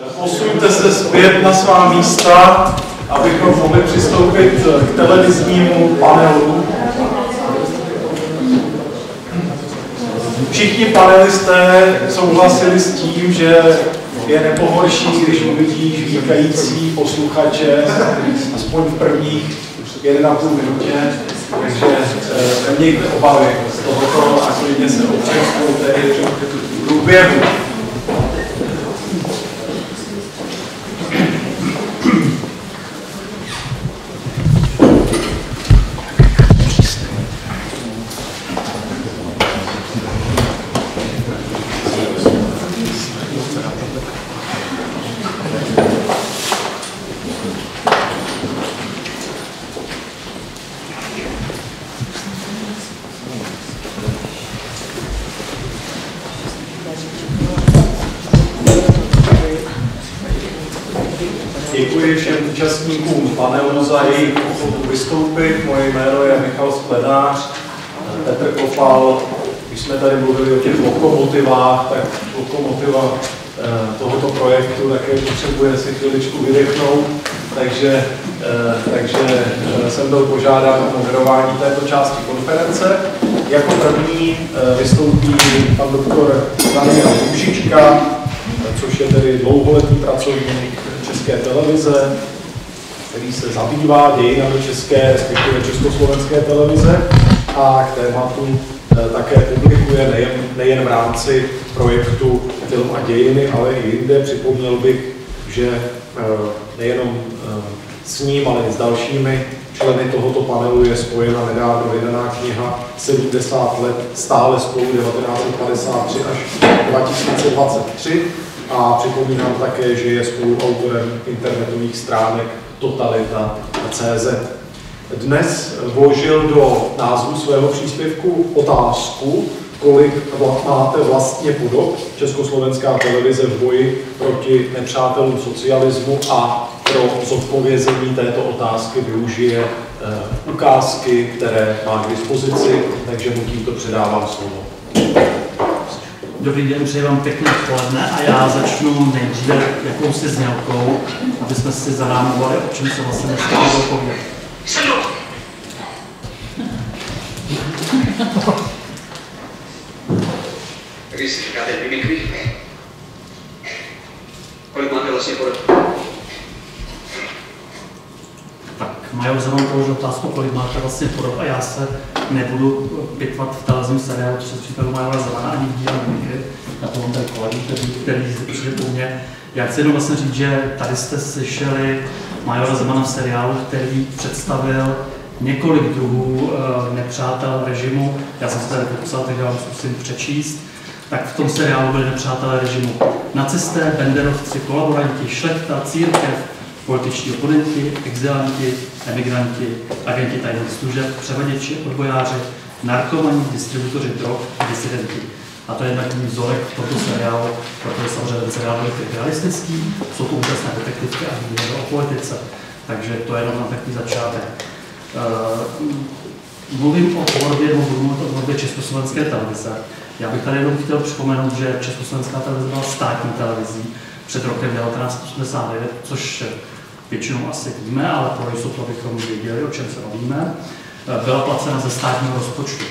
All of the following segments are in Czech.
Posuňte se zpět na svá místa, abychom mohli přistoupit k televiznímu panelu. Všichni panelisté souhlasili s tím, že je nepohorší, když uvidí žvíkající posluchače, aspoň v prvních 1,5 minutě, takže eh, nemějte obavy z tohoto a klidně se v průběhu. Děkuji všem účastníkům panelu za jejich ochotu vystoupit. Moje jméno je Michal Sklenář, Petr Kopal. Když jsme tady mluvili o těch lokomotivách, tak lokomotiva eh, tohoto projektu také potřebuje si chviličku vydechnout, takže, eh, takže eh, jsem byl požádán o moderování této části konference. Jako první vystoupí pan doktor Daniel Růžička, což je tedy dlouholetý pracovník České televize, který se zabývá dějinami české, respektive československé televize a k tématu eh, také publikuje nejen, nejen v rámci projektu Film a dějiny, ale i jinde. Připomněl bych, že eh, nejenom eh, s ním, ale i s dalšími členy tohoto panelu je spojena nedávno vydaná kniha 70 let stále spolu 1953 až 2023 a připomínám také, že je spoluautorem internetových stránek totalita.cz. Dnes vložil do názvu svého příspěvku otázku, kolik máte vlastně podob Československá televize v boji proti nepřátelům socialismu a pro zodpovězení této otázky využije uh, ukázky, které má k dispozici, takže mu tímto předávám slovo. Dobrý den, přeji vám pěkné odpoledne a já začnu nejdříve jakousi znělkou, aby jsme si zarámovali, o čem se vlastně dneska budu povídat. Vy si říkáte mimikry? Kolik máte vlastně podle? Tak Majo mnou položil otázku, kolik máte vlastně podob a já se nebudu pitvat v televizním seriálu, co se případu Majora Zelena ani v díle Mimikry, na to mám tady kolegy, který, který přijde po mně. Já chci jenom vlastně říct, že tady jste slyšeli Majora Zemana v seriálu, který představil několik druhů uh, nepřátel režimu. Já jsem se tady popsal, takže vám zkusím přečíst. Tak v tom seriálu byli nepřátelé režimu nacisté, benderovci, kolaboranti, šlechta, církev, političtí oponenti, exilanti, emigranti, agenti tajných služeb, převaděči, odbojáři, narkomani, distributoři drog disidenti. A to je takový vzorek tohoto seriálu, protože samozřejmě ten seriál byl realistický, jsou to úžasné detektivky a výhody o politice. Takže to je jenom na takový začátek. Uh, mluvím o tvorbě, nebo budu mluvit o tvorbě Československé televize. Já bych tady jenom chtěl připomenout, že Československá televize byla státní televizí před rokem 1989, což většinou asi víme, ale pro jistotu, abychom věděli, o čem se bavíme, byla placena ze státního rozpočtu.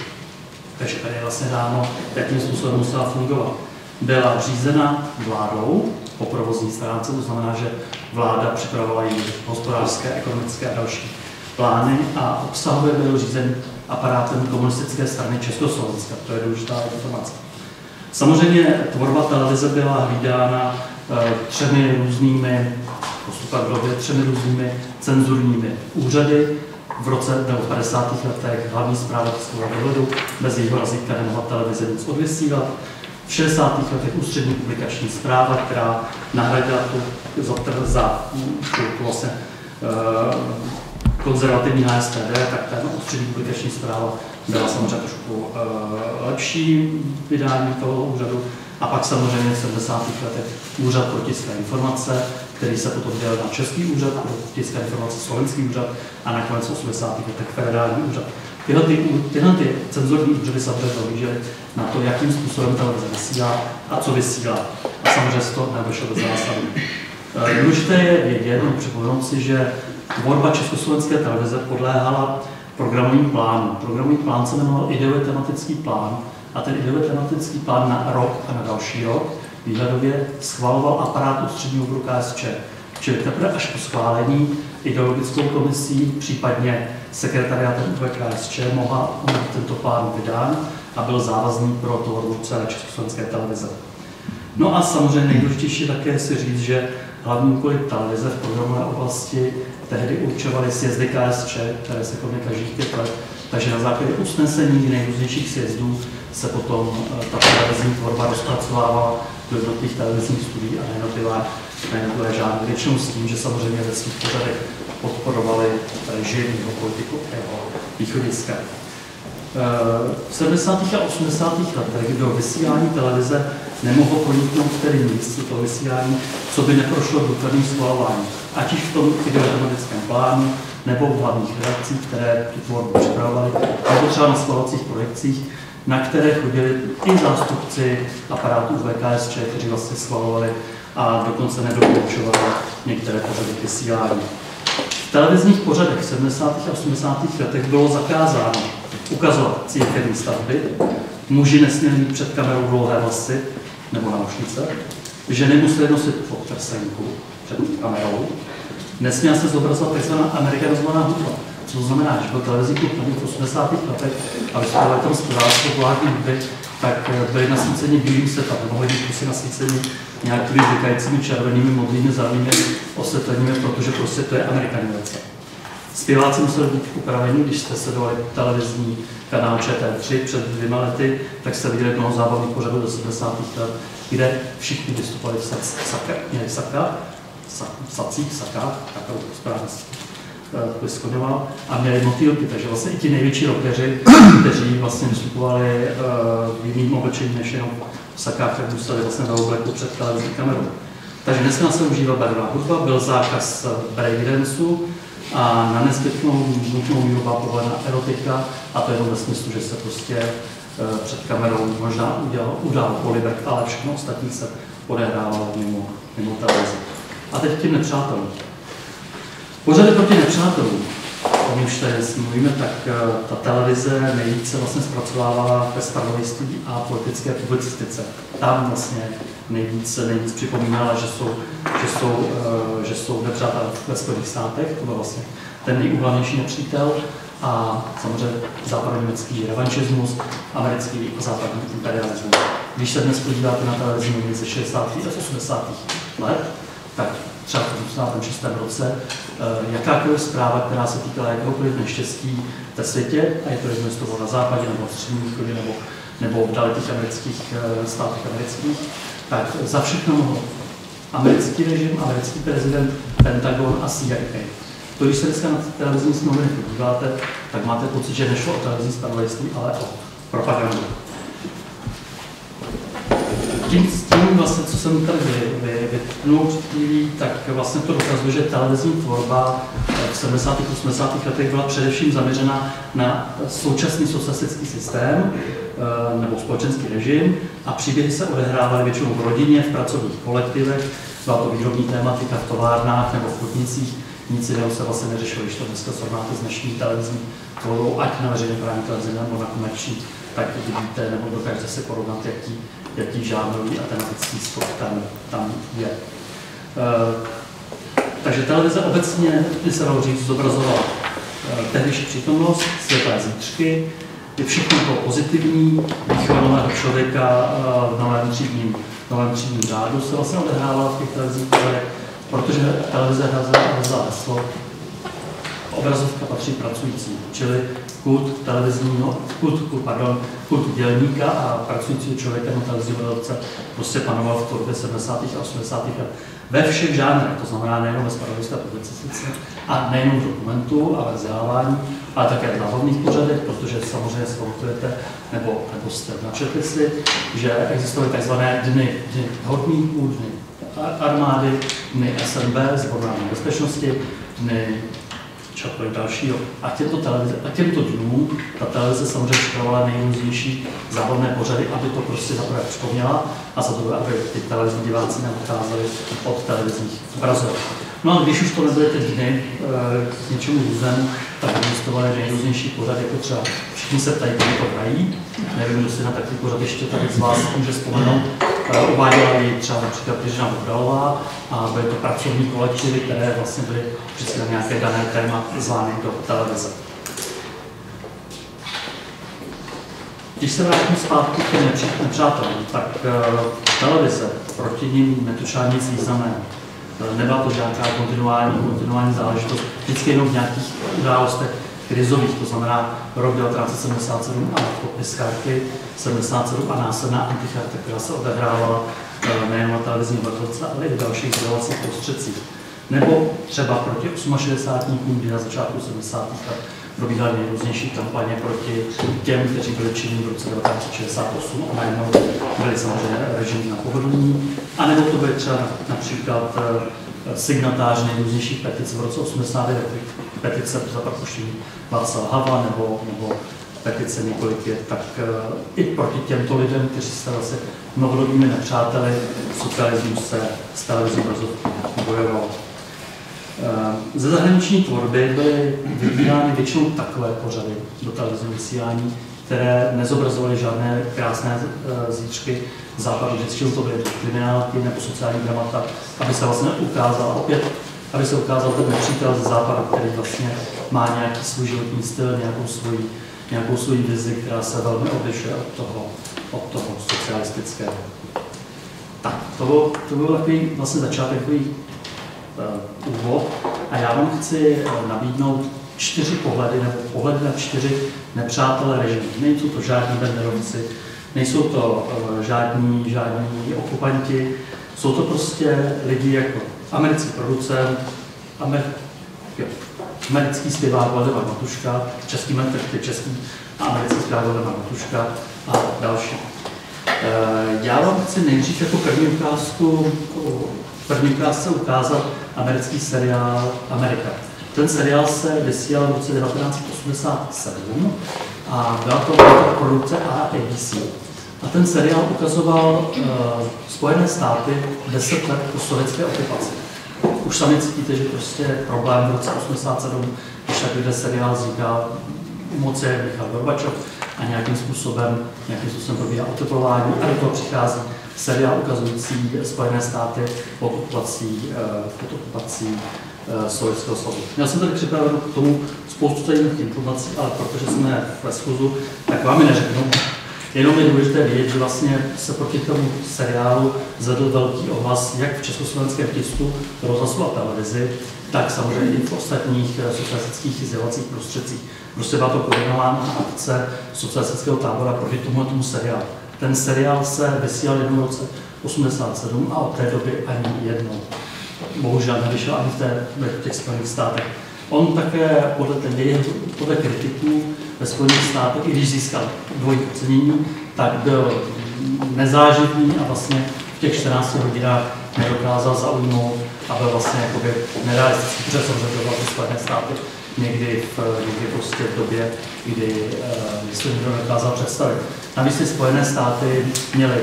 Takže tady je vlastně dáno, jakým způsobem musela fungovat. Byla řízena vládou po provozní stránce, to znamená, že vláda připravovala její hospodářské, ekonomické a další plány a obsahově byl řízen aparátem komunistické strany Československa. To je důležitá informace. Samozřejmě tvorba televize byla hlídána e, třemi různými, postupem v době třemi různými cenzurními úřady. V roce nebo v 50. letech hlavní zpráva tiskového dohledu, bez jejího razítka nemohla televize nic odvysílat. V 60. letech ústřední publikační zpráva, která nahradila tu za, za tu, vlastně, e, konzervativní HSTD, tak ta ústřední publikační zpráva byla samozřejmě trošku uh, lepší vydání toho úřadu. A pak samozřejmě v 70. letech úřad pro tiské informace, který se potom dělal na Český úřad pro tiské informace, Slovenský úřad a nakonec v 80. letech federální úřad Tyhle, ty, tyhle ty cenzorní úřady samozřejmě dohlížely na to, jakým způsobem televize vysílá a co vysílá. A samozřejmě to neobešlo bez zásadu. Eh, důležité je vědět, no připomenout si, že tvorba československé televize podléhala programovým plánu. Programový plán se jmenoval ideový tematický plán a ten ideový tematický plán na rok a na další rok výhledově schvaloval aparát ústředního výboru KSČ. Čili teprve až po schválení ideologickou komisí, případně sekretariátem UVKSČ, mohla tento plán vydán a byl závazný pro tvorbu celé československé televize. No a samozřejmě nejdůležitější také si říct, že hlavní úkoly televize v programové oblasti tehdy určovaly sjezdy KSČ, které se konaly každých pět let, takže na základě usnesení nejrůznějších sjezdů se potom eh, ta televizní tvorba rozpracovávala do jednotlivých televizních studií a na jednotlivé, na jednotlivé. Většinou s tím, že samozřejmě ve svých pořadech podporovali režim, jeho politiku jeho východiska. Eh, v 70. a 80. letech do vysílání televize nemohlo proniknout tedy nic to vysílání, co by neprošlo důkladným schvalováním. Ať již v tom ideologickém plánu, nebo v hlavních redakcích, které tu tvorbu připravovaly, nebo třeba na schvalovacích projekcích, na které chodili i zástupci aparátů VKSČ, kteří vlastně schvalovali a dokonce nedoporučovali některé pořady vysílání. V televizních pořadech v 70. a 80. letech bylo zakázáno ukazovat církevní stavby, muži nesměli mít před kamerou dlouhé vlasy nebo náušnice, ženy musely nosit podprsenku před kamerou, nesměla se zobrazovat tzv. amerikanizovaná hudba. To znamená, že byl televizní klub v 80. letech a vystupovali tam zpěváci populární hudby, tak eh, byli nasvíceni bílým světlem, mohli být prostě nasvíceni nějakými vykajícími červenými, modlými, zelenými osvětleními, protože prostě to je amerikanizace. Zpěváci museli být upraveni, když jste sledovali televizní kanál ČT3 před dvěma lety, tak jste viděli mnoho zábavných pořadů do 70. let, kde všichni vystupovali v saka, měli saka, sacích, sakách, takovou správně vyskoňoval, a měli motýlky, takže vlastně i ti největší rokeři, kteří vlastně vystupovali uh, v jiným oblečení než jenom v sakách, tak museli vlastně na obleku před televizní kamerou. Takže dneska se užívá barvá hudba, byl zákaz breakdanceu, a na nezbytnou nutnou byla povolena erotika a to je ve smyslu, že se prostě eh, před kamerou možná udělal, udál polibek, ale všechno ostatní se odehrávalo mimo, mimo televizi. A teď k těm nepřátelům. Pořady proti nepřátelům, o němž tady mluvíme, tak eh, ta televize nejvíce vlastně zpracovávala ve spravodajství a politické publicistice. Tam vlastně nejvíc, nejvíc připomínala, že jsou, že jsou, uh, že jsou nepřátelé ve Spojených státech, to byl vlastně ten nejúhlavnější nepřítel, a samozřejmě západoněmecký revanšismus, americký a západní imperialismus. Když se dnes podíváte na televizi ze 60. a 80. let, tak třeba v 86. roce, uh, jakákoliv zpráva, která se týkala jakéhokoliv neštěstí ve světě, a je to jedno, jestli to bylo na západě, nebo v středním východě, nebo, nebo v dalekých amerických uh, státech amerických, tak za všechno mohl americký režim, americký prezident, Pentagon a CIA. To, když se dneska na televizní smlouvy podíváte, tak máte pocit, že nešlo o televizní spravodajství, ale o propagandu. Tím, tím vlastně, co jsem tady vytknul před chvílí, tak vlastně to dokazuje, že televizní tvorba v 70. a 80. letech byla především zaměřena na současný socialistický systém, Eh, nebo společenský režim a příběhy se odehrávaly většinou v rodině, v pracovních kolektivech, byla to výrobní tématika v továrnách nebo v chodnicích, nic jiného se vlastně neřešilo, když to dneska srovnáte s dnešní televizní tvorbou, ať na veřejné právní televizi nebo na komerční, tak vidíte nebo dokážete se porovnat, jaký, jaký a tematický skok tam, tam je. Uh, takže televize obecně, by se dalo říct, zobrazovala uh, tehdejší přítomnost, světlé zítřky, je všechno to pozitivní, výchova nového člověka eh, v novém třídním, novém třídním řádu se vlastně odehrávala v těch televizních pořadech, protože televize hrazila heslo obrazovka patří pracující, čili kult televizního, kult, kult, pardon, kult dělníka a pracujícího člověka na televizního prostě panoval v tvorbě 70. a 80. let ve všech žánrech, to znamená nejenom ve spravodajské publicistice a nejenom v dokumentu a ve vzdělávání, ale také v zábavných pořadech, protože samozřejmě si nebo, nebo jste načetli si, že existovaly tzv. dny, dny horníků, dny armády, dny SNB, Zbor bezpečnosti, dny čokoliv dalšího. A těmto, televize, a těmto dnům ta televize samozřejmě připravovala nejrůznější zábavné pořady, aby to prostě za prvé připomněla a za druhé, aby ty televizní diváci neodcházeli od televizních obrazovek. No a když už to nebyly ty dny e, k něčemu různému, tak existovaly nejrůznější pořady, jako třeba všichni se ptají, kdy to hrají. Nevím, kdo si na takový pořad ještě tady z vás může vzpomenout. E, uváděla ji třeba například Křižina Bobralová a byly to pracovní kolektivy, které vlastně byly vždycky na nějaké dané téma zvány do televize. Když se vrátím zpátky k těm nepřátelům, tak uh, televize proti ním netušila nic významného. Nebyla to žádná kontinuální, kontinuální záležitost, vždycky jenom v nějakých událostech krizových, to znamená rok 1977 a podpis charty 77 a následná anticharta, která se odehrávala eh, nejen na televizní obrazovce, ale i v dalších sdělovacích prostředcích. Nebo třeba proti 68 kdy na začátku 70. let probíhaly nejrůznější kampaně proti těm, kteří byli činní v roce 1968 a najednou byli samozřejmě režimy na pohodlní. A nebo to byly třeba například eh, signatáři nejrůznějších petic v roce 89, petice za propuštění Václava Havla nebo, nebo petice několik let, tak uh, i proti těmto lidem, kteří se vlastně novodobými nepřáteli socialismu se televizí bojoval. Eh, ze zahraniční tvorby byly vybírány většinou takové pořady do televizního vysílání, které nezobrazovaly žádné krásné eh, zítřky západu, vždycky to byly kriminálky nebo sociální dramata, aby se vlastně ukázal opět, aby se ukázal ten nepřítel ze západu, který vlastně má nějaký svůj životní styl, nějakou svoji, nějakou svoji vizi, která se velmi odlišuje od toho, od toho socialistického. Tak, to byl, to byl takový vlastně začátek takový uh, úvod a já vám chci uh, nabídnout čtyři pohledy nebo pohledy na čtyři nepřátelé režimu. Nejsou to žádní benderovci, nejsou to uh, žádní, žádní okupanti, jsou to prostě lidi jako americký producent, amer, jo, americký zpěvák Valdemar Matuška, český metr, český a americký zpěvák Valdemar Matuška a další. Já vám chci nejdřív jako první ukázku první ukázce ukázat americký seriál Amerika. Ten seriál se vysílal v roce 1987 a byla to produkce ABC. A ten seriál ukazoval uh, Spojené státy 10 let po sovětské okupaci. Už sami cítíte, že prostě problém v roce 87, když takovýhle seriál vzniká, moci je Michal Gorbačov a nějakým způsobem, nějakým způsobem probíhá oteplování a do toho přichází seriál ukazující Spojené státy pod okupací, eh, pod okupací eh, Sovětského svazu. Měl jsem tady připraven k tomu spoustu zajímavých informací, ale protože jsme ve schůzu, tak vám je neřeknu. Jenom je důležité vědět, že vlastně se proti tomu seriálu zvedl velký ohlas jak v československém tisku, rozhlasu a televizi, tak samozřejmě i v ostatních eh, socialistických sdělovacích prostředcích. Prostě byla to koordinovaná akce socialistického tábora proti tomu tomu seriálu. Ten seriál se vysílal jednou v roce 87 a od té doby ani jednou. Bohužel nevyšel ani v, té, v těch Spojených státech. On také podle, ten, podle kritiků ve Spojených státech, i když získal dvojí ocenění, tak byl nezáživný a vlastně v těch 14 hodinách nedokázal zaujmout a byl vlastně jakoby nerealistický, protože samozřejmě to Spojené státy někdy v, někdy prostě v době, kdy uh, si to někdo nedokázal představit. Navíc ty Spojené státy měly,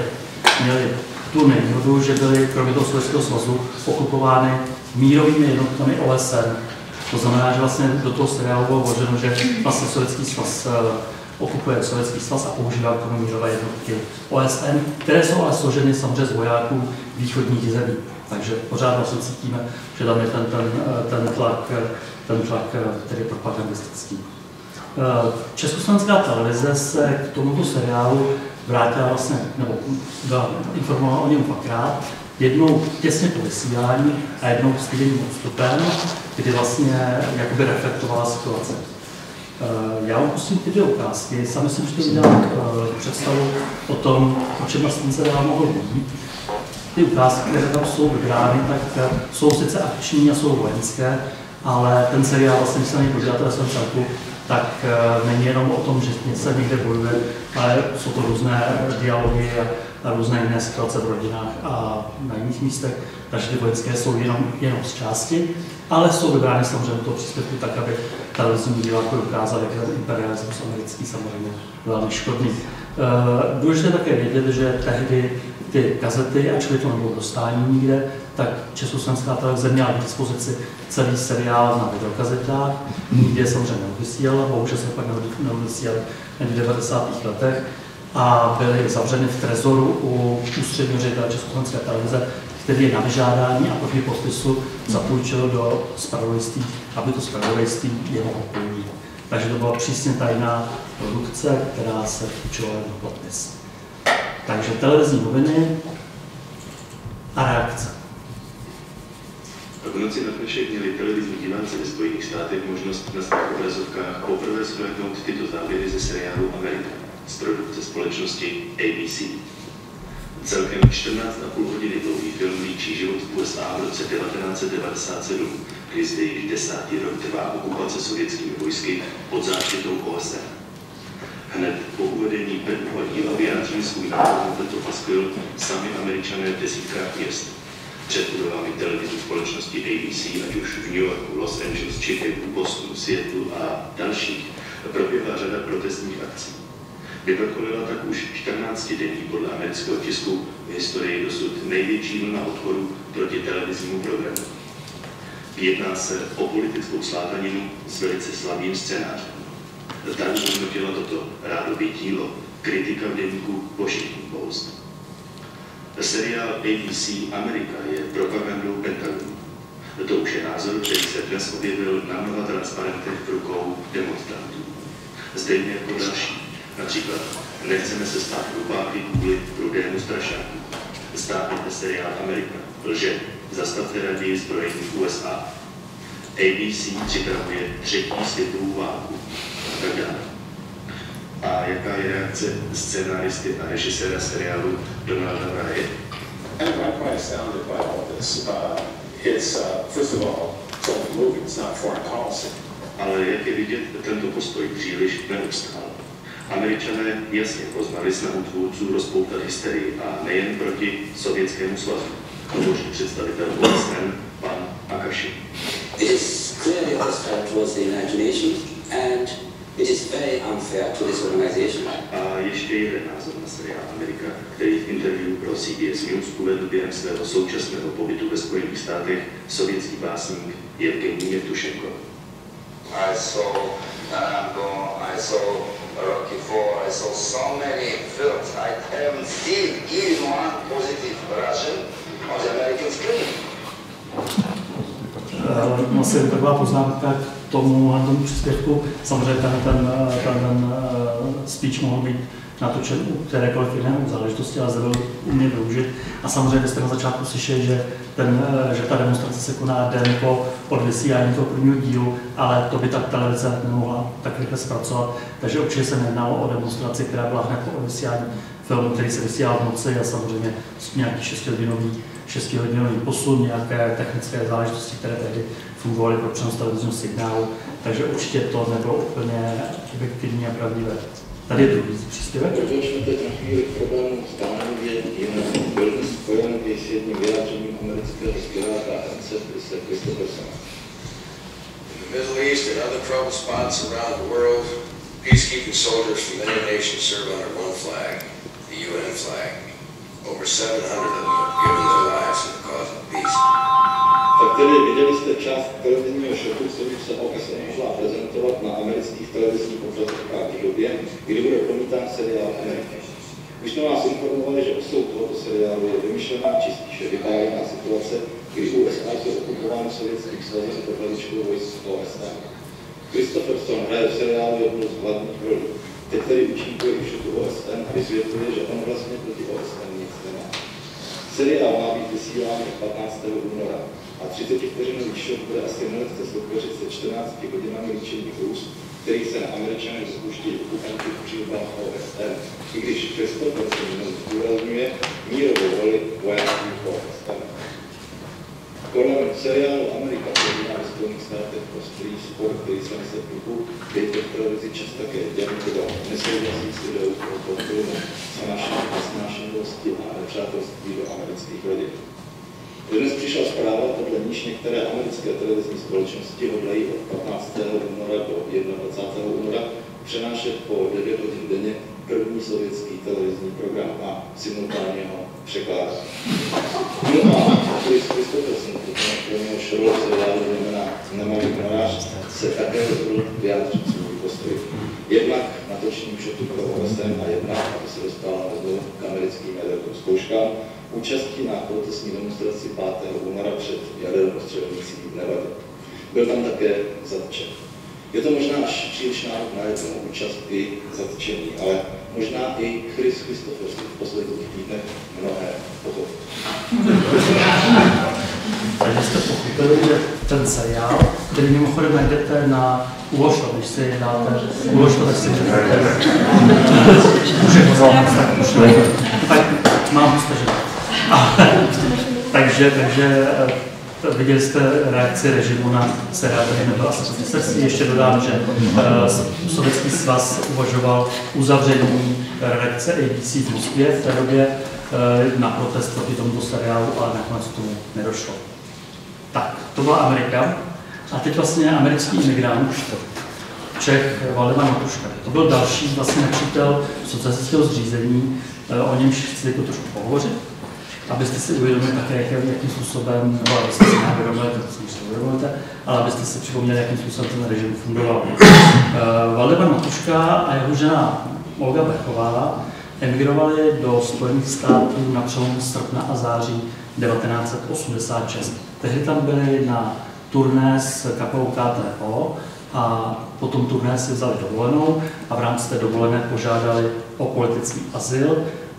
měly tu nevýhodu, že byly kromě toho Sovětského svazu okupovány mírovými jednotkami OSN. To znamená, že vlastně do toho seriálu bylo vloženo, že vlastně Sovětský svaz uh, okupuje Sovětský svaz a používá k tomu mírové jednotky OSN, které jsou ale složeny samozřejmě z vojáků východních zemí. Takže pořád vlastně cítíme, že tam je ten, ten, eh, ten tlak, ten tlak, který je propagandistický. Eh, Československá televize se k tomuto seriálu vrátila vlastně, nebo byla informovala o něm dvakrát, jednou těsně po vysílání a jednou s týdenním odstupem, kdy vlastně jakoby reflektovala situaci. Eh, já vám pustím ty dvě ukázky, sami jsem chtěl udělat eh, představu o tom, o čem vlastně ten seriál mohl být. Ty ukázky, které tam jsou vybrány, tak jsou sice akční a jsou vojenské, ale ten seriál vlastně, když se na něj podíváte ve svém celku, tak eh, není jenom o tom, že se někde bojuje, ale jsou to různé dialogy různé jiné situace v rodinách a na jiných místech, takže ty vojenské jsou jenom, jenom z části, ale jsou vybrány samozřejmě toho příspěvku tak, aby televizní diváků dokázali, jak ten imperialismus americký samozřejmě velmi škodný. Uh, důležité také vědět, že tehdy ty kazety, ačkoliv to nebylo dostání nikde, tak Československá televize měla k dispozici celý seriál na videokazetách, nikde samozřejmě neodvysílala, bohužel se pak neodvysílali v 90. letech a byly zavřeny v trezoru u ústředního ředitele Československé televize, který je na vyžádání a proti podpisu zapůjčil do spravodajství, aby to spravodajství jeho odpovědí. Takže to byla přísně tajná produkce, která se půjčila na podpis. Takže televizní noviny a reakce. V noci na dnešek měli televizní diváci ve Spojených státech možnost na svých obrazovkách poprvé shlédnout tyto záběry ze seriálu Amerika z produkce společnosti ABC. Celkem 14,5 hodiny dlouhý film líčí život v USA v roce 1997, kdy zde již desátý rok trvá okupace sovětskými vojsky pod záštitou OSN. Hned po uvedení prvního díla vyjádřili svůj názor na tento paskvil sami američané v desítkách měst. Před budovami televizní společnosti ABC, ať už v New Yorku, Los Angeles, Chicago, Bostonu, Seattle a dalších, proběhla řada protestních akcí. Vyvrcholila tak už 14 denní podle amerického tisku v historii dosud největší vlna odporu proti televiznímu programu. Jedná se o politickou slátaninu s velice slabým scénářem. Tak hodnotila toto rádové dílo kritika v denníku Washington Post. Seriál ABC Amerika je propagandou Pentagonu. To už je názor, který se dnes objevil na mnoha transparentech v rukou demonstrantů. Stejně jako další. Například nechceme se stát hlupáky kvůli rudému strašáku. Stáhněte seriál Amerika. Lže. Zastavte raději zbrojení USA. ABC připravuje třetí světovou válku. A tak dále. A jaká je reakce scénáristy a režiséra seriálu Donalda Rye? I'm not quite astounded by all this. Uh, it's, uh, first of all, it's movie, it's not foreign policy. Ale jak je vidět, tento postoj příliš neustál. Američané jasně poznali snahu tvůrců rozpoutat hysterii a nejen proti Sovětskému svazu. Hovoří představitel OSN pan Akashi. It is clearly hostile towards the United Nations and it is very unfair to this organization. A ještě jeden názor na seriál Amerika, který v interview pro CBS News uvedl během svého současného pobytu ve Spojených státech sovětský básník Evgení Jevtušenko. I saw Rambo, I saw Rocky I saw so many films. I haven't seen even one positive Russian on the American screen. No, asi taková poznámka k tomu, tomu příspěvku. Samozřejmě ten, ten, ten, ten speech mohl být natočen u kterékoliv jiné záležitosti, ale zde byl u mě využit. A samozřejmě jste na začátku slyšeli, že, ten, že ta demonstrace se koná den po odvysílání toho prvního dílu, ale to by ta televize nemohla tak rychle zpracovat. Takže určitě se nejednalo o demonstraci, která byla hned po odvysílání filmu, který se vysílal v noci a samozřejmě nějaký 6-hodinový 6-hodinový posun, nějaké technické záležitosti, které tehdy fungovaly pro přenos televizního signálu, takže určitě to nebylo úplně objektivní a pravdivé. Tady je druhý příspěvek. Došlo teď na chvíli k problému stání, že byl spojen i s jedním vyjádřením amerického zpěváka Ernce Prise Christophersona. In the Middle East and other trouble spots around the world, peacekeeping soldiers from many nations serve under one flag, the UN flag. Over 700 of them have given their lives in the cause of peace. Tak tedy viděli jste část televizního šoku, který se OSN mohla prezentovat na amerických televizních obrazovkách v době, kdy bude promítán seriál Amerika. Už jsme vás informovali, že osou tohoto seriálu je vymyšlená či spíše vypálená situace, kdy USA jsou okupovány sovětským svazem pod hlavičkou vojsk OSN. Christopherson hraje v seriálu jednu z hlavních rolí. Teď tedy účinkuje i šoku OSN a vysvětluje, že on vlastně proti OSN nic nemá. Seriál má být vysílán 15. února a 30 vteřinový šok bude asi nelehce soupeřit se 14 hodinami líčení růst, který se na Američany spouští v přilbách OSN, i když Christopher se zdůrazňuje mírovou roli vojenských OSN. Kolem seriálu Amerika, který má Spojených státech ostrý spor, který se se typu byť v televizi čas také dělí, kdo nesouhlasí s ideou pro podporu snášenlivosti a nepřátelství do amerických rodin. Dnes přišla zpráva, podle níž některé americké televizní společnosti hodlají od 15. února do 21. února přenášet po 9 hodin denně první sovětský televizní program a simultánně ho překládat. A Chris Christopherson, se na Nemalý morář, se také rozhodl vyjádřit svůj postoj. Jednak natočením šotu pro OSN a jednak, aby se dostal na k americkým jaderným zkouškám, účastí na protestní demonstraci 5. února před jadernou střelnicí v Nevadě. Byl tam také zatčen. Je to možná až příliš nárok na jednu účast i zatčení, ale možná i Chris Christopherson v posledních týdnech mnohé pochopil. Takže jste pochopili, že ten seriál, který mimochodem najdete na Uložto, když si dáte Uložto, tak si můžete může ho tak už Tak mám stažit. takže, takže eh, viděli jste reakci režimu na nebyl asi srdci. Ještě dodám, že uh, Sovětský svaz uvažoval uzavření redakce ABC v Moskvě v té době uh, na protest proti tomuto seriálu, ale nakonec tomu nedošlo. Tak, to byla Amerika. A teď vlastně americký imigrant, Čech Valdemar Matuška. To byl další vlastně nepřítel socialistického zřízení, o němž chci jako trošku pohovořit abyste si uvědomili také, jak, jakým způsobem, nebo abyste si neuvědomili, to si uvědomíte, ale abyste si připomněli, jakým způsobem ten režim fungoval. Uh, Valdemar Matuška a jeho žena Olga Bechová emigrovali do Spojených států na přelomu srpna a září 1986. Tehdy tam byli na turné s kapelou KTO a potom turné si vzali dovolenou a v rámci té dovolené požádali o politický azyl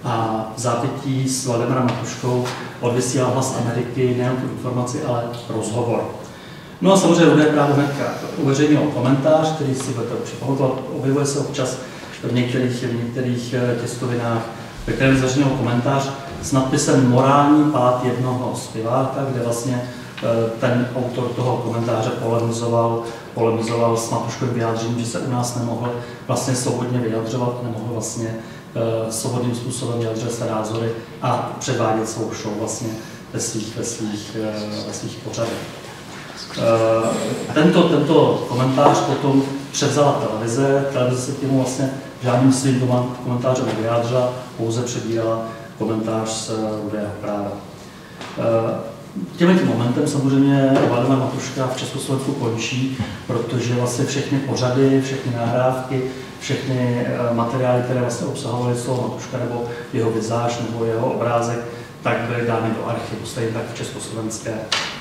a v zápětí s Valdemarem Matuškou odvysílal hlas Ameriky nejen tu informaci, ale rozhovor. No a samozřejmě lidé právě hnedka uveřejnil komentář, který si budete pamatovat, objevuje se občas v některých, v některých eh, tiskovinách, ve kterém zveřejnil komentář s nadpisem Morální pád jednoho zpěváka, kde vlastně eh, ten autor toho komentáře polemizoval, polemizoval s Matuškovým vyjádřením, že se u nás nemohl vlastně svobodně vyjadřovat, nemohl vlastně svobodným způsobem vyjadřuje své názory a předvádět svou show vlastně ve svých, ve svých, eh, ve svých pořadech. Eh, tento, tento komentář potom převzala televize, televize se k němu vlastně žádným svým komentářem nevyjádřila, pouze přebírala komentář z Rudého práva. Tímhle tím momentem samozřejmě Vladimir Matuška v Československu končí, protože vlastně všechny pořady, všechny nahrávky, všechny eh, materiály, které vlastně obsahovaly slovo Matuška nebo jeho vizáž nebo jeho obrázek, tak byly dány do archivu, stejně tak v československé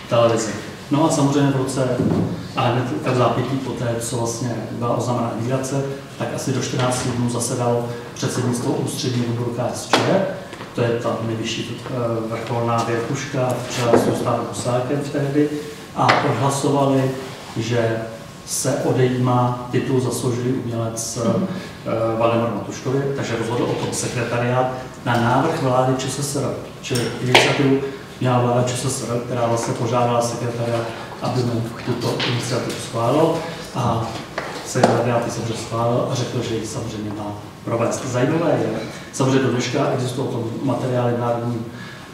televizi. No a samozřejmě v roce, a hned v zápětí po té, co vlastně byla oznámena migrace, tak asi do 14 dnů zasedal předsednictvo ústředního výboru KSČ, to je ta nejvyšší eh, vrcholná věrchuška v čele s Gustávem Husákem tehdy, a odhlasovali, že se odejímá titul zasloužilý umělec uh, Valdemar Matuškovi, takže rozhodl o tom sekretariát na návrh vlády ČSSR, čili iniciativu měla vláda ČSSR, která vlastně požádala sekretariát, aby mu tuto iniciativu schválil a sekretariát ji samozřejmě schválil a řekl, že ji samozřejmě má provést. Zajímavé je, samozřejmě do dneška existují o tom materiály v Národním,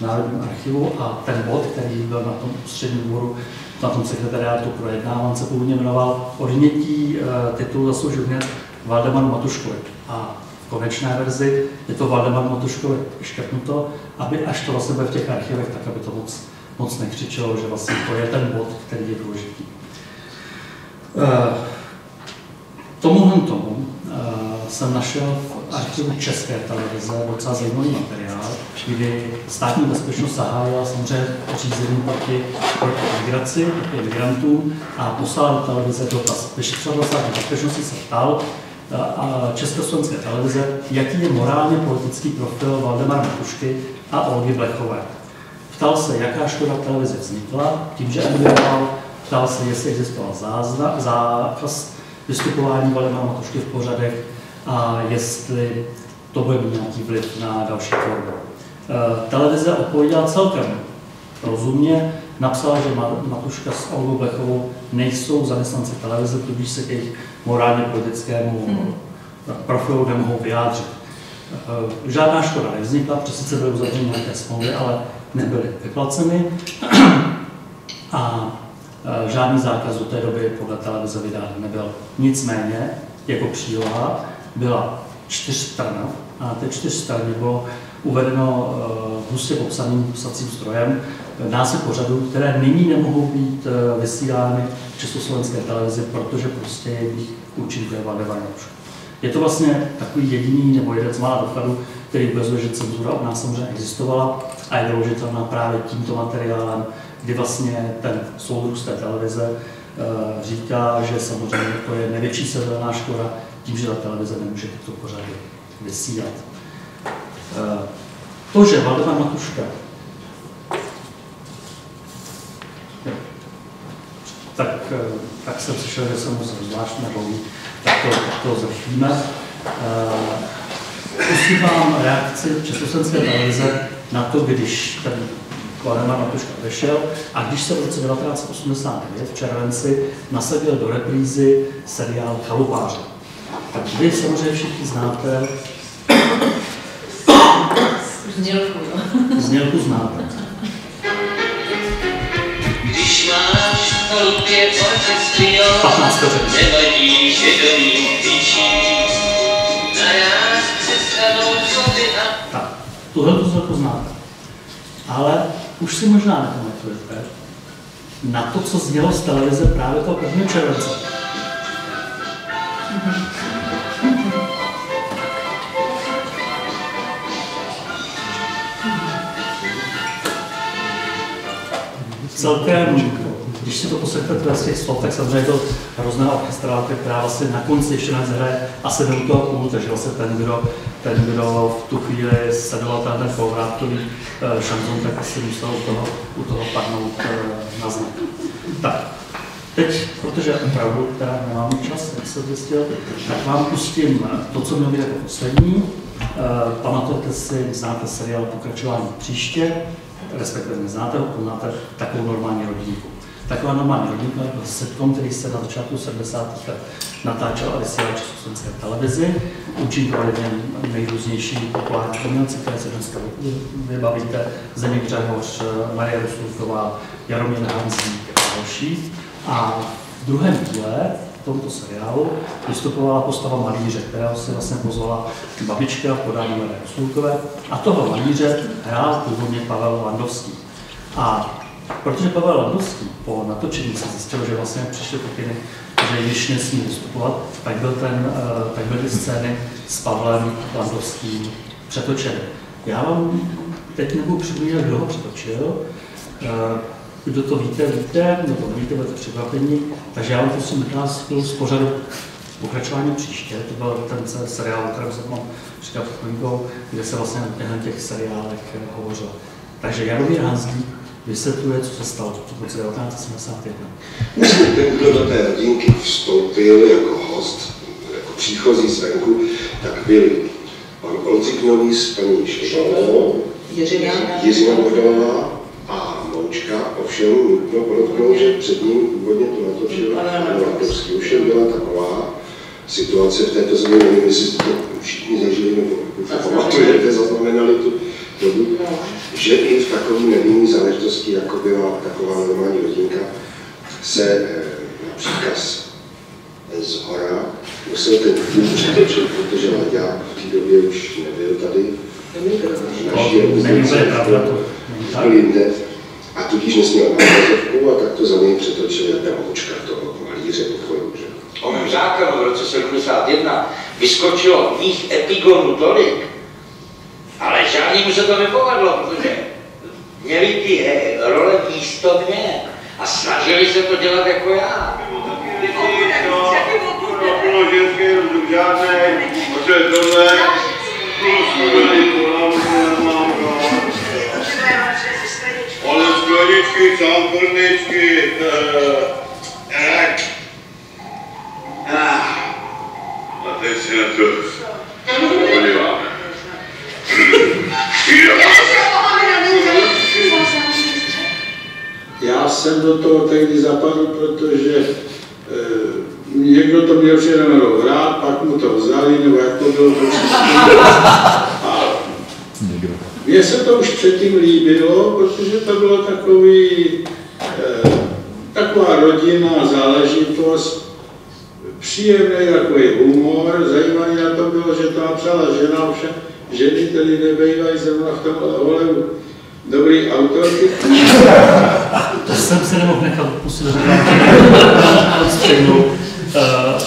Národním archivu a ten bod, který byl na tom ústředním dvoru, na tom sekretariátu projednáván, se původně jmenoval odnětí e, titulu zaslouženec Valdemar Matuškovi. A v konečné verzi je to Valdemar Matuškovi škrtnuto, aby až to vlastně bude v těch archivech, tak aby to moc, moc nekřičelo, že vlastně to je ten bod, který je důležitý. E, tomuhle tomu e, jsem našel v archivu České televize docela zajímavý materiál, kdy státní bezpečnost zahájila samozřejmě řízení proti, migraci, proti migrantům a poslala do televize dotaz. Vyšetřovatel státní bezpečnosti se ptal a Československé televize, jaký je morálně politický profil Valdemara Matušky a Olgy Blechové. Ptal se, jaká škoda v televizi vznikla, tím, že emigroval, ptal se, jestli existoval zákaz vystupování Valdemara Matušky v pořadech a jestli to bude mít nějaký vliv na další tvorbu. Eh, televize odpověděla celkem rozumně, napsala, že Matuška s Olgou Blechovou nejsou zaměstnanci televize, tudíž se k jejich morálně politickému Mhm. profilu nemohou vyjádřit. Eh, Žádná škoda nevznikla, protože sice byly uzavřeny nějaké smlouvy, ale nebyly vyplaceny a eh, žádný zákaz do té doby podle televize vydán nebyl. Nicméně, jako příloha byla čtyřstrana a na té čtyřstraně bylo uvedeno eh, hustě popsaným psacím strojem název pořadů, které nyní nemohou být eh, vysílány v československé televizi, protože prostě jejich Vladimir Januš. Je to vlastně takový jediný nebo jeden z mála dokladů, který ukazuje, že cenzura u nás samozřejmě existovala a je doložitelná právě tímto materiálem, kdy vlastně ten soudruh z té televize eh, říká, že samozřejmě to je největší severná škoda tím, že ta televize nemůže tyto pořady vysílat. Eh, To, že Valdemar Matuška tak, eh, tak jsem slyšel, že jsem musel zvlášť na dlouhý, tak to, to zrychlíme. Pustím vám reakci Československé televize na to, když ten Vladimir Matuška odešel a když se v roce 1989 v červenci nasadil do reprízy seriál Chalupáře. Tak vy samozřejmě všichni znáte, Znělku, jo. znělku znáte. Když máš v 15 vteřin. nevadí, že do ní křičí. Naráz přestanou zoby a Tak, tuhle tu znělku znáte. Ale už si možná nepamatujete na to, co znělo z televize právě toho 1. července. Celkem, když si to poslechnete z těch slov, tak samozřejmě je to hrozná orchestrálka, která vlastně na konci ještě navíc hraje asi do toho půl, takže vlastně ten, kdo, ten, kdo v tu chvíli sledoval ten, ten eh, šanzon, tak asi musel u toho, u toho padnout eh, na znak. Tak, teď, protože opravdu teda nemám čas, jak se zjistil, tak vám pustím eh, to, co mělo být jako poslední. Pamatujete si, znáte seriál Pokračování příště, respektive neznáte ho, poznáte takovou normální rodinku. Taková normální rodinka byl sitcom, který se na začátku 70. let natáčel a vysílal československé televizi. Účinkovali v něm nejrůznější populární kombinace, které se dneska vybavíte. Zdeněk Řehoř, Marie Rusulková, Jaromír Hanzík a další. A v druhém díle v tomto seriálu vystupovala postava malíře, která si vlastně pozvala babička v podání Marie. A toho malíře hrál původně Pavel Landovský. A protože Pavel Landovský po natočení se zjistil, že vlastně přišly pokyny, že již nesmí vystupovat, tak, byl ten, eh, tak byly scény s Pavlem Landovským přetočeny. Já vám teď nebudu připomínat, kdo ho přetočil. Kdo to víte, víte, nebo nevíte, budete překvapení. Takže já vám prosím ukázku z pořadu pokračování příště. To byl ten se- seriál, o kterém jsem vám říkal před kde se vlastně těchto těch seriálech eh, hovořilo. Takže Jaromír Hanzlík vysvětluje, co se stalo v roce 1971. Ten, kdo do té rodinky vstoupil jako host, jako příchozí zvenku, tak byli pan Oldřich Nový s paní Šošalovou, Jiřina. Jiřina Bohdalová a Moučka. Ovšem nutno podotknout, že před ním původně to natočil pan Landovský. Ovšem byla taková situace v této zemi, nevím, jestli jste to všichni zažili, nebo pamatujete, zaznamenali tu dobu, že i v takové nevinné záležitosti, jako byla taková normální rodinka, se eh, na příkaz z hora musel ten film přetočit, protože Laďák v té době už nebyl tady. v naší Není to je pravda, to není už tak. byl jinde. A tudíž nesměl na obrazovku a tak to za něj přetočil Jarda Moučka, toho malíře pochodu. Že? O mém zákonu v roce 71 vyskočilo mých epigonů tolik, ale žádnému se to nepovedlo, protože měli ty he, role místo mě a snažili se to dělat jako já. Bylo ženské rozum žádné, protože tohle plus byli polámu Ale skleničky, sámporničky, tak. A teď si na to podíváme. Já jsem do toho tehdy zapadl, protože e, někdo to měl včera hrát, pak mu to vzali, nebo jak to bylo, to A mně se to už předtím líbilo, protože to bylo takový, e, taková rodinná záležitost, příjemný takový humor, zajímavý na to bylo, že to napsala žena, ovšem ženy tedy nebejvají zrovna v tom ohledu dobrý autorky. To jsem se nemohl nechat stejnou. Uh,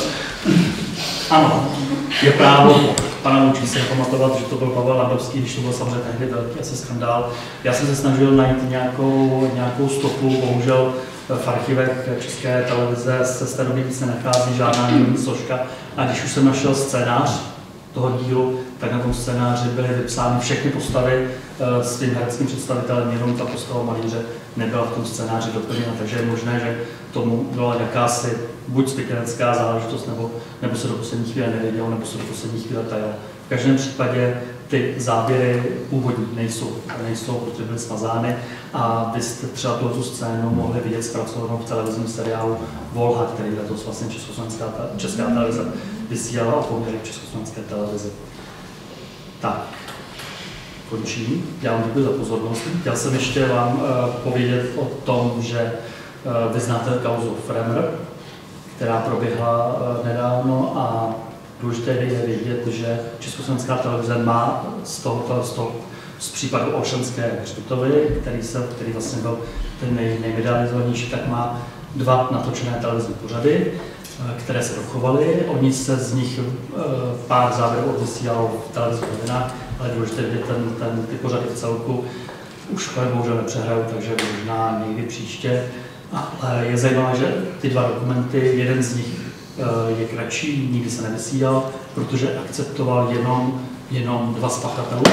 ano, je právo pana Lučí se pamatovat, že to byl Pavel Landovský, když to byl samozřejmě tehdy velký asi skandál. Já jsem se snažil najít nějakou, nějakou stopu, bohužel v archivech České televize se z té doby nic nenachází, žádná není složka. A když už jsem našel scénář toho dílu, tak na tom scénáři byly vypsány všechny postavy eh, s tím hereckým představitelem, jenom ta postava malíře nebyla v tom scénáři doplněna, takže je možné, že tomu byla jakási buď spikenská záležitost, nebo, nebo se do poslední chvíle nevědělo, nebo se do poslední chvíle tajilo. V každém případě ty záběry původní nejsou, nejsou, protože byly smazány a vy jste třeba tuto scénu mohli vidět zpracovanou v televizním seriálu Volha, který letos vlastně Československá, Česká televize vysílala o poměrech Československé televizi. Tak, končím. Já vám děkuji za pozornost. Chtěl jsem ještě vám uh, povědět o tom, že uh, vy znáte kauzu Fremer, která proběhla uh, nedávno a důležité je vědět, že Československá televize má z tohoto, z, toho, z případu Olšanské hřbitovy, který, se, který vlastně byl ten nej, nejmedializovanější, tak má dva natočené televizní pořady, které se dochovaly. Oni se z nich pár závěrů odvysílalo v televizních novinách, ale důležité je, ten, ten, ty pořady v celku už bohužel nepřehraju, takže možná někdy příště. Ale je zajímavé, že ty dva dokumenty, jeden z nich eh, je kratší, nikdy se nevysílal, protože akceptoval jenom, jenom dva z pachatelů,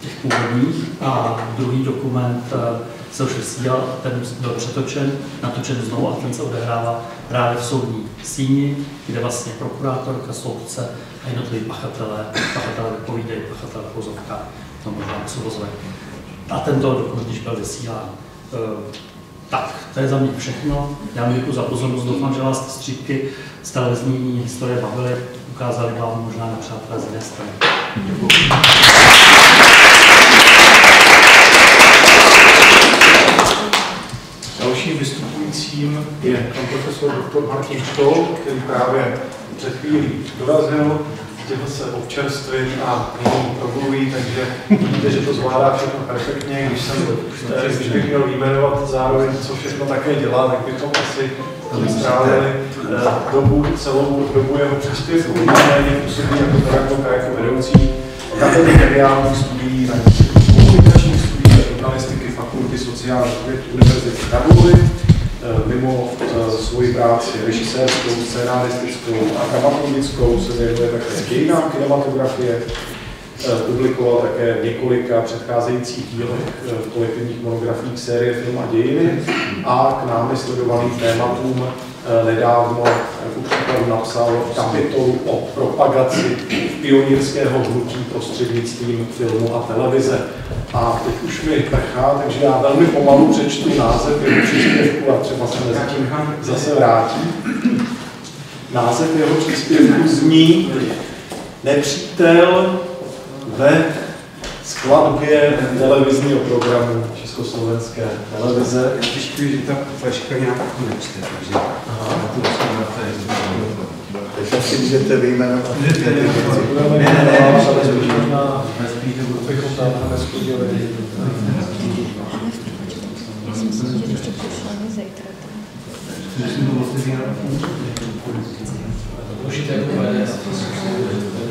těch původních, a druhý dokument eh, se už vysílal, ten byl přetočen, natočen znovu a ten se odehrává právě v soudní síni, kde vlastně prokurátorka, soudce a jednotliví pachatelé, pachatelé vypovídají, pachatelé v pozovkách, to možná. A tento dokument již byl vysílán. Tak, to je za mě všechno. Já vám děkuji za pozornost, doufám, že vás střípky z televizní historie bavily, ukázali vám možná na přátelé z jiné strany. Dalším vystupujícím je pan profesor dr. Martin Štol, který právě před chvílí dorazil, chtěl se občerstvit a nyní promluví, takže vidíte, že to zvládá všechno perfektně. Když, jsem, když bych měl vyjmenovat zároveň, co všechno také dělá, tak bychom asi strávili eh, dobu, celou dobu jeho příspěvku. Nicméně působí jako pedagog jako vedoucí katedry mediálních studií na komunikačních studií a žurnalistiky Fakulty sociálních věd Univerzity Karlovy mimo eh, svoji práci režisérskou, scénaristickou a dramaturgickou se věnuje také dějinám kinematografie, eh, publikoval také několika předcházejících dílech kolektivních monografiích série Film a dějiny a k námi sledovaným tématům nedávno ku napsal kapitolu o propagaci pionýrského hnutí prostřednictvím filmu a televize. A teď už mi prchá, takže já velmi pomalu přečtu název jeho příspěvku a třeba se mezi tím zase vrátí. Název jeho příspěvku zní Nepřítel ve skladbě televizního programu Československé televize. Zjišťuji, že ta flaška nějak nečte, takže Teď si můžete vyjmenovat. Ne, ne, ne, ne, spíš bychom tam neschodili.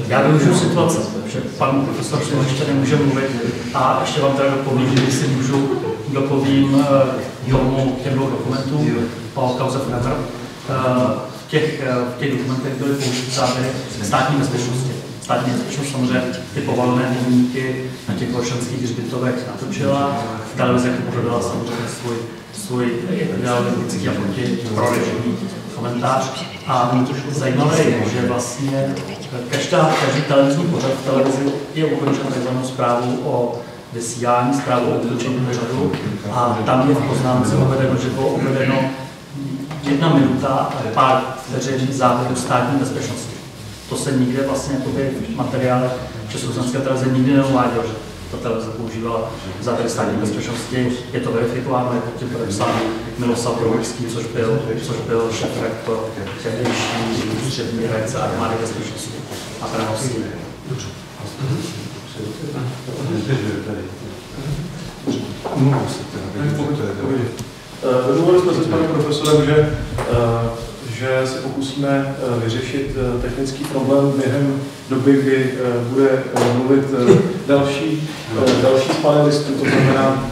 Já využiju situace, že pan profesor Šimon ještě nemůže mluvit a ještě vám teda dopovím, že si můžu dopovím k tomu, k těm dvou dokumentům o kauze Fremer. Těch, v těch dokumentech byly použity závěry státní bezpečnosti. Státní bezpečnost samozřejmě ty povalené pomníky na těch oršanských hřbitovech natočila. V televizi pořadala samozřejmě svůj, svůj idealistický a proti prorežimní komentář. A zajímavé je, že vlastně každá, každý televizní pořad v televizi je ukončen takzvanou zprávu o vysílání zprávu o odlučení úřadu a tam je v poznámce uvedeno, že bylo uvedeno jedna minuta a pár vteřin závodu státní bezpečnosti. To se nikde vlastně v materiálech Československé televize nikdy neuvádělo, že ta televize používala závěry státní bezpečnosti. Je to verifikováno, je pod tím podepsán Miloslav Broucký, což byl, což byl šéf rektor tehdejší ústřední reakce armády bezpečnosti a prenosí. Domluvili jsme se s panem profesorem, že, eh, že se pokusíme eh, vyřešit eh, technický problém během doby, kdy bude mluvit další, další z panelistů, to znamená...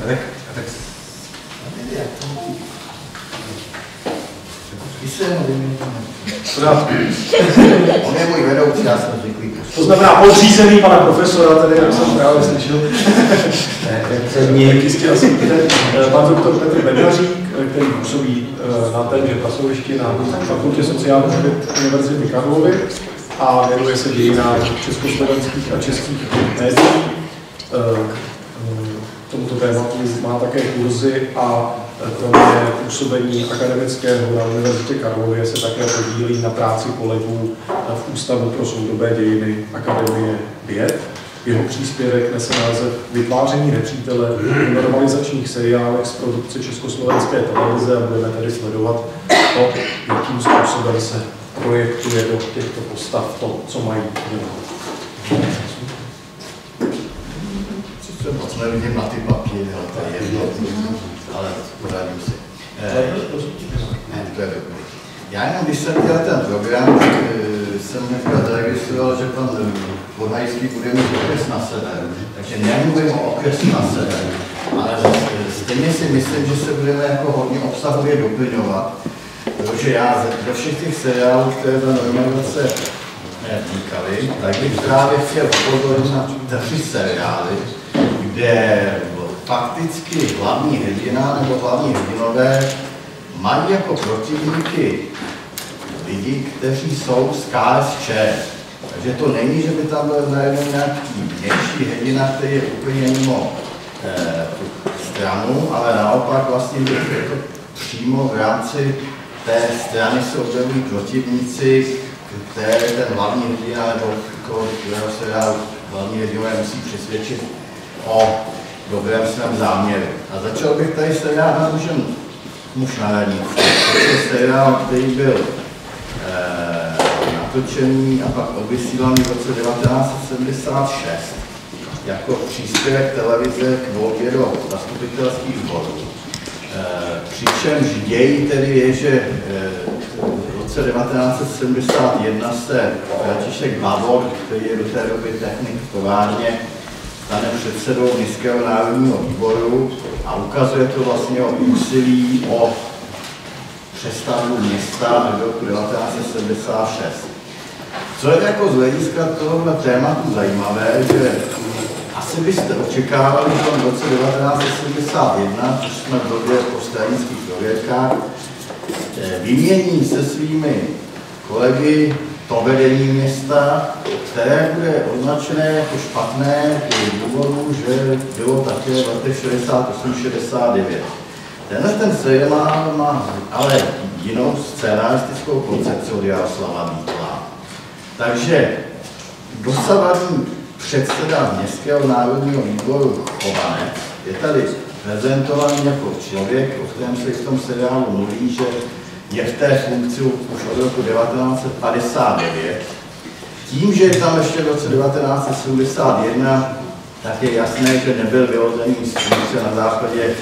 On je můj vedoucí, já jsem. To znamená podřízený pana profesora, tady jak jsem právě slyšel. Jak jistě asi pan doktor Petr Bednařík, který působí na témže pracovišti na Fakultě sociálních věd Univerzity Karlovy a věnuje se dějinám československých a českých médií. Tomuto tématu má také kurzy a kromě působení akademického na Univerzitě Karlově se také podílí na práci kolegů v Ústavu pro soudobé dějiny Akademie věd. Jeho příspěvek nese název Vytváření nepřítele v normalizačních seriálech z produkce Československé televize a budeme tedy sledovat to, jakým způsobem se projektuje do těchto postav to, co mají dělat. Sice moc nevidím na ty papíry, ale to je jedno, ale poradím si. Eh, ne, to je dobrý. Já jenom, když jsem dělal ten program, tak eh, jsem hnedka zaregistroval, že pan Podhajský bude mít okres na sever. Takže nemluvím o okresu na sever, ale stejně si myslím, že se budeme jako hodně obsahově doplňovat, protože já ze všech těch seriálů, které za normalizace vznikaly, tak bych právě chtěl upozornit na tři seriály, kde fakticky hlavní hrdina nebo hlavní hrdinové mají jako protivníky lidi, kteří jsou z KSČ. Takže to není, že by tam byl najednou nějaký vnější hrdina, který je úplně mimo eh, stranu, ale naopak vlastně je to přímo v rámci té strany se objevují protivníci, které ten hlavní hrdina nebo kterého se dá hlavní hrdinové musí přesvědčit o dobrém svém záměru. A začal bych tady seriál na mužem muž na radnici. To je který byl eh, natočený a pak odvysílaný v roce 1976 jako příspěvek televize k volbě do zastupitelských zborů. Eh, přičemž děj tedy je, že eh, v roce 1971 se František Bavor, který je do té doby technik v továrně, stane předsedou Městského národního výboru a ukazuje to vlastně o úsilí o přestavbu města do roku 1976. Co je jako z hlediska tohohle tématu zajímavé, že asi byste očekávali, v roce 1971, což jsme v době po stranických eh, vymění se svými kolegy to vedení města, které bude označené jako špatné z důvodu, že bylo také v letech 68-69. Tenhle ten seriál má, ale jinou scénaristickou koncepci od Jaroslava Vítla. Takže dosavadní předseda Městského národního výboru Chovanec je tady prezentovaný jako člověk, o kterém se v tom seriálu mluví, že je v té funkci už od roku 1959. Tím, že je tam ještě v roce 1971, tak je jasné, že nebyl vyhozený z funkce na základě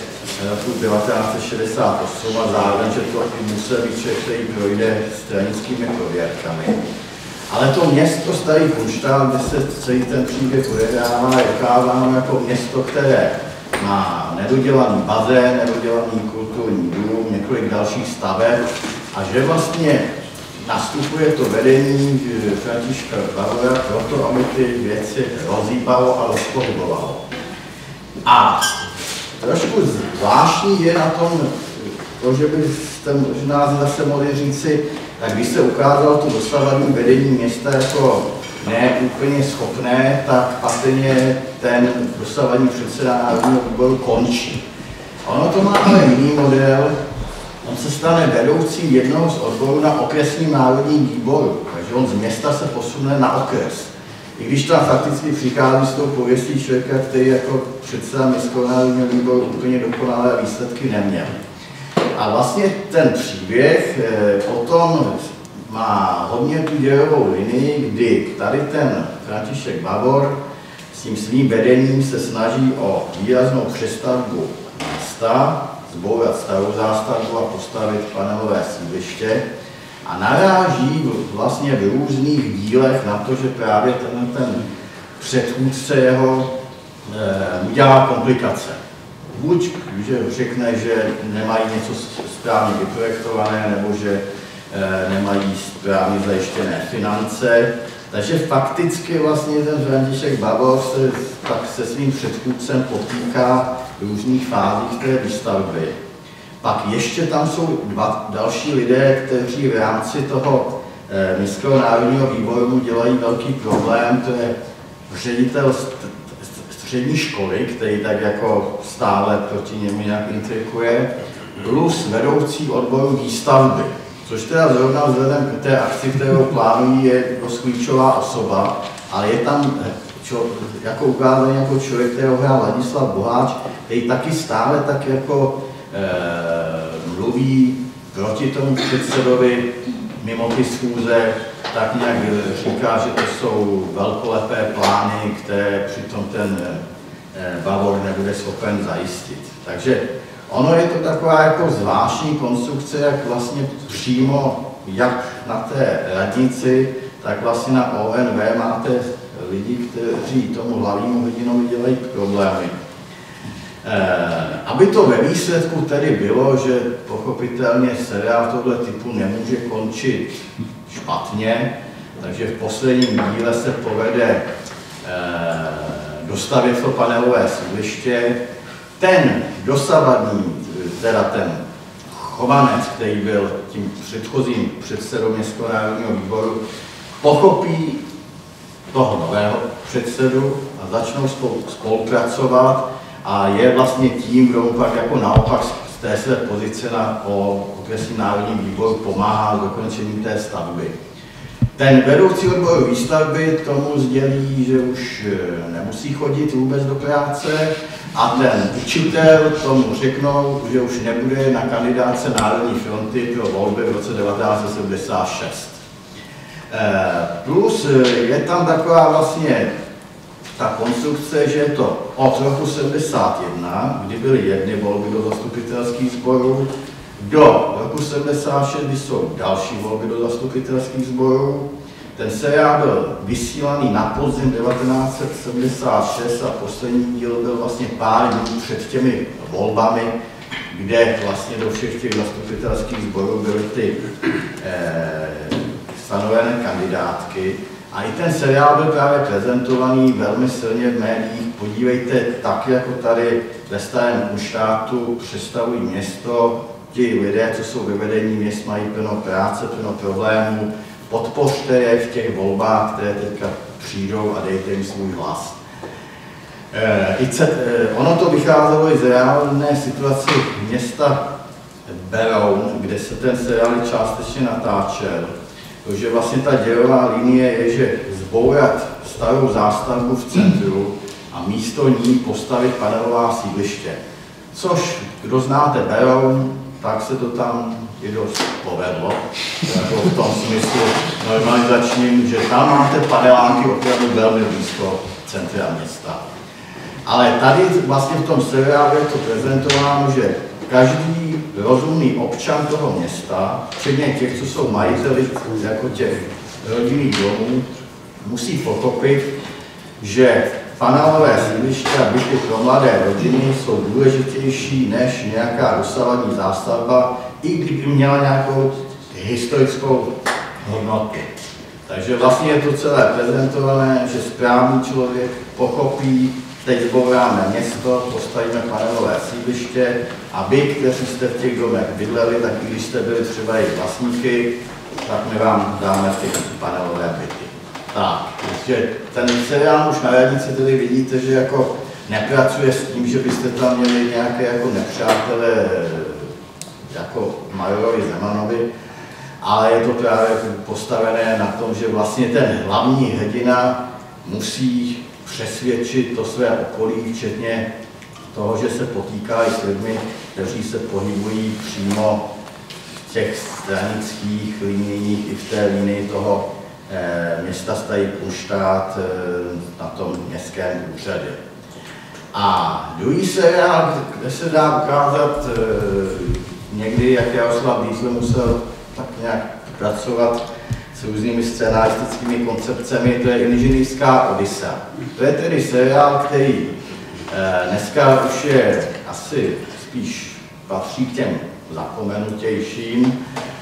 roku 1968 a zároveň, že to i musel být člověk, který projde stranickými prověrkami. Ale to město Starý Kunštál, kde se celý ten příběh odehrává, je jako město, které má nedodělaný bazén, nedodělaný kulturní dům, několik dalších staveb a že vlastně nastupuje to vedení Františka Bavora proto, aby ty věci rozhýbalo a rozpohybovalo. A trošku zvláštní je na tom, to, že byste možná zase mohli říci, tak když se ukázalo to dosavadní vedení města jako ne úplně schopné, tak patrně ten dosavadní předseda Národního výboru končí. Ono to má ale jiný model, on se stane vedoucím jednoho z odborů na okresním národním výboru, takže on z města se posune na okres. I když tam fakticky přichází s tou pověstí člověka, který jako předseda Městského národního výboru úplně dokonalé výsledky neměl. A vlastně ten příběh eh, potom má hodně tu dějovou linii, kdy tady ten František Bavor tím svým vedením se snaží o výraznou přestavbu města, zbourat starou zástavbu a postavit panelové sídliště a naráží vlastně v různých dílech na to, že právě ten, ten předchůdce jeho e, udělá komplikace. Buď, že řekne, že nemají něco správně vyprojektované, nebo že e, nemají správně zajištěné finance, takže fakticky vlastně ten František Bavor se tak se svým předchůdcem potýká v různých fázích té výstavby. Pak ještě tam jsou dva další lidé, kteří v rámci toho eh, Městského národního výboru dělají velký problém, to je ředitel střední školy, který tak jako stále proti němu nějak intrikuje, plus vedoucí odboru výstavby, což teda zrovna vzhledem k té akci, kterou plánují, je dost klíčová osoba, ale je tam eh, čo, jako ukázaný jako člověk, kterého hrál Ladislav Boháč, který taky stále tak jako e, mluví proti tomu předsedovi mimo ty schůze, tak nějak říká, že to jsou velkolepé plány, které přitom ten Bavor nebude schopen zajistit. Takže ono je to taková jako zvláštní konstrukce, jak vlastně přímo jak na té radnici, tak vlastně na ONV máte lidi, kteří tomu hlavnímu hrdinovi dělají problémy. Eh, aby to ve výsledku tedy bylo, že pochopitelně seriál tohle typu nemůže končit špatně, takže v posledním díle se povede eh, dostavit to panelové sídliště. Ten dosavadní, teda ten Chovanec, který byl tím předchozím předsedou Městského národního výboru, pochopí toho nového předsedu a začnou spolupracovat a je vlastně tím, kdo mu pak jako naopak z té své pozice na okresním národním výboru pomáhá dokončení té stavby. Ten vedoucí odboru výstavby tomu sdělí, že už eh, nemusí chodit vůbec do práce a ten učitel tomu řeknou, že už nebude na kandidáce Národní fronty pro volby v roce 1976. Eh, plus je tam taková vlastně ta konstrukce, že je to od roku 71, kdy byly jedny volby do zastupitelských sborů, do roku 76, kdy jsou další volby do zastupitelských sborů. Ten seriál byl vysílaný na podzim 1976 a poslední díl byl vlastně pár dní před těmi volbami, kde vlastně do všech těch zastupitelských sborů byly ty eh, stanovené kandidátky. A i ten seriál byl právě prezentovaný velmi silně v médiích. Podívejte, tak jako tady ve starém Kunštátu představují město, ti lidé, co jsou vyvedení měst, mají plno práce, plno problémů, podpořte je v těch volbách, které teďka přijdou a dejte jim svůj hlas. E, e, ono to vycházelo i z reálné situace města Beroun, kde se ten seriál částečně natáčel. Takže vlastně ta dělová linie je, že zbourat starou zástavbu v centru a místo ní postavit panelová sídliště. Což, kdo znáte Beroun, tak se to tam i dost povedlo, jako v tom smyslu normalizačním, že tam máte paneláky opravdu velmi blízko centra města. Ale tady vlastně v tom seriálu je to prezentováno, že každý rozumný občan toho města, včetně těch, co jsou majiteli jako těch rodinných domů, musí pochopit, že panelové sídliště a byty pro mladé rodiny jsou důležitější než nějaká dosavadní zástavba, i kdyby měla nějakou historickou hodnotu. Takže vlastně je to celé prezentované, že správný člověk pochopí, teď zbouráme město, postavíme panelové sídliště a vy, kteří jste v těch domech bydleli, tak i když jste byli třeba jejich vlastníky, tak my vám dáme ty panelové byty. Tak, že ten seriál už na radnici tedy vidíte, že jako nepracuje s tím, že byste tam měli nějaké jako nepřátelé jako Majorovi Zemanovi, ale je to právě postavené na tom, že vlastně ten hlavní hrdina musí přesvědčit to své okolí, včetně toho, že se potýká i s lidmi, kteří se pohybují přímo v těch stranických liniích i v té linii toho města Stají Kunštát eh, na tom městském úřadě. A druhý seriál, kde se dá ukázat eh, někdy, jak Jaroslav Diesel musel tak nějak pracovat s různými scénaristickými koncepcemi, to je Inženýrská Odisa. To je tedy seriál, který eh, dneska už je asi spíš patří k těm zapomenutějším, eh,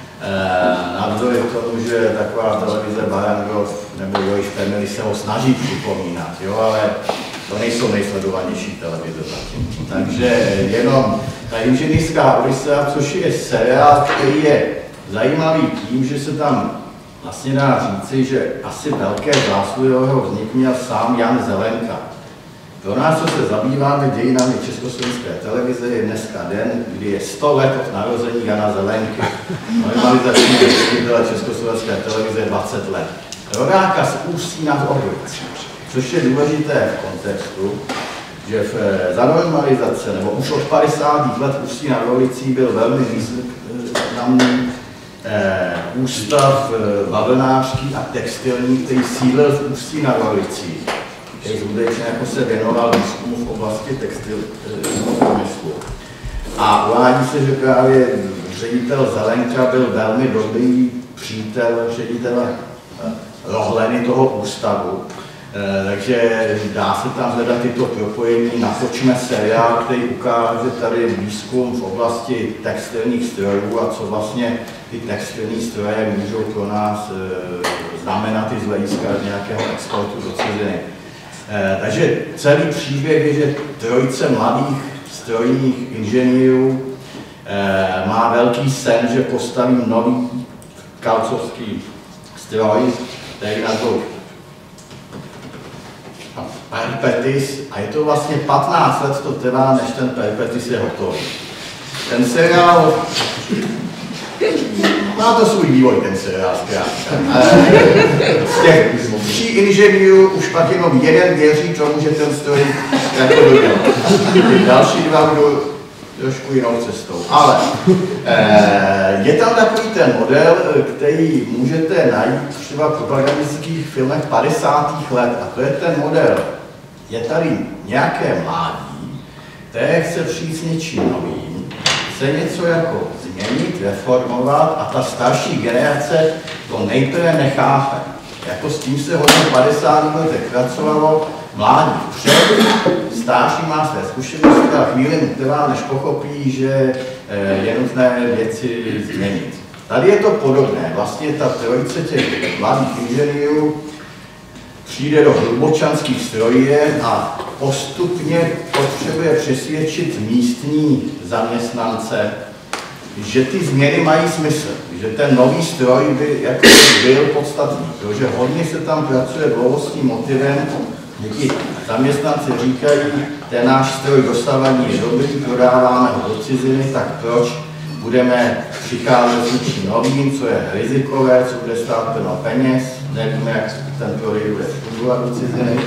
navzdory tomu, že taková televize Barangrov nebo Joyce Family se ho snaží připomínat, jo, ale to nejsou nejsledovanější televize zatím. Takže jenom ta inženýrská Odisa, což je seriál, který je zajímavý tím, že se tam vlastně dá říci, že asi velké zásluhy jeho vzniku měl sám Jan Zelenka. Pro nás, co se zabýváme dějinami Československé televize, je dneska den, kdy je 100 let od narození Jana Zelenky. Normalizační vystupitele Československé televize je 20 let. Rodáka z Ústí nad Orlic, což je důležité v kontextu, že v, eh, za normalizace, nebo už od 50. let Ústí nad Orlicí byl velmi významný eh, ústav eh, bavlnářský a textilní, který sídlil v Ústí nad Orlicí, který skutečně jako se věnoval výzkumu v oblasti textilního průmyslu. A uvádí se, že právě ředitel Zelenka byl velmi dobrý přítel ředitele eh, Rohleny toho ústavu, Eh, takže dá se tam hledat tyto propojení. Natočme seriál, který ukáže tady výzkum v oblasti textilních strojů a co vlastně ty textilní stroje můžou pro nás eh, znamenat i z hlediska nějakého exportu do ciziny. Eh, takže celý příběh je, že trojice mladých strojních inženýrů má velký sen, že postaví nový kalcovský stroj, který na to Perpetis a je to vlastně 15 let to trvá, než ten Perpetis je hotový. Ten seriál, má to svůj vývoj, ten seriál zkrátka. Z těch tří inženýrů už pak jenom jeden věří tomu, že ten stroj jako. Další dva budou trošku jinou cestou. Ale eh, je tam takový ten model, který můžete najít třeba v propagandistických filmech 50. let. A to je ten model je tady nějaké mládí, které chce přijít s něčím novým, chce něco jako změnit, reformovat a ta starší generace to nejprve nechápe. Jako s tím se hodně 50 letech pracovalo, mládí před, starší má své zkušenosti a chvíli mu trvá, než pochopí, že eh, je nutné věci změnit. Tady je to podobné. Vlastně ta trojice těch mladých inženýrů přijde do hlubočanských strojíren a postupně potřebuje přesvědčit místní zaměstnance, že ty změny mají smysl, že ten nový stroj by jako byl podstatný, protože hodně se tam pracuje dlouho s tím motivem, kdy zaměstnanci říkají, ten náš stroj dostavení je dobrý, prodáváme ho do ciziny, tak proč budeme přicházet s něčím novým, co je rizikové, co bude stát plno peněz, nevíme, jak ten prodej bude fungovat do ciziny.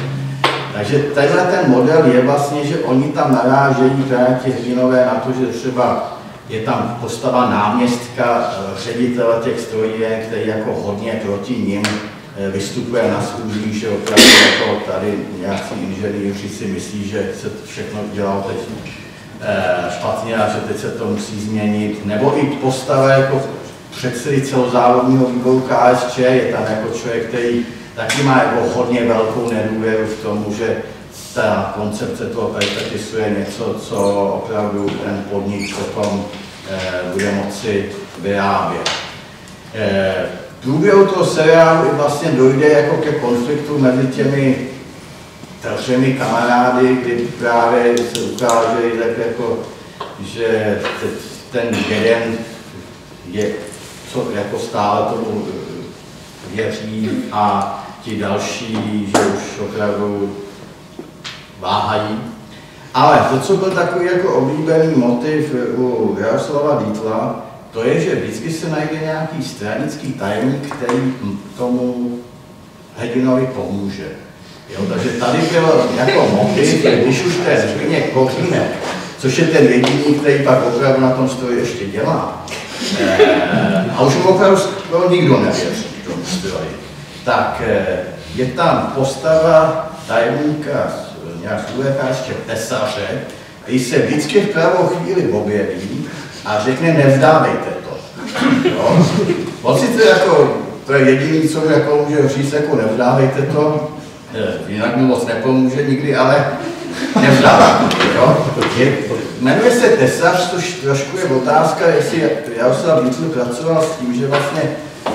Takže tenhle ten model je vlastně, že oni tam narážejí právě ti hrdinové na to, že třeba je tam postava náměstka, eh, ředitele těch strojíren, který jako hodně proti ním eh, vystupuje na schůzích, že opravdu jako tady nějací inženýři si myslí, že se všechno dělalo teď eh, špatně a že teď se to musí změnit. Nebo i postava jako předsedy celozávodního výboru KSČ, je tam jako člověk, který taky má jako hodně velkou nedůvěru v tomu, že ta koncepce toho perpetisu je něco, co opravdu ten podnik potom eh, bude moci vyrábět. Eh, v průběhu toho seriálu vlastně dojde jako ke konfliktu mezi těmi třemi kamarády, kdy právě se ukáže, jako, že ten jeden je co jako stále tomu věří a ti další, že už opravdu váhají. Ale to, co byl takový jako oblíbený motiv u Jaroslava Dítla, to je, že vždycky se najde nějaký stranický tajemník, který tomu hrdinovi pomůže. Jo, takže tady byl jako motiv, když už ten Zbigněk Kochínek, což je ten jediný, který pak opravdu na tom stroji ještě dělá, a už mu opravdu skoro nikdo nevěří tomu stroji, tak e, je tam postava tajemníka nějak z UFSČ tesaře, který se vždycky v pravou chvíli objeví a řekne, nevzdávejte to. Jo? On sice jako, to je jediný, co mu jako může říct, jako nevzdávejte to, jinak mi moc nepomůže nikdy, ale Jo? Je, jmenuje se tesař, což trošku je otázka, jestli Jaroslav Vítl pracoval s tím, že vlastně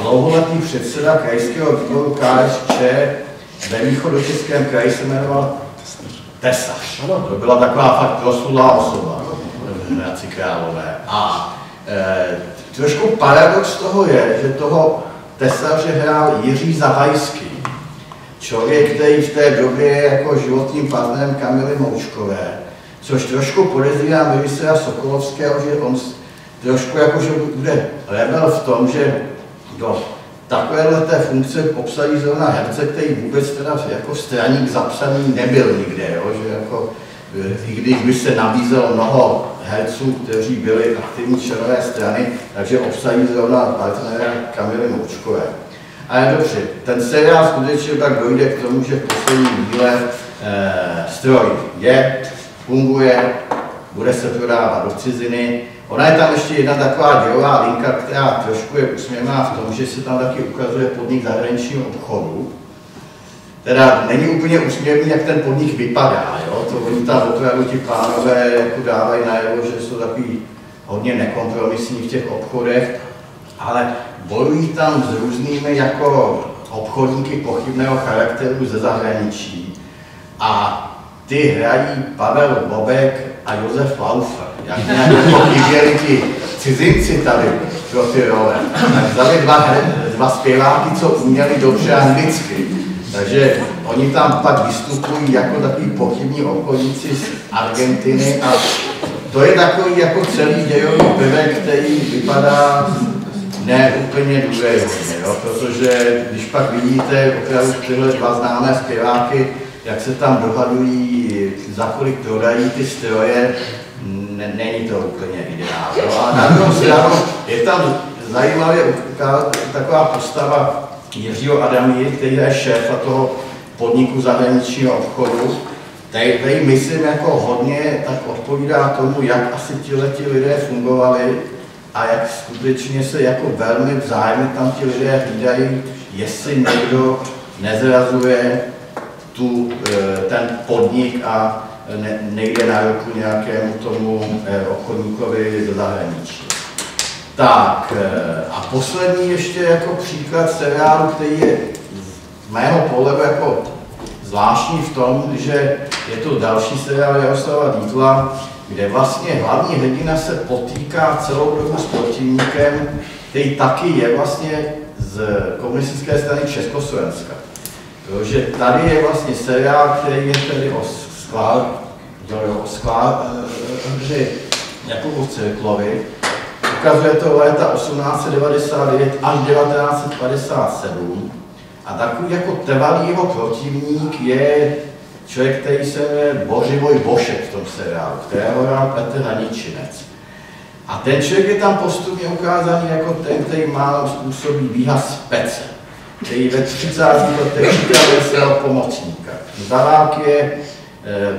dlouholetý předseda krajského výboru KSČ ve východočeském kraji se jmenoval Tesař. To byla taková fakt proslulá osoba v Hradci Králové. A e, trošku paradox toho je, že toho tesaře hrál Jiří Zavajský. Člověk, který v té době je jako životním partnerem Kamily Moučkové, což trošku podezírám režiséra Sokolovského, že on trošku jako, že bude rebel v tom, že do takovéhle té funkce obsadí zrovna herce, který vůbec teda jako straník zapsaný nebyl nikde, jo? že jako, i když by se nabízelo mnoho herců, kteří byli aktivní členové strany, takže obsadí zrovna partnera Kamily Moučkové. Ale dobře, ten seriál skutečně tak dojde k tomu, že v posledním díle e, stroj je, funguje, bude se prodávat do ciziny. Ona je tam ještě jedna taková dělová linka, která trošku je usměvná v tom, že se tam taky ukazuje podnik zahraničního obchodu. Teda není úplně úsměvný, jak ten podnik vypadá, jo? to oni tam opravdu ti pánové jako dávají najevo, že jsou takový hodně nekompromisní v těch obchodech, ale bojují tam s různými jako obchodníky pochybného charakteru ze zahraničí. A ty hrají Pavel Bobek a Josef Laufer. Jak nějak chyběli ti cizinci tady pro ty role. Tak vzali dva, dva zpěváky, co uměli dobře anglicky. Takže oni tam pak vystupují jako takový pochybní obchodníci z Argentiny a to je takový jako celý dějový prvek, který vypadá ne úplně důvěryhodně, jo? protože když pak vidíte opravdu tyhle dva známé zpěváky, jak se tam dohadují, za kolik prodají ty stroje, ne, není to úplně ideální. Jo? A na druhou stranu je tam zajímavě taková postava Jiřího Adamí, který je šéfa toho podniku zahraničního obchodu, který myslím jako hodně tak odpovídá tomu, jak asi ti lidé fungovali a jak skutečně se jako velmi vzájemně tam ti lidé hlídají, jestli někdo nezrazuje tu, eh, ten podnik a ne, nejde na ruku nějakému tomu eh, obchodníkovi do zahraničí. Tak eh, a poslední ještě jako příklad seriálu, který je z mého pohledu jako zvláštní v tom, že je to další seriál Jaroslava Dítla, kde vlastně hlavní hrdina se potýká celou dobu s protivníkem, který taky je vlastně z komunistické strany Československa. Protože tady je vlastně seriál, který je tedy o skvál, o skvál, že Jakubu Cirklovi. Ukazuje to léta 1899 až 1957. A takový jako trvalý jeho protivník je člověk, který se jmenuje Bořivoj Bošek v tom seriálu, kterého hrál Petr Haničinec. A ten člověk je tam postupně ukázaný jako ten, který má způsobí výhaz pece, který ve 30. letech připravil svého pomocníka. Za války je e,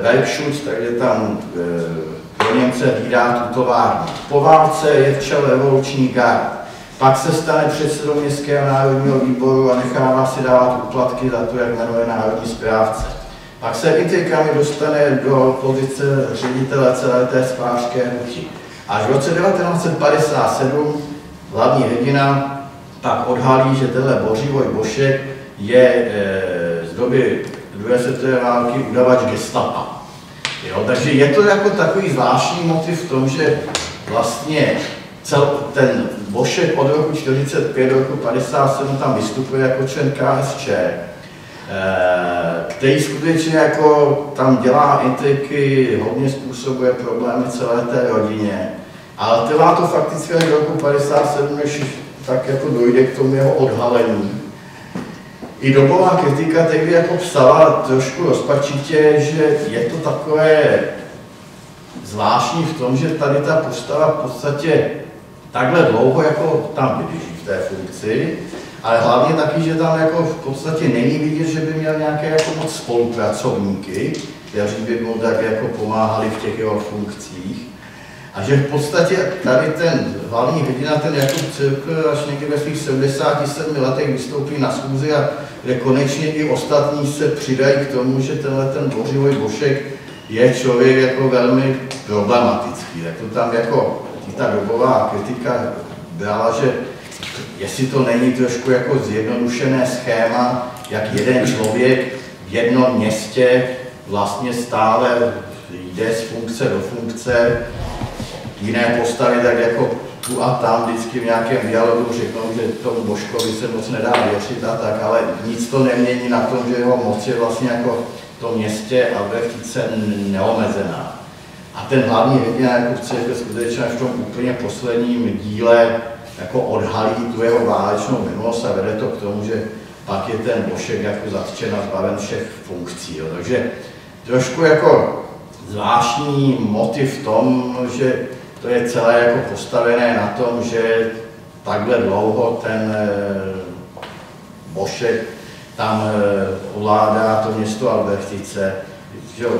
Bergschutz, takže tam e, pro Němce hlídá tu továrnu. Po válce je v čele revoluční gard. Pak se stane předsedou Městského národního výboru a nechává si dávat úplatky za to, jak jmenuje národní správce. Pak se intrikami dostane do pozice ředitele celé té spářské hnutí. Až v roce 1957 hlavní hrdina pak odhalí, že tenhle Bořivoj Bošek je e, z doby druhé světové války udavač gestapa. Jo, takže je to jako takový zvláštní motiv v tom, že vlastně cel, ten Bošek od roku 45 do roku 57 tam vystupuje jako člen KSČ který skutečně jako tam dělá intriky, hodně způsobuje problémy celé té rodině. Ale trvá to fakticky až roku 57, než tak jako dojde k tomu jeho odhalení. I dobová kritika tehdy jako psala trošku rozpačitě, že je to takové zvláštní v tom, že tady ta postava v podstatě takhle dlouho jako tam vydrží v té funkci, ale hlavně taky, že tam jako v podstatě není vidět, že by měl nějaké jako moc spolupracovníky, kteří by mu tak jako pomáhali v těch jeho funkcích. A že v podstatě tady ten hlavní hrdina, ten Jakub Cirkl, až někdy ve svých 77 letech vystoupí na schůzi a kde konečně i ostatní se přidají k tomu, že tenhle ten Bořivoj Bošek je člověk jako velmi problematický. Tak to tam jako ta dobová kritika brala, že jestli to není trošku jako zjednodušené schéma, jak jeden člověk v jednom městě vlastně stále jde z funkce do funkce, jiné postavy tak jako tu a tam vždycky v nějakém dialogu řeknou, že tomu Božkovi se moc nedá věřit a tak, ale nic to nemění na tom, že jeho moc je vlastně jako v tom městě Albrechtice neomezená. A ten hlavní hrdina jako chce skutečně v tom úplně posledním díle jako odhalí tu jeho válečnou minulost a vede to k tomu, že pak je ten Bošek jako zatčen a zbaven všech funkcí. Jo. Takže trošku jako zvláštní motiv v tom, že to je celé jako postavené na tom, že takhle dlouho ten eh, Bošek tam eh, ovládá to město Albertice.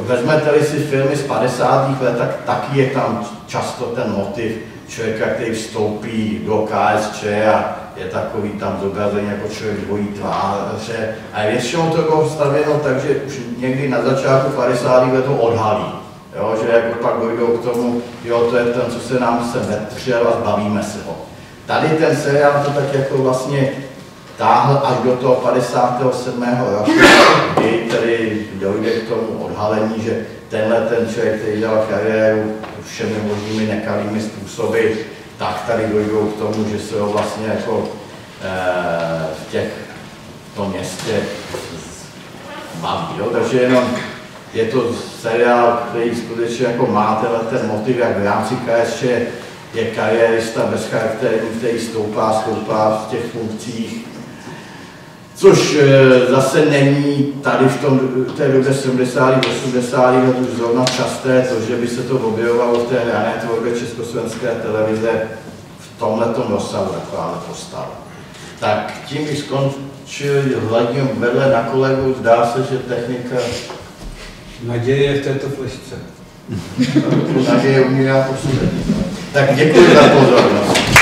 Vezmete-li si filmy z 50. let, tak taky je tam často ten motiv člověka, který vstoupí do KSČ a je takový tam zobrazený jako člověk dvojí tváře. A je většinou to bylo stavěno tak, že už někdy na začátku 50. let to odhalí. Jo, že jako pak dojdou k tomu, jo, to je ten, co se nám se vetřel a zbavíme se ho. Tady ten seriál to tak jako vlastně táhl až do toho 57. roku, kdy tedy dojde k tomu odhalení, že tenhle ten člověk, který dělal kariéru všemi možnými nekalými způsoby, tak tady dojdou k tomu, že se ho vlastně jako e, v těch v tom městě baví. Jo? Takže jenom je to seriál, který skutečně jako má tenhle ten motiv, jak v rámci KSČ je kariérista bez charakteru, který stoupá, stoupá v těch funkcích, což e, zase není tady v tom, té době 70. 80. let už zrovna časté, to, že by se to objevovalo v té hrané tvorbě československé televize v tomhle rozsahu taková postava. Tak tím bych skončil, hledím vedle na kolegu, zdá se, že technika Naděje je v této flešce. Naděje umírá poslední. Tak děkuji za pozornost.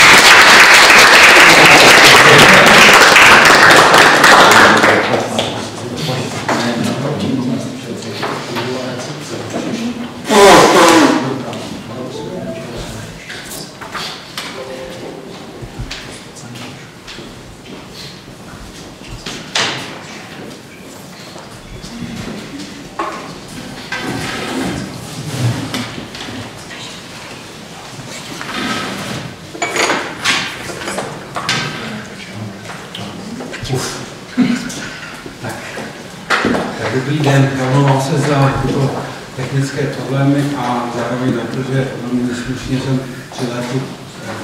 Dobrý den, já omlouvám se za tyto technické problémy a zároveň za to, že velmi neslušně jsem tři lety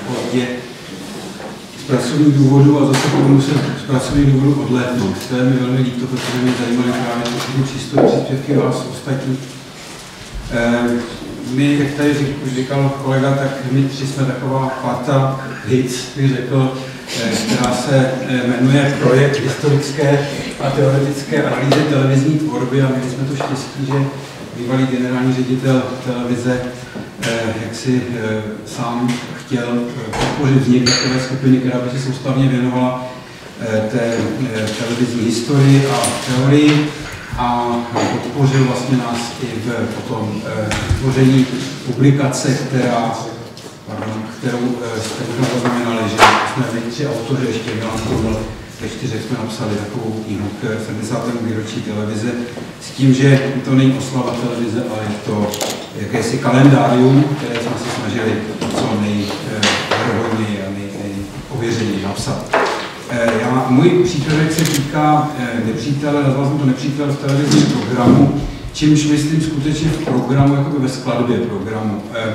pozdě z pracovních důvodů a zase budu muset z pracovních důvodů odlétnout. To je mi velmi líto, protože mě zajímaly právě všechny přístupy příspěvky vás ostatní. My, jak tady už říkal kolega, tak my tři jsme taková parta hits, bych řekl, Eh, která se eh, jmenuje Projekt historické a teoretické analýzy televizní tvorby. A měli jsme to štěstí, že bývalý generální ředitel televize eh, jak si sám chtěl podpořit vznik takové skupiny, která by se soustavně věnovala té televizní historii a teorii a podpořil vlastně nás i v potom tvoření publikace, která pardon, kterou eh, jste možná zaznamenali, že jsme my tři autoři, ještě Milan Koubel, ve čtyřech jsme napsali takovou knihu k 70. výročí televize s tím, že to není oslava televize, ale je to jakési kalendárium, které jsme se snažili co nejhrohodněji eh, a nej, nejověřeněji napsat. Eh, já, můj příspěvek se týká eh, nepřítele, nazval jsem to nepřítel v televizním programu, čímž myslím skutečně v programu, jakoby ve skladbě programu. Eh,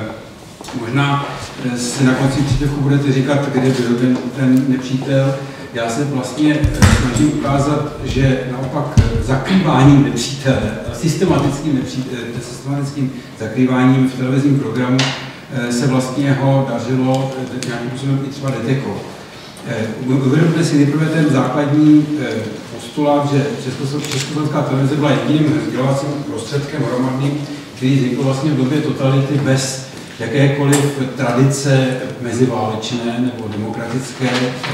možná si na konci příspěvku budete říkat, kde byl ten, ten nepřítel. Já se vlastně snažím ukázat, že naopak zakrýváním nepřítele, systematickým, nepřítele, systematickým zakrýváním v televizním programu se vlastně ho dařilo nějakým způsobem i třeba detekovat. Eh, uvědomte si nejprve ten základní eh, postulát, že Československá televize byla jediným sdělovacím prostředkem hromadným, který vznikl vlastně v době totality bez jakékoliv tradice meziválečné nebo demokratické,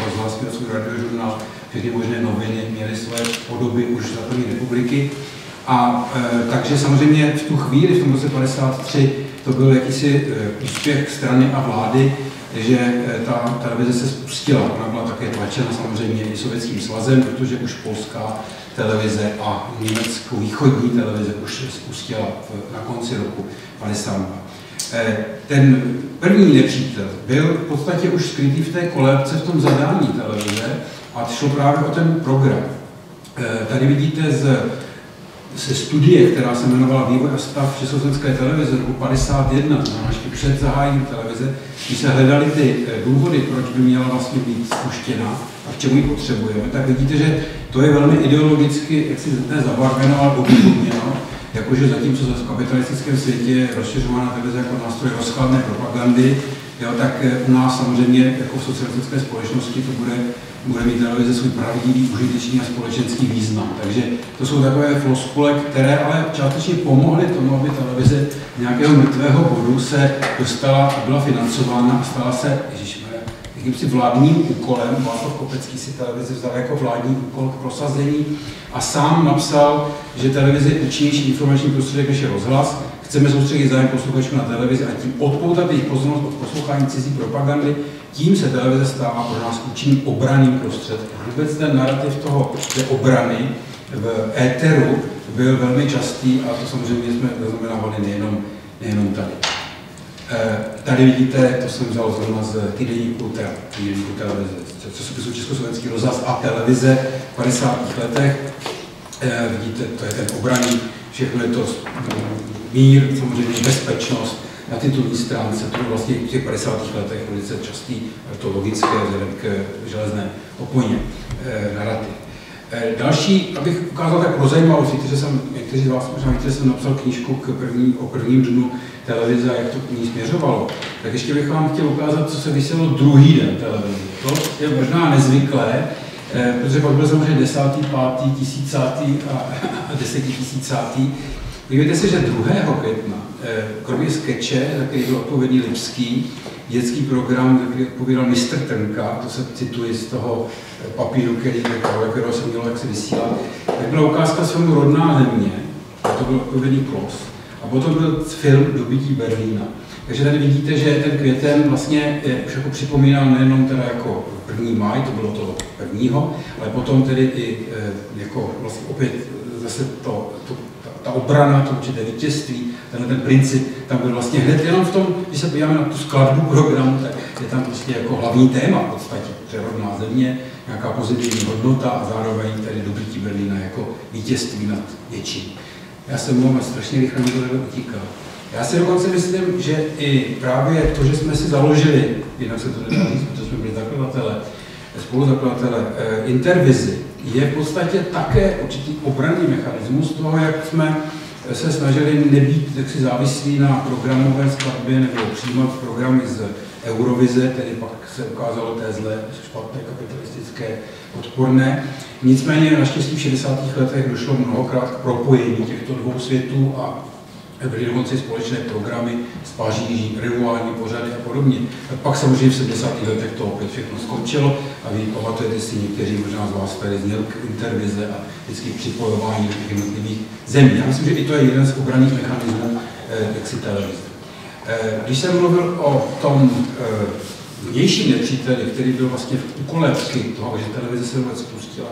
rozhlas svůj radiožurnál, všechny možné noviny měly své podoby už za první republiky. A e, takže samozřejmě v tu chvíli, v tom roce 53, to byl jakýsi e, úspěch strany a vlády, že eh, ta televize se spustila. Ona byla také tlačena samozřejmě i sovětským svazem, protože už polská televize a německou východní televize už se spustila na konci roku 52. Eh, ten první nepřítel byl v podstatě už skrytý v té kolébce v tom zadání televize a šlo právě o ten program. Eh, tady vidíte z se studie, která se jmenovala Vývoj a stav Československé televize roku 51, znamená ještě před zahájením televize, když se hledali ty eh, důvody, proč by měla vlastně být spuštěna a k čemu ji potřebujeme, tak vidíte, že to je velmi ideologicky jaksi ne zabarveno, ale odůvodněno, jakože zatímco v kapitalistickém světě je rozšiřována televize jako nástroj rozkladné propagandy, jo, tak eh, u nás samozřejmě jako v socialistické společnosti to bude bude mít televize svůj pravdivý, užitečný a společenský význam. Takže to jsou takové floskule, které ale částečně pomohly tomu, aby televize nějakého mrtvého bodu se dostala a byla financována a stala se, ježišmarja, jakýmsi vládním úkolem. Václav Kopecký si televizi vzal jako vládní úkol k prosazení a sám napsal, že televize je účinnější informační prostředek než je rozhlas. Chceme soustředit zájem posluchačů na televizi a tím odpoutat jejich pozornost od poslouchání cizí propagandy tím se televize stává pro nás účinným obraným prostředkem. Vůbec ten narrativ toho, té obrany v éteru byl velmi častý a to samozřejmě jsme zaznamenávali nejenom, nejenom tady. E, tady vidíte, to jsem vzal zrovna z týdenníku, týdenníku televize, časopisu Československý rozhlas a televize v 50. letech. E, vidíte, to je ten obraný, všechno je to mír, samozřejmě bezpečnost, na titulní stránce, to vlastně v těch 50. letech velice častý, to logické vzhledem k železné oponě, e, narrativ. E, další, abych ukázal tak pro zajímavost, že jsem, někteří z vás možná víte, že jsem napsal knížku k první, o prvním dnu televize a jak to k ní směřovalo, tak ještě bych vám chtěl ukázat, co se vysílalo druhý den televize. To je možná nezvyklé, e, protože pak byl samozřejmě desátý, pátý, tisícátý a desetitisícátý. Dívejte se, že 2. května, eh, kromě skeče, za který byl odpovědný Lipský, dětský program, který odpovídal mistr Trnka, to se cituje z toho eh, papíru, který, kterého se mělo jak se vysílat, tak byla ukázka z filmu Rodná země, a to byl odpovědný Klos. A potom byl film Dobytí Berlína. Takže tady vidíte, že ten květen vlastně je, už jako připomínal nejenom teda jako první maj, to bylo to prvního, ale potom tedy i eh, jako vlastně opět zase to, to ta obrana, to určité vítězství, tenhle ten princip, tam byl vlastně hned jenom v tom, když se podíváme na tu skladbu programu, tak je tam prostě jako hlavní téma v podstatě, přerodná země, nějaká pozitivní hodnota a zároveň tedy dobrý Berlína jako vítězství nad něčím. Já jsem mluvil strašně rychle, mi to utíkal. Já si dokonce myslím, že i právě to, že jsme si založili, jinak se to nedá říct, protože jsme byli zakladatele, spoluzakladatele, eh, intervizi, je v podstatě také určitý obranný mechanismus toho, jak jsme se snažili nebýt taksi závislí na programové skladbě nebo přijímat programy z Eurovize, tedy pak se ukázalo té zlé, špatné, kapitalistické, odporné. Nicméně naštěstí v 60. letech došlo mnohokrát k propojení těchto dvou světů a byly dokonce společné programy z Paříží, regulární pořady a podobně. A pak samozřejmě v 70. letech to opět všechno skončilo a vy pamatujete si někteří možná z vás tady zněl k intervize a vždycky připojování do těch jednotlivých zemí. Já myslím, že i to je jeden z obranných mechanismů eh, televize. Eh, když jsem mluvil o tom eh, vnějším nepříteli, který byl vlastně v kolébky toho, že televize se vůbec spustila,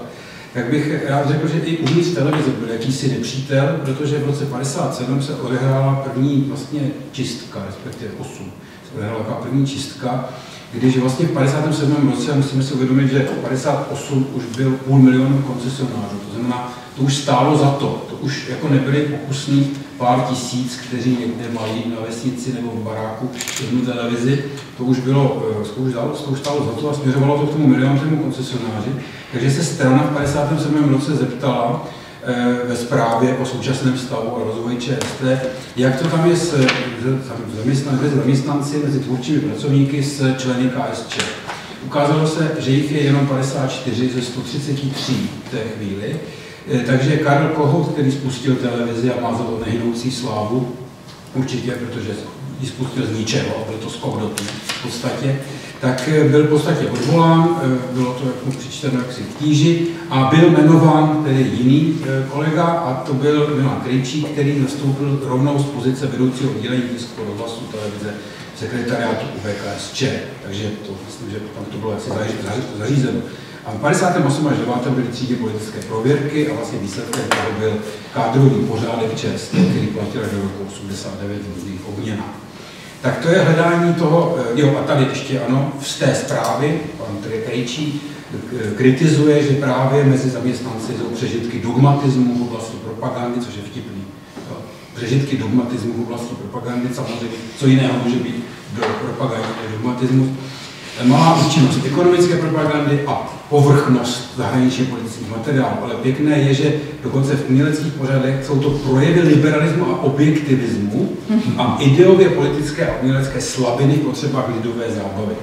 tak bych rád řekl, že i uvnitř televize byl jakýsi nepřítel, protože v roce 57 se odehrála první vlastně čistka, respektive 8, odehrála taková první čistka, když vlastně v 57. roce, musíme si uvědomit, že v 58 už byl půl milionu koncesionářů, to znamená, to už stálo za to, to už jako nebyly pokusných pár tisíc, kteří někde mají na vesnici nebo v baráku jednu televizi, to už bylo, eh, to už, dalo, to už stálo za to a směřovalo to k tomu milionovému koncesionáři. Takže se strana v 57. roce zeptala ve zprávě o současném stavu a rozvoji ČST, jak to tam je s zaměstnanci, zaměstnanci mezi tvůrčími pracovníky s členy KSČ. Ukázalo se, že jich je jenom 54 ze 133 v té chvíli, Eh, takže Karel Kohout, který spustil televizi a má za to slávu, určitě, protože ji spustil z ničeho, byl to skok do v podstatě, tak eh, byl v podstatě odvolán, eh, bylo to jako přečteno jaksi v tíži a byl jmenován tedy jiný kolega a to byl Milan Krejčík, který nastoupil rovnou z pozice vedoucího oddělení tisku rozhlasu televize sekretariátu UVKSČ. Takže to myslím, že tam to bylo jaksi zařízeno. A v 58. až 9. byly třídy politické prověrky a vlastně výsledkem toho byl kádrový pořádek ČST, který platil do roku 89 v různých obměnách. Tak to je hledání toho, eh, jo a tady ještě ano, z té zprávy, pan Krejčí eh, kritizuje, že právě mezi zaměstnanci jsou přežitky dogmatismu v oblasti propagandy, což je vtipný. Přežitky dogmatismu v oblasti propagandy, samozřejmě, co jiného může být do propagandy dogmatismus malá účinnost ekonomické propagandy a povrchnost zahraničně politických materiálů. Ale pěkné je, že dokonce v uměleckých pořadech jsou to projevy liberalismu a objektivismu a ideově politické a umělecké slabiny v potřebách lidové zábavy.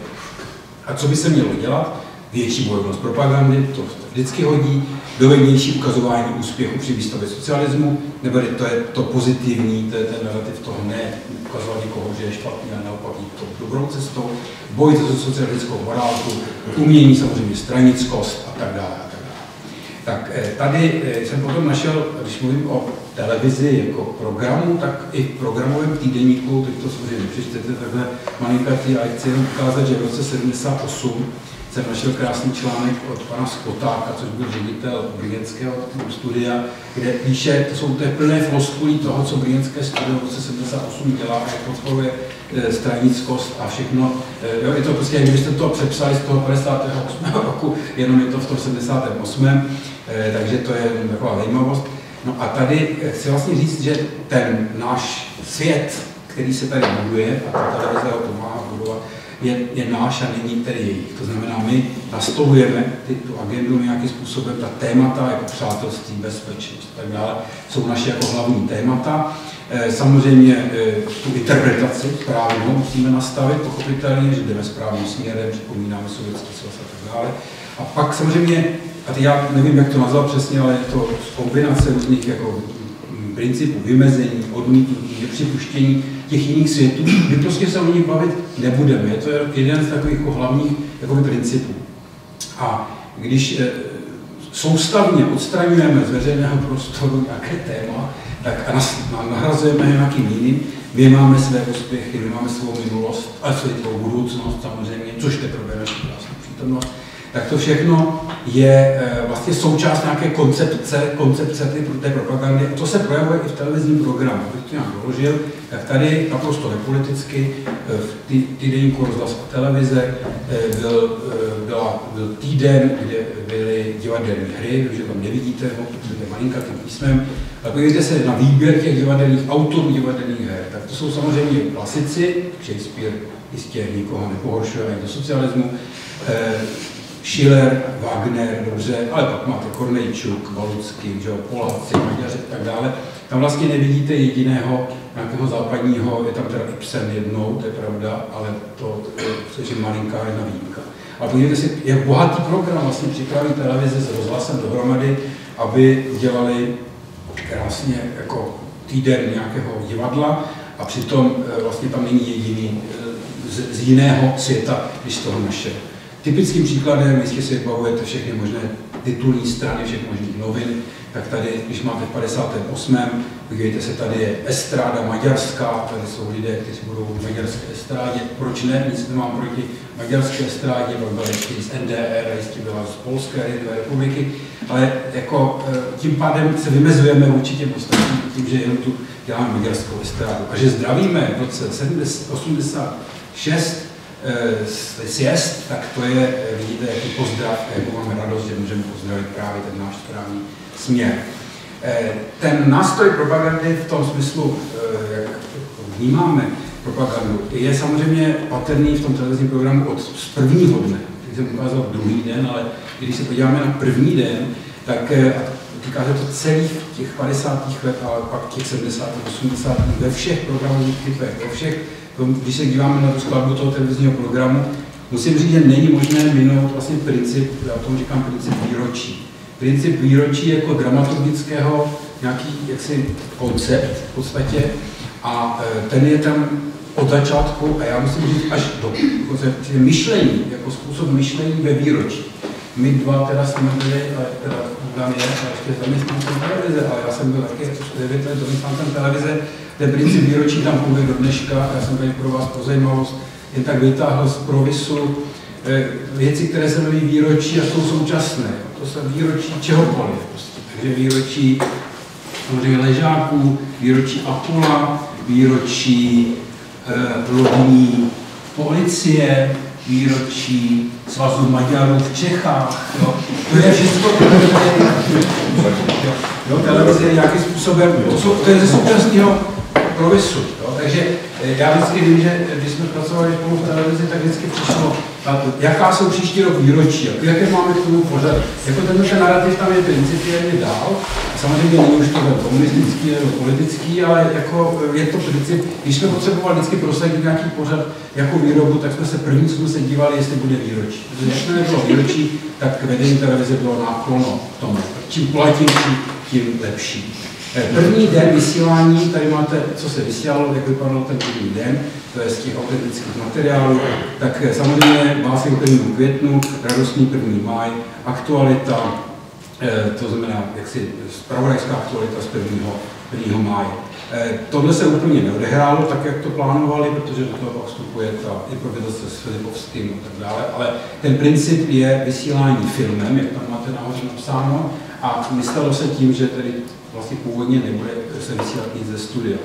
A co by se mělo dělat? Větší bojovnost propagandy, to vždycky hodí, dovednější ukazování úspěchu při výstavě socialismu, nebo to je to pozitivní, to je ten narrativ toho ne ukazovat někoho, že je špatný, a naopak jít to dobrou cestou, boj za socialistickou morálku, umění samozřejmě stranickost a tak dále. A tak, dále. tak eh, tady eh, jsem potom našel, když mluvím o televizi jako programu, tak i v programovém týdeníku, teď to samozřejmě nepřečtete takhle ale chci jenom ukázat, že v roce 78 jsem našel krásný článek od pana Skotáka, což byl ředitel Brněnského studia, kde píše, to jsou to plné floskulí toho, co Brněnské studio v roce 78 dělá, jak podporuje e, stranickost a všechno. E, jo, je to prostě, kdybyste to přepsali z toho 58. roku, jenom je to v tom 78. E, takže to je taková zajímavost. No a tady chci vlastně říct, že ten náš svět, který se tady buduje, a ta televize ho pomáhá budovat, je, je náš a není tedy jejich. To znamená, my nastolujeme ty, tu agendu nějakým způsobem, ta témata jako přátelství, bezpečnost a tak dále, jsou naše jako hlavní témata. E, samozřejmě e, tu interpretaci správnou musíme nastavit, pochopitelně, že jdeme správným směrem, připomínáme sovětský svaz a tak dále. A pak samozřejmě, a já nevím, jak to nazvat přesně, ale je to kombinace různých jako principů vymezení, odmítnutí, nepřipuštění těch jiných světů, my prostě se o nich bavit nebudeme. Je to jeden z takových jako hlavních jakoby, principů. A když e, soustavně odstraňujeme z veřejného prostoru nějaké téma, tak a nahrazujeme nějakým jiným, my máme své úspěchy, my máme svou minulost a svou budoucnost samozřejmě, což teprve naše krásná přítomnost, tak to všechno je eh, vlastně součást nějaké koncepce, koncepce té propagandy. A to se projevuje i v televizním programu. Abych to nějak doložil, tak tady naprosto nepoliticky eh, v týdenníku rozhlas televize eh, byl, byla, byl týden, kde byly divadelní hry, že tam nevidíte, protože malinkatým písmem, ale podívejte se na výběr těch divadelních autorů divadelních her. Tak to jsou samozřejmě klasici, Shakespeare jistě nikoho nepohoršuje ani do socialismu, Schiller, Wagner, dobře, ale pak máte Kornejčuk, Valucky, Poláci, Maďaři a tak dále. Tam vlastně nevidíte jediného nějakého západního, je tam teda Ibsen jednou, to je pravda, ale to je, že malinká jedna výjimka. A podívejte si, jak bohatý program vlastně připraví televize s rozhlasem dohromady, aby dělali krásně jako týden nějakého divadla a přitom eh, vlastně tam není jediný eh, z, z jiného světa, když toho našeho. Typickým příkladem, jistě si vybavujete všechny možné titulní strany všech možných novin, tak tady, když máte v 58. podívejte se, tady je estráda maďarská, tady jsou lidé, kteří budou v maďarské estrádě. Proč ne? Nic nemám proti maďarské estrádě, byla ještě z NDR, jistě byla z Polské republiky, ale jako eh, tím pádem se vymezujeme vůči těm ostatním tím, že jenom tu děláme maďarskou estrádu. A že zdravíme v roce 86 e, sjezd, tak to je, vidíte, jaký pozdrav, jakou máme radost, že můžeme pozdravit právě ten náš správný směr. E, ten nástroj propagandy v tom smyslu, jak vnímáme propagandu, je samozřejmě patrný v tom televizním programu od z prvního dne. Teď jsem ukázal druhý den, ale když se podíváme na první den, tak týká se to celých těch 50. let, ale pak těch 70. 80. ve všech programových typech, ve všech když se díváme na tu skladbu toho televizního programu, musím říct, že není možné minout vlastně princip, já tomu říkám princip výročí. Princip výročí jako dramaturgického nějaký jaksi koncept v podstatě a e, ten je tam od začátku a já musím říct až do koncepce myšlení, jako způsob myšlení ve výročí. My dva teda jsme byli, ale teda Dan je, a ještě zaměstnancem televize, ale já jsem byl taky 9 let zaměstnancem televize, ten princip výročí tam funguje do dneška, já jsem tady pro vás pro zajímavost jen tak vytáhl z provisu eh, věci, které se jmenují výročí a jsou současné. To jsou výročí čehokoliv. Prostě. Takže výročí samozřejmě ležáků, výročí Apula, výročí eh, lodní policie, výročí Svazu Maďarů v Čechách. Jo. To je všechno, jo, televize je nějakým způsobem, to, jsou, to je ze současného provisu. Jo? Takže eh, já vždycky vím, že když jsme pracovali spolu v televizi, tak vždycky přišlo, jaká jsou příští rok výročí, jaké máme k tomu pořad. Jako ten narrativ tam je principiálně dál, samozřejmě není už to komunistický nebo politický, ale jako eh, je to princip, když jsme potřebovali vždycky prosadit nějaký pořad jako výrobu, tak jsme se první, co jsme se dívali, jestli bude výročí. Protože když nebylo výročí, tak vedení televize bylo náklono k tomu. Čím kulatější, tím lepší. Eh, první den vysílání, tady máte, co se vysílalo, jak vypadal ten první den, to je z těch autentických materiálů, tak eh, samozřejmě básně k 1. květnu, radostný 1. máj, aktualita, eh, to znamená jaksi spravodajská aktualita z 1. 1. máje. Tohle se úplně neodehrálo tak, jak to plánovali, protože do toho pak vstupuje ta improvizace s Filipovským a tak dále, ale ten princip je vysílání filmem, jak tam máte nahoře napsáno, a myslelo se tím, že tedy vlastně původně nebude se vysílat nic ze studia.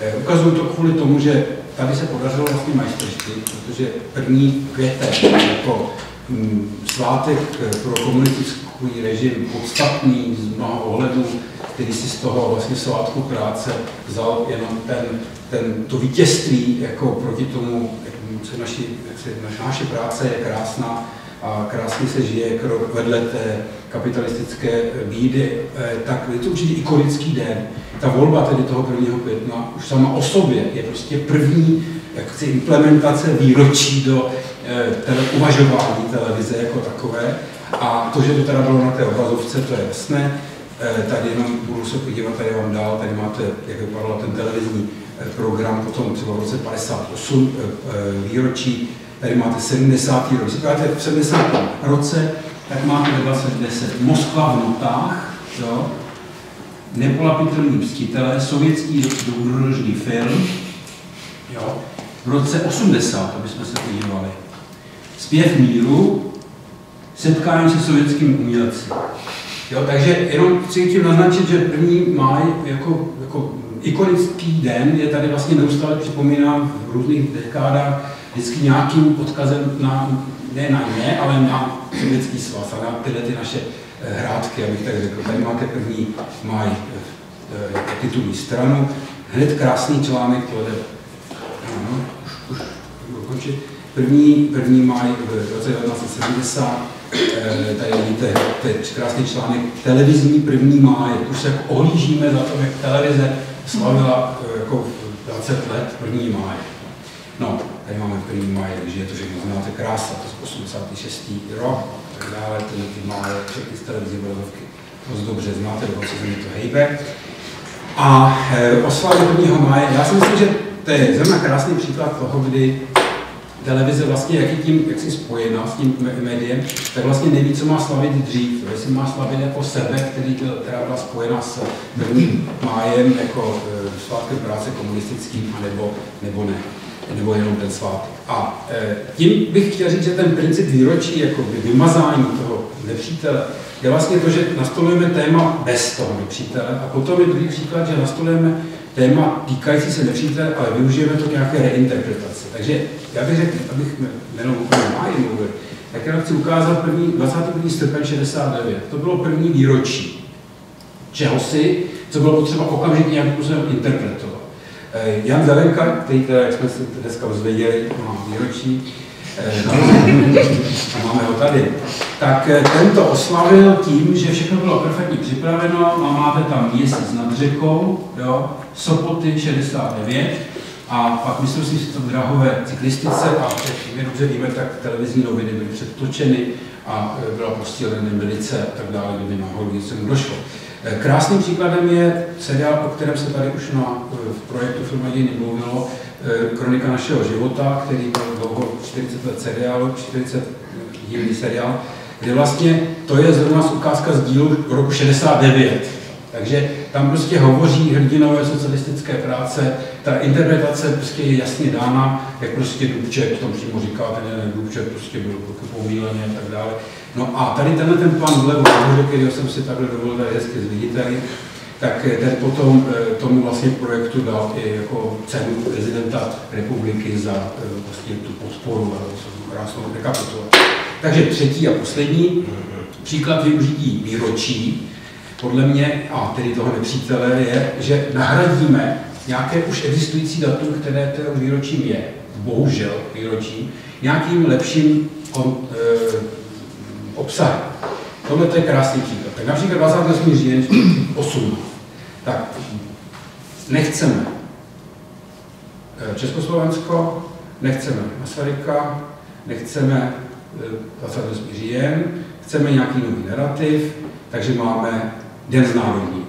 Eh, ukazuju to kvůli tomu, že tady se podařilo vlastně majstršty, protože první květen jako mm, svátek eh, pro komunistický režim podstatný z mnoha ohledů, který si z toho vlastně svátku práce vzal jenom ten, ten, to vítězství jako proti tomu, jak se naši, jak se, naše práce je krásná, a krásně se žije krok vedle té kapitalistické bídy, eh, tak je to určitě ikonický den. Ta volba tedy toho 1. května už sama o sobě je prostě první jak chci, implementace výročí do eh, tele, uvažování televize jako takové. A to, že to teda bylo na té obrazovce, to je jasné. Eh, tady jenom budu se podívat, tady vám dál, tady máte, jak vypadal ten televizní program, potom třeba v roce 58 výročí tady máte 70. rok. Když se v 70. roce, tak máte ve 2010 Moskva v notách, jo? nepolapitelný mstitelé, sovětský dobrodružný film, jo? v roce 80, aby jsme se podívali. Zpěv míru, setkání se sovětským umělci. Jo, takže jenom chci tím naznačit, že první máj jako, jako ikonický den je tady vlastně neustále připomínám v různých dekádách vždycky nějakým odkazem na, ne na ně, ale na sovětský svaz a na tyhle ty naše eh, hrádky, abych tak řekl. Tady máte první maj eh, jako titulní stranu, hned krásný článek, tohle, ano, už, už dokončit. První, první maj v roce 1970, eh, tady vidíte, to je krásný článek, televizní první máj, už se jako ohlížíme za to, jak televize slavila jako 20 let první máj. No, tady máme první maj, takže je to všechno znáte krása, to je 86. rok, tak dále, tyhle ty malé všechny z televizní obrazovky moc dobře znáte, dokonce se mi to hejbe. A e, oslavy 1. máje, já si myslím, že to je zrovna krásný příklad toho, kdy televize vlastně, jak je tím jak si spojená s tím médiem, tak vlastně neví, co má slavit dřív. Jestli má slavit jako sebe, který byl, která byla spojena s prvním májem, jako e, svátkem práce komunistickým, anebo, nebo ne nebo jenom ten svátek. A e, tím bych chtěl říct, že ten princip výročí, jako vymazání toho nepřítele, je vlastně to, že nastolujeme téma bez toho nepřítele a potom je druhý příklad, že nastolujeme téma týkající se nepřítele, ale využijeme to k nějaké reinterpretaci. Takže já bych řekl, abych jenom úplně máji mluvil, tak já chci ukázat první, 21. srpen 69. To bylo první výročí čehosi, co bylo potřeba okamžitě nějakým způsobem interpretovat. Eh, Jan Zelenka, který teda, jak jsme se dneska rozvěděli, má výročí, eh, a máme ho tady, tak eh, tento oslavil tím, že všechno bylo perfektně připraveno. A máte tam měsíc nad řekou, jo, Sopoty 69, a pak si to v drahové cyklistice. A my dobře víme, tak televizní noviny byly předtočeny a byla postílena milice a tak dále, kdyby náhodou něco došlo. Krásným příkladem je seriál, o kterém se tady už na, v projektu Filmadějiny mluvilo, Kronika našeho života, který byl dlouho 40 let seriálu, 40 dílný seriál, kde vlastně to je zrovna ukázka z dílu roku 69. Takže tam prostě hovoří hrdinové socialistické práce, ta interpretace prostě je jasně dána, jak prostě Dubček, tom přímo říká, ten Dubček prostě byl pomílený a tak dále. No a tady tenhle ten plán vlevo nahoře, který jsem si takhle dovolil tady hezky zviditelnit, tak ten potom eh, tomu vlastně projektu dal i jako cenu prezidenta republiky za eh, vlastně tu podporu a krásnou rekapitulaci. Takže třetí a poslední příklad využití výročí, podle mě, a tedy toho nepřítele, je, že nahradíme nějaké už existující datum, které to výročím je, bohužel výročím, nějakým lepším e, obsahem. Tohle to je krásný příklad. Tak například 28. říjen 8. Tak nechceme e, Československo, nechceme Masaryka, nechceme 28. E, říjen, chceme nějaký nový narrativ, takže máme Den znárodní.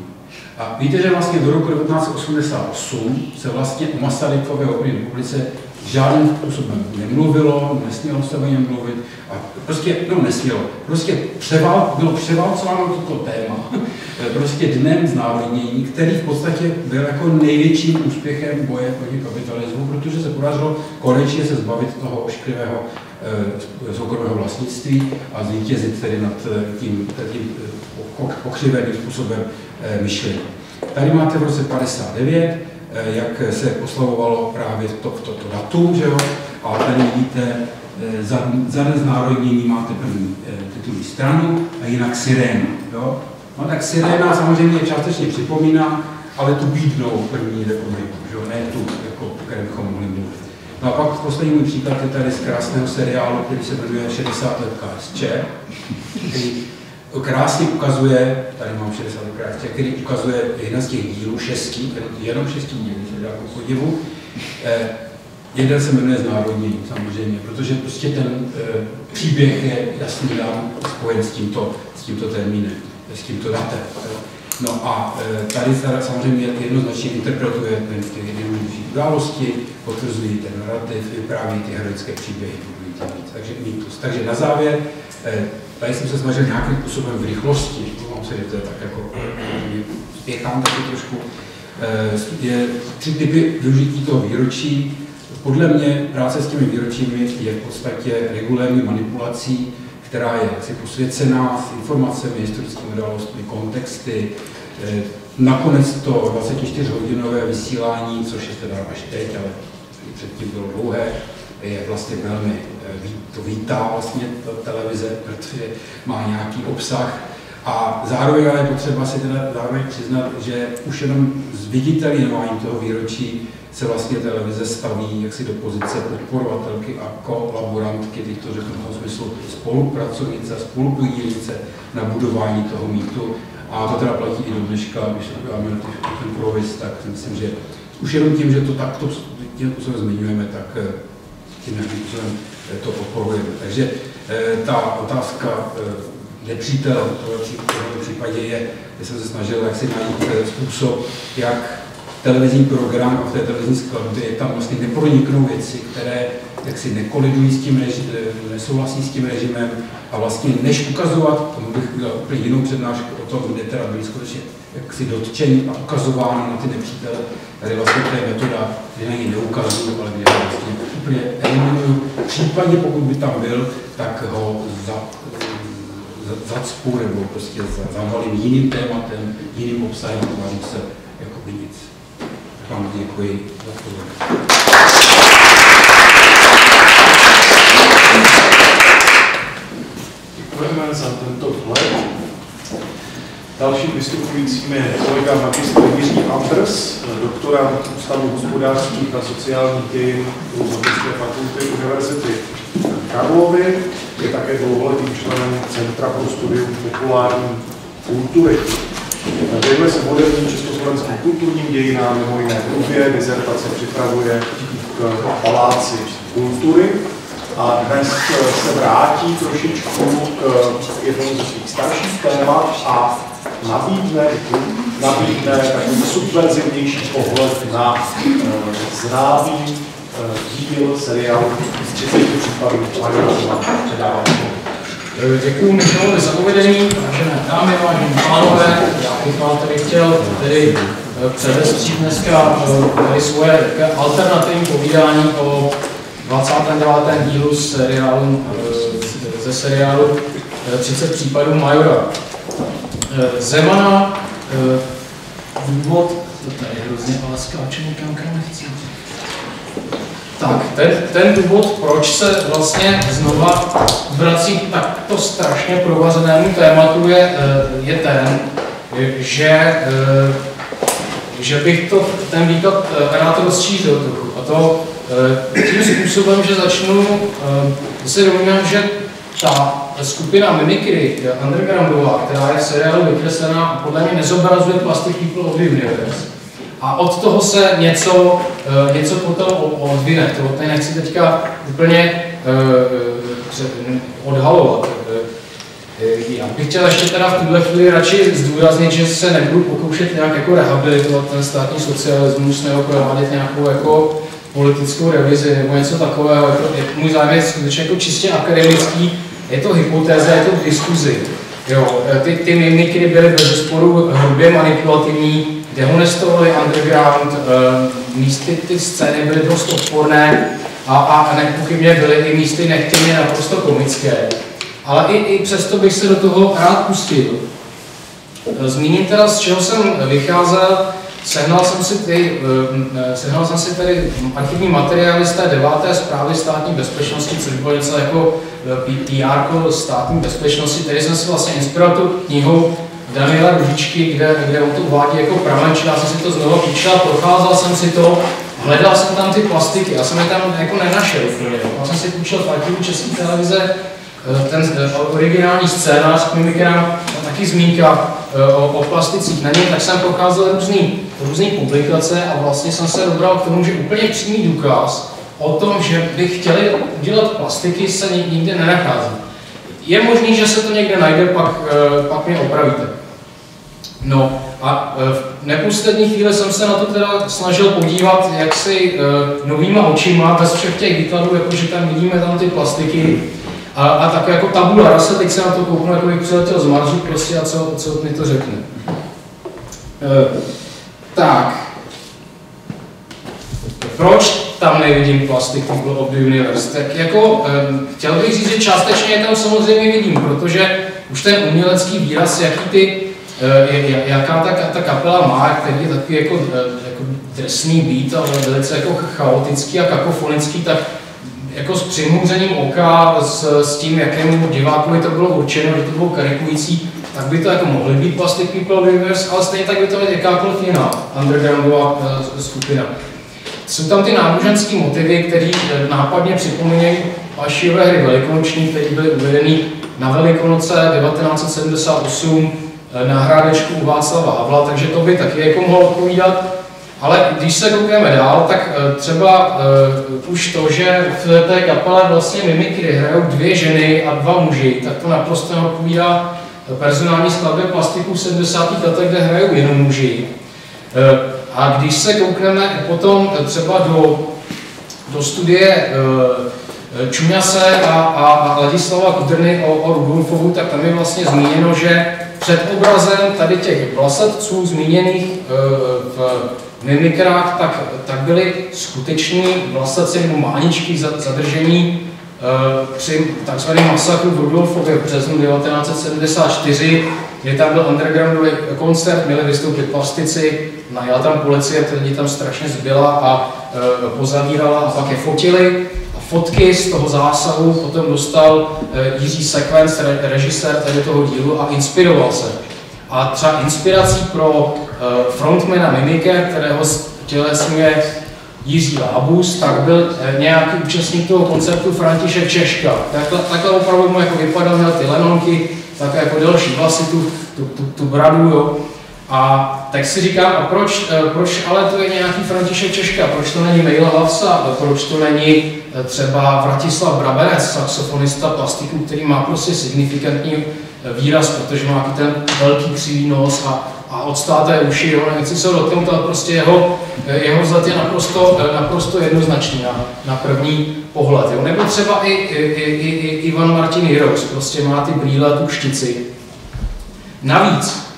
A víte, že vlastně do roku 1988 se vlastně o Masarykové obchodní republice žádným způsobem nemluvilo, nesmělo se o něm mluvit a prostě, no nesmělo, prostě převál, bylo převálcováno toto téma prostě dnem znárodnění, který v podstatě byl jako největším úspěchem boje proti kapitalismu, protože se podařilo konečně se zbavit toho ošklivého soukromého vlastnictví a zvítězit tedy nad eh, tím, tím eh, pokřiveným způsobem e, myšlení. Tady máte v roce 59, e, jak se oslavovalo právě to, to, datum, že jo? a tady vidíte, za, za znárodnění máte první titulní stranu a jinak sirénu. Jo? No tak Siréna samozřejmě částečně připomíná, ale tu bídnou první republiku, že? ne tu, jako, které bychom mohli mluvit. No a pak poslední příklad je tady z krásného seriálu, který se jmenuje 60 let KSČ, který krásně ukazuje, tady mám 60 let KSČ, který ukazuje jeden z těch dílů, šesti, jenom šesti dílů, se dá ku podivu. Eh, jeden se jmenuje Znárodnění, samozřejmě, protože prostě ten eh, příběh je jasně dán spojen s tímto, s tímto termínem s tímto datem. No a e, tady samozřejmě jednoznačně interpretuje ten, ty jednodušší události, potvrzují ten narrativ, vypráví ty heroické příběhy, takže mýtus. Takže na závěr, e, tady jsem se snažil nějakým způsobem v rychlosti, mám se, že to je tak jako, spěchám taky trošku, e, je tři typy využití toho výročí. Podle mě práce s těmi výročími je v podstatě regulární manipulací která je jaksi posvěcená s informacemi, historickými událostmi, kontexty. Eh, nakonec to 24-hodinové vysílání, což je teda až teď, ale předtím bylo dlouhé, je vlastně velmi, eh, to vítá vlastně ta televize, protože má nějaký obsah. A zároveň ale je potřeba si teda zároveň přiznat, že už jenom z viditelněváním toho výročí se vlastně televize staví jaksi do pozice podporovatelky a kolaborantky, teď to řeknu v tom smyslu spolupracovnice, spolupodílnice na budování toho mýtu. A to teda platí i do dneška, když dáme na ten provis, tak myslím, že už jenom tím, že to takto tím způsobem zmiňujeme, tak eh, tím nějakým způsobem eh, to podporujeme. Takže eh, ta otázka nepřítele v tom případě je, že jsem se snažil jak si najít způsob, jak televizní program a v té televizní skladbě tam vlastně neproniknou věci, které jak si nekolidují s tím reži, nesouhlasí s tím režimem a vlastně než ukazovat, tomu bych udělal úplně jinou přednášku o tom, kde teda byli skutečně jaksi dotčení a ukazovány na ty nepřítele. Tady vlastně to je metoda, kde na něj neukazuju, ale kde vlastně úplně eliminuju. Případně pokud by tam byl, tak ho za, za, zacpu nebo prostě zavalím jiným tématem, jiným obsahem a tvářím se jako by nic. Tak vám děkuji za pozornost. Děkujeme za tento vhled. Dalším vystupujícím je kolega magistr Jiří Anders, doktorant Ústavu hospodářských a sociálních dějin Filozofické fakulty Univerzity Karlovy. Je také dlouholetým členem Centra pro studium populární kultury. Věnuje se moderním československým kulturním dějinám, mimo jiné Krubě, dizertace připravuje k paláci kultury a dnes se vrátí trošičku k jednomu ze svých starších témat a nabídne, nabídne takový subverzivnější pohled na známý díl seriálu z 30 případů předávám Děkuji Michalovi za uvedení, vážené dámy, vážení pánové. Já bych vám tady chtěl tedy předestřít dneska tady svoje alternativní povídání o 29. dílu seriálu, ze seriálu 30 případů Majora. Zemana, důvod, to tady je hrozně, ale skáče někam, kam nechci. Tak, ten, ten důvod, proč se vlastně znova vrací takto strašně provazenému tématu, je, je ten, že, že bych to, ten výklad rád rozšířil trochu. A to tím způsobem, že začnu, se domnívám, že ta skupina Mimikry undergroundová, která je v seriálu vykreslená, podle mě nezobrazuje Plastic People of the Universe. A od toho se něco, něco potom odvine. To tady nechci teďka úplně odhalovat. Já bych chtěl ještě teda v tuhle chvíli radši zdůraznit, že se nebudu pokoušet nějak jako rehabilitovat ten státní socialismus nebo provádět nějakou jako politickou revizi nebo něco takového. Jako, můj zájem je skutečně jako čistě akademický, je to hypotéza, je to v diskuzi. Jo, ty, ty mimikry byly bez sporu hrubě manipulativní, dehonestovali underground, místy ty scény byly dost odporné a, a nepochybně byly i místy nechtěně naprosto komické. Ale i, i přesto bych se do toho rád pustil. Zmíním teda, z čeho jsem vycházel, Sehnal jsem si, ty, sehnal jsem si tady archivní materiály z té deváté zprávy státní bezpečnosti, což bylo něco jako PR státní bezpečnosti. Tady jsem si vlastně inspiroval tu knihu Daniela Ružičky, kde, kde on to uvádí jako pramenč. Já jsem si to znovu píčel, procházel jsem si to, hledal jsem tam ty plastiky, já jsem je tam jako nenašel. Já jsem si půjčil v archivu České televize ten originální scénář k mimikrám, taky zmínka o, o plasticích na něm, tak jsem procházel různý, různý publikace a vlastně jsem se dobral k tomu, že úplně přímý důkaz o tom, že by chtěli udělat plastiky, se nikde nenachází. Je možný, že se to někde najde, pak, pak mě opravíte. No a v neposlední chvíli jsem se na to teda snažil podívat jaksi novýma očima, bez všech těch výkladů, jakože tam vidíme tam ty plastiky, a, a tak jako tabula rasa, teď se na to kouknu, jako bych přiletěl z Marsu prostě a co, co mi to řekne. E, tak. Proč tam nevidím Plastic People of the Universe? Tak jako, e, chtěl bych říct, že částečně je tam samozřejmě vidím, protože už ten umělecký výraz, jaký ty, e, jaká ta, ta kapela má, který je takový jako, jako drsný beat, ale velice jako chaotický a kakofonický, tak jako s přimouřením oka, s, s tím, jakému divákovi to bylo určeno, že to bylo karikující, tak by to jako mohly být Plastic People Universe, ale stejně tak by to být jakákoliv jiná undergroundová uh, skupina. Jsou tam ty náboženské motivy, které nápadně připomínají Pašiové hry velikonoční, které byly uvedeny na Velikonoce 1978 na hrádečku u Václava Havla, takže to by taky jako mohlo odpovídat. Ale když se koukneme dál, tak třeba uh, už to, že v té kapele vlastně mimikry hrajou dvě ženy a dva muži, tak to naprosto neodpovídá personální skladbě plastiků v 70. letech, kde hrajou jenom muži. Uh, a když se koukneme potom třeba do do studie Čuňase a, a, a Ladislava Kudrny o, o Rudolfovu, tak tam je vlastně zmíněno, že před obrazem tady těch vlasatců zmíněných v mimikrách, tak, tak byli skuteční vlasaci nebo máničky zadržení při takzvaném masakru v Rudolfově v březnu 1974, kdy tam byl undergroundový koncert, měli vystoupit plastici, najela tam policie, lidi tam strašně zbyla a e, pozavírala a pak je fotili. Fotky z toho zásahu potom dostal e, Jiří Sekvenc, re, režisér tady toho dílu a inspiroval se. A třeba inspirací pro e, frontmana Mimike, kterého tělesňuje Jiří Lábus, tak byl nějaký účastník toho koncertu František Češka. Takhle, takhle opravdu mu jako vypadal, měl ty lenonky, tak jako další vlasy, tu, tu, tu, tu bradu, jo. A tak si říkám, a proč, proč ale to je nějaký František Češka, proč to není Mejla Lavsa, proč to není třeba Vratislav Brabenec, saxofonista plastiku, který má prostě signifikantní výraz, protože má ten velký křivý nos a, a odstáté uši, jo, nechci se dotknout, ale prostě jeho, jeho vzhled je naprosto, naprosto jednoznačný na, na první pohled. Jo. Nebo třeba i, i, i, i Ivan Martin Jirous, prostě má ty brýle, tu štici. Navíc,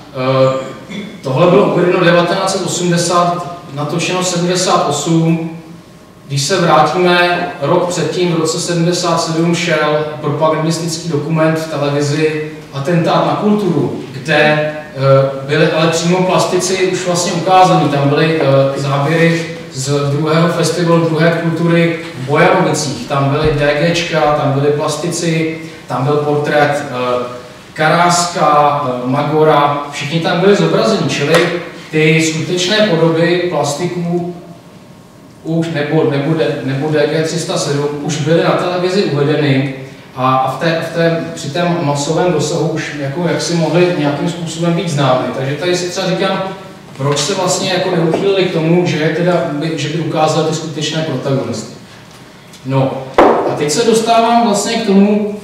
tohle bylo uvedeno 1980, natočeno 78, když se vrátíme rok předtím, v roce 77 šel propagandistický dokument v televizi Atentát na kulturu, kde e, byly ale přímo plastici už vlastně ukázaný. Tam byly e, záběry z druhého festivalu druhé kultury v Bojanovicích. Tam byly DGčka, tam byly plastici, tam byl portrét e, Karáska, Magora, všichni tam byli zobrazeni, čili ty skutečné podoby plastiků už nebo, nebo, nebo DG307 už byly na televizi uvedeny a, a v té, v té, při tém masovém dosahu už jako jak si mohli nějakým způsobem být známy. Takže tady si třeba říkám, proč se vlastně jako neuchýlili k tomu, že, teda, by, že by ukázali ty skutečné protagonisty. No a teď se dostávám vlastně k tomu,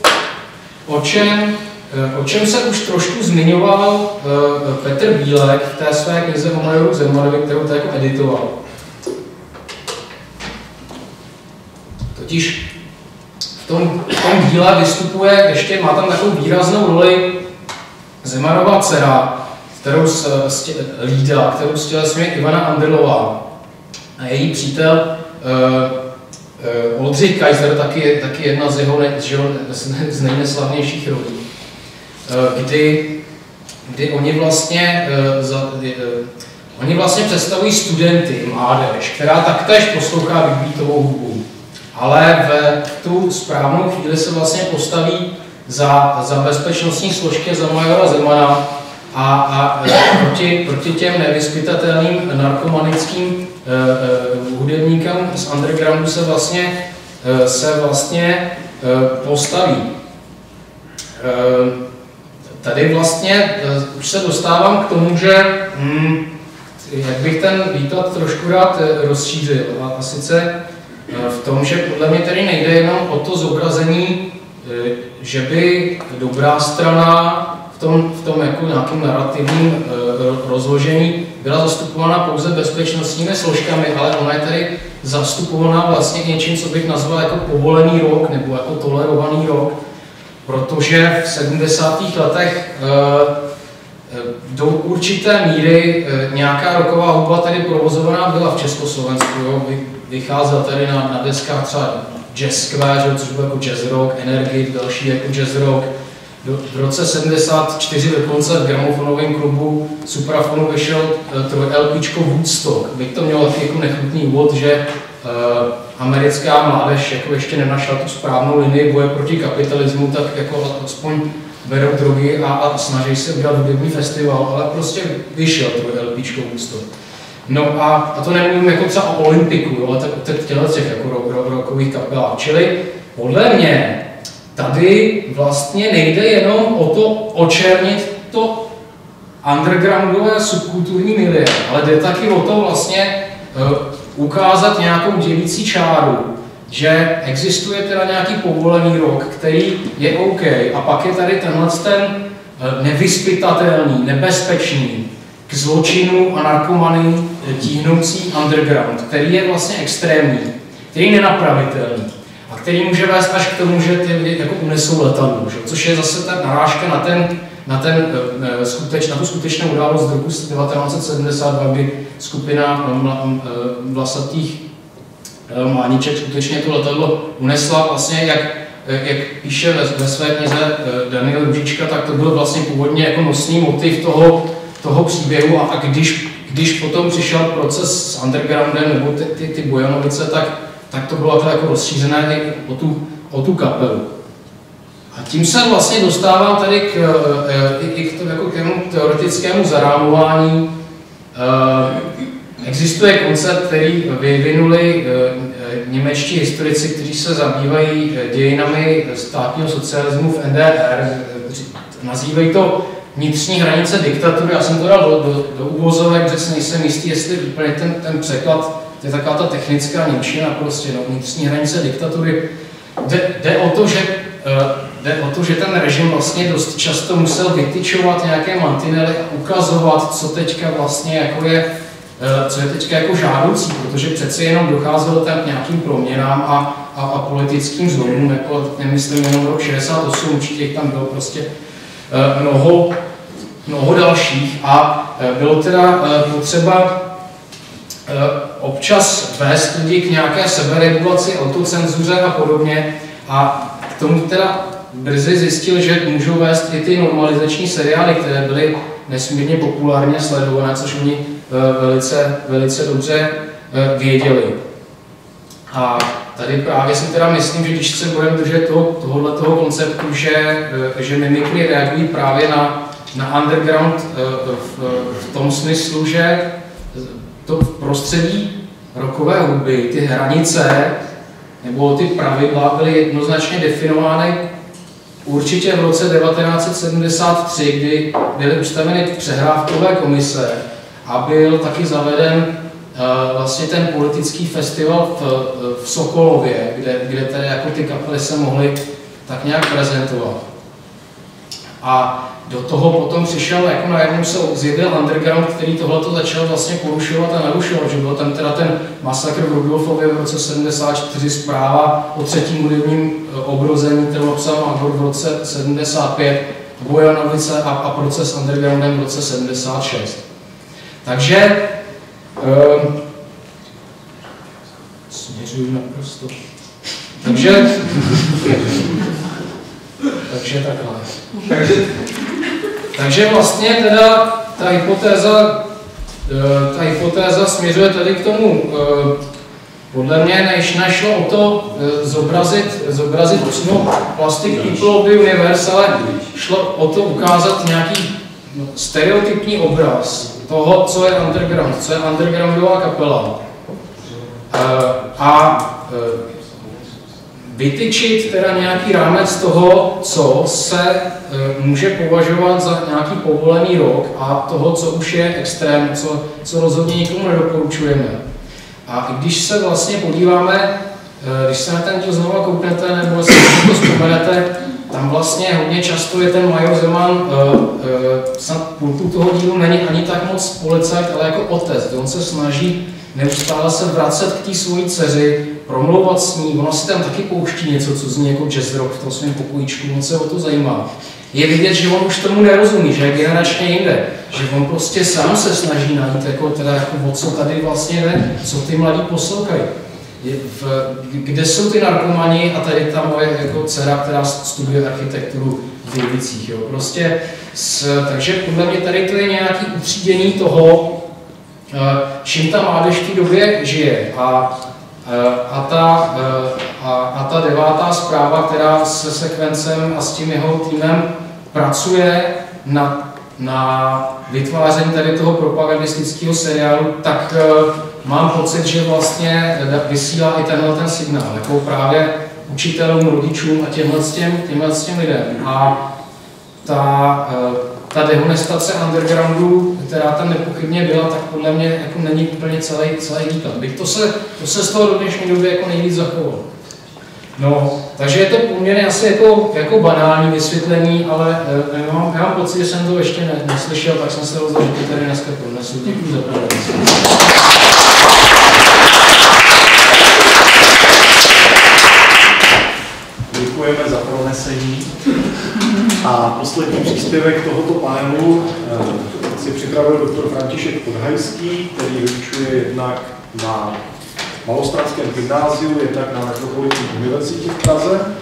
o čem, o čem se už trošku zmiňoval Petr Bílek v té své knize o Majoru Zemanovi, kterou to jako editoval. Totiž v tom, v tom díle vystupuje, ještě má tam takovou výraznou roli Zemanova dcera, kterou s, s lída, kterou stělesňuje Ivana Andrlová. A její přítel uh, uh, Oldřich Kaiser, taky, taky jedna z jeho, ne, z, z, nejneslavnějších rolí, kdy, kdy oni vlastně za, uh, oni vlastně představují studenty, mládež, která taktéž poslouchá Bigbeatovou hudbu ale v tu správnou chvíli se vlastně postaví za, za bezpečnostní složky za majora Zemana a, a proti, proti těm nevyspytatelným narkomanickým uh, hudebníkům z undergroundu se vlastně, uh, se vlastně uh, postaví. Tady vlastně uh, už se dostávám k tomu, že hm, jak bych ten výklad trošku rád rozšířil. A, a sice v tom, že podle mě tady nejde jenom o to zobrazení, že by dobrá strana v tom, v tom jako nějakým narrativním rozložení byla zastupovaná pouze bezpečnostními složkami, ale ona je tady zastupovaná vlastně něčím, co bych nazval jako povolený rok nebo jako tolerovaný rok, protože v 70. letech e, do určité míry nějaká roková hudba tady provozovaná byla v Československu. Jo? vycházel tady na, na deskách třeba Jazz Square, což byl jako jazz rock, Energy, další jako jazz rock. Do, v roce 74 dokonce v gramofonovém klubu Suprafonu vyšel troj LPčko Woodstock. Bych to měl jako nechutný úvod, že uh, americká mládež jako ještě nenašla tu správnou linii boje proti kapitalismu, tak jako aspoň berou drogy a, a snaží se udělat hudební festival, ale prostě vyšel troj LPčko Woodstock. No a, a to nemluvím jako třeba o Olympiku, ale tak o těchto těch jako ro, ro, rokových kapelách. Čili podle mě tady vlastně nejde jenom o to očernit to undergroundové subkulturní milie, ale jde taky o to vlastně uh, ukázat nějakou dělící čáru, že existuje teda nějaký povolený rok, který je OK, a pak je tady tenhle ten uh, nevyspytatelný, nebezpečný, k zločinu a narkomanii tíhnoucí underground, který je vlastně extrémní. který je nenapravitelný a který může vést až k tomu, že ty lidi jako unesou letadlo, což je zase ta narážka na ten, na, ten, eh, skuteč, na tu skutečnou událost z roku 1972, kdy skupina vlasatých Mániček skutečně to letadlo unesla vlastně, jak, jak píše ve, ve své knize Daniel Ružička, tak to byl vlastně původně jako nosný motiv toho, toho příběhu a, a když, když potom přišel proces s undergroundem nebo ty, ty, ty Bojanovice, tak, tak to bylo jako rozšířené o tu, o tu kapelu. A tím se vlastně dostávám tady k, i, i k, jako k tomu teoretickému zarámování Existuje koncept, který vyvinuli eh, eh, němečtí historici, kteří se zabývají eh, dějinami státního socialismu v NDR. Nazývají to vnitřní hranice diktatury. Já jsem to dal do, do, do uvozovek, že si nejsem jistý, jestli úplně ten, ten překlad, to je taková ta technická němčina, prostě no, vnitřní hranice diktatury. Jde, jde o to, že Jde o to, že ten režim vlastně dost často musel vytyčovat nějaké mantinely a ukazovat, co teďka vlastně jako je Eh, co je teď jako žádoucí, protože přece jenom docházelo tam k nějakým proměnám a, a, a politickým zlomům, jako nemyslím jenom rok 68, určitě tam bylo prostě eh, mnoho, mnoho dalších a eh, bylo teda potřeba občas vést lidi k nějaké seberegulaci, autocenzuře a podobně a k tomu teda brzy zjistil, že můžou vést i ty normalizační seriály, které byly nesmírně populárně sledované, což oni Eh, velice, velice dobře eh, věděli. A tady právě si teda myslím, že když se budeme držet toho, tohohle toho konceptu, že, eh, že mimikry reagují právě na, na underground v, v tom smyslu, že to prostředí rokové hudby, ty hranice nebo ty pravidla byly jednoznačně definovány určitě v roce 1973, kdy byly ustaveny přehrávkové komise, a byl taky zaveden eh, vlastně ten politický festival v, v Sokolově, kde, kde tedy jako ty kapely se mohly tak nějak prezentovat. A do toho potom přišel, jako najednou se zjevil underground, který tohle začal vlastně porušovat a narušovat, že byl tam teda ten masakr v Rudolfově v roce 74, zpráva o třetím hudebním eh, obrození, kterou napsal Magor v roce 75, Bojanovice a, a proces undergroundem v roce 76. Takže um, směřuji naprosto. Takže, takže takhle. Takže, vlastně teda ta hypotéza, eh, ta hypotéza směřuje tady k tomu, eh, podle mě než nešlo o to eh, zobrazit, zobrazit přímo Plastic People of the Universe, ale šlo o to ukázat nějaký stereotypní obraz toho, co je underground, co je undergroundová kapela. A vytyčit teda nějaký rámec toho, co se eh, může považovat za nějaký povolený rok a toho, co už je extrém, co, co rozhodně nikomu nedoporučujeme. A i když se vlastně podíváme, když se na ten díl znova kouknete nebo si to vzpomenete, tam vlastně hodně často je ten major Zeman, uh, uh, půlku toho dílu není ani tak moc policajt, ale jako otec. On se snaží neustále se vracet k té svojí dceři, promlouvat s ní, ona si tam taky pouští něco, co zní jako jazz rock v tom svém pokojíčku, on se o to zajímá. Je vidět, že on už tomu nerozumí, že je generačně jinde, že on prostě sám se snaží najít, jako teda jako o co tady vlastně jde, co ty mladí poslouchají v, kde jsou ty narkomani a tady ta moje jako dcera, která studuje architekturu v Děvicích. Jo. Prostě s, takže podle mě tady to je nějaký utřídění toho, eh, čím ta mládež v té době žije. A, a, ta, eh, a, a ta devátá zpráva, která se sekvencem a s tím jeho týmem pracuje na, na vytváření tady toho propagandistického seriálu, tak mám pocit, že vlastně vysílá i tenhle ten signál, jako právě učitelům, rodičům a těmhle těm, těmhle těm lidem. A ta, eh, ta dehonestace undergroundu, která tam nepochybně byla, tak podle mě jako není úplně celý, celý výklad. Bych to se, to se z toho do dnešní doby jako nejvíc zachovalo. No, takže je to poměrně asi jako, jako banální vysvětlení, ale e, já, mám, já mám pocit, že jsem to ještě ne, neslyšel, tak jsem se rozhodl, že to tady dneska pronesu. Děkuji za pozornost. děkujeme za pronesení. A poslední příspěvek tohoto panelu eh, si připravil doktor František Podhajský, který vyučuje jednak na Malostranském gymnáziu, jednak na Metropolitní univerzitě v Praze.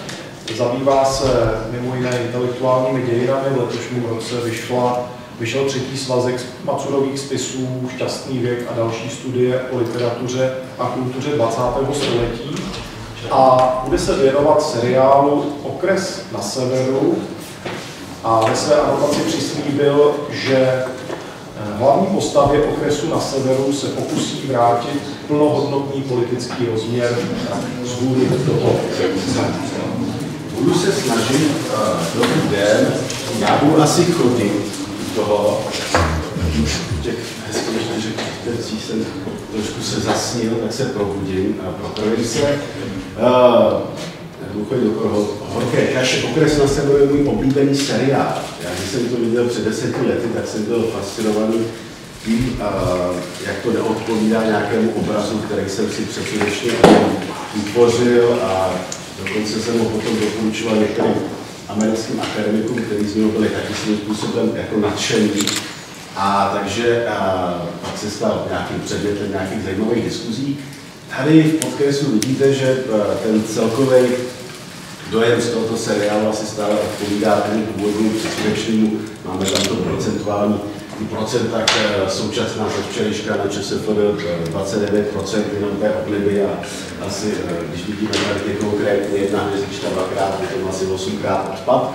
Zabývá se mimo jiné intelektuálními dějinami. V letošním roce vyšla, vyšel třetí svazek Macurových spisů, Šťastný věk a další studie o literatuře a kultuře 20. století. A bude se věnovat seriálu Okres na severu, a ve své anotaci přislíbil, že eh, hlavní postavě okresu na severu se pokusí vrátit plnohodnotný politický rozměr z hůry toho. Budu se snažit uh, den, já budu asi chodit toho, těch hezkých čtvrtcích jsem trošku se zasnil, tak se probudím a propravím se. Uh, chodit do horké kaše. Okres na severu je můj oblíbený seriál. Já když jsem to viděl před deseti lety, tak jsem byl fascinovaný tím, jak to neodpovídá nějakému obrazu, který jsem si předsudečně utvořil a dokonce jsem ho potom doporučoval některým americkým akademikům, kteří z něho byli taky svým způsobem jako nadšení. A takže a, pak se stal nějakým předmětem nějakých zajímavých diskuzí. Tady v podcastu vidíte, že ten celkový dojem z tohoto seriálu asi stále odpovídá tomu původnímu předsudečnímu. Máme tam to procentuální procenta, současná ze včerejška na ČSFD 29% jenom té obliby a asi, eh, když vidíme tady konkrétně jedna hvězdička dvakrát, potom asi osmkrát odpad.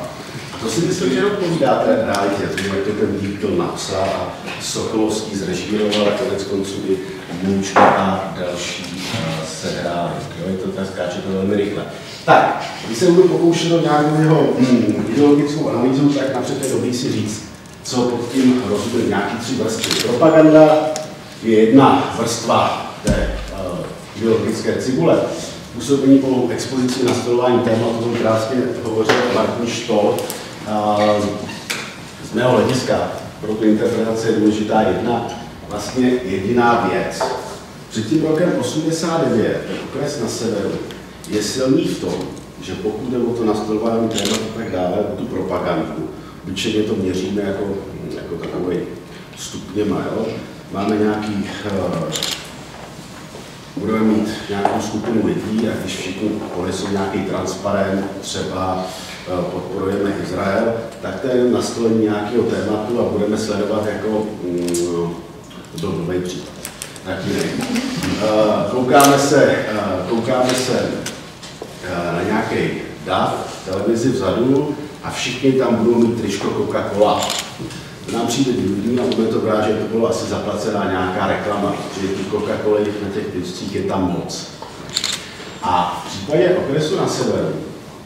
To si myslím, že odpovídá té realitě, tomu, jak to ten Díkl napsal a Sokolovský zrežíroval a konec konců i Můčka a další eh, se hráli. Jo, je to tak, skáče to velmi rychle. Tak, když se budu pokoušet o nějakou jeho hmm, ideologickou analýzu, tak napřed je dobrý si říct, co pod tím rozumím, nějaký tři vrstvy. Propaganda je jedna vrstva té uh, ideologické cibule. Působení po expozici nastolování tématu, tom krásně hovořil Martin Stoll. Uh, z mého hlediska pro tu interpretaci je důležitá jedna, vlastně jediná věc. Před tím rokem 89 okres na severu je silný v tom, že pokud jde o to nastolování témat a tak dále, o tu propagandu, Obyčejně to měříme jako, jako takový stupněma. Jo? Máme nějaký, uh, budeme mít nějakou skupinu lidí a když všichni ponesou nějaký transparent, třeba uh, podporujeme Izrael, tak to je nastolení nějakého tématu a budeme sledovat jako um, dobrý případ. Taky ne. Uh, koukáme se, koukáme se na nějaký DAF, televizi vzadu, a všichni tam budou mít tričko Coca-Cola. Nám přijde divný a budeme to brát, že to bylo asi zaplacená nějaká reklama, že ty Coca-Cola na těch tričcích je tam moc. A v případě okresu na severu,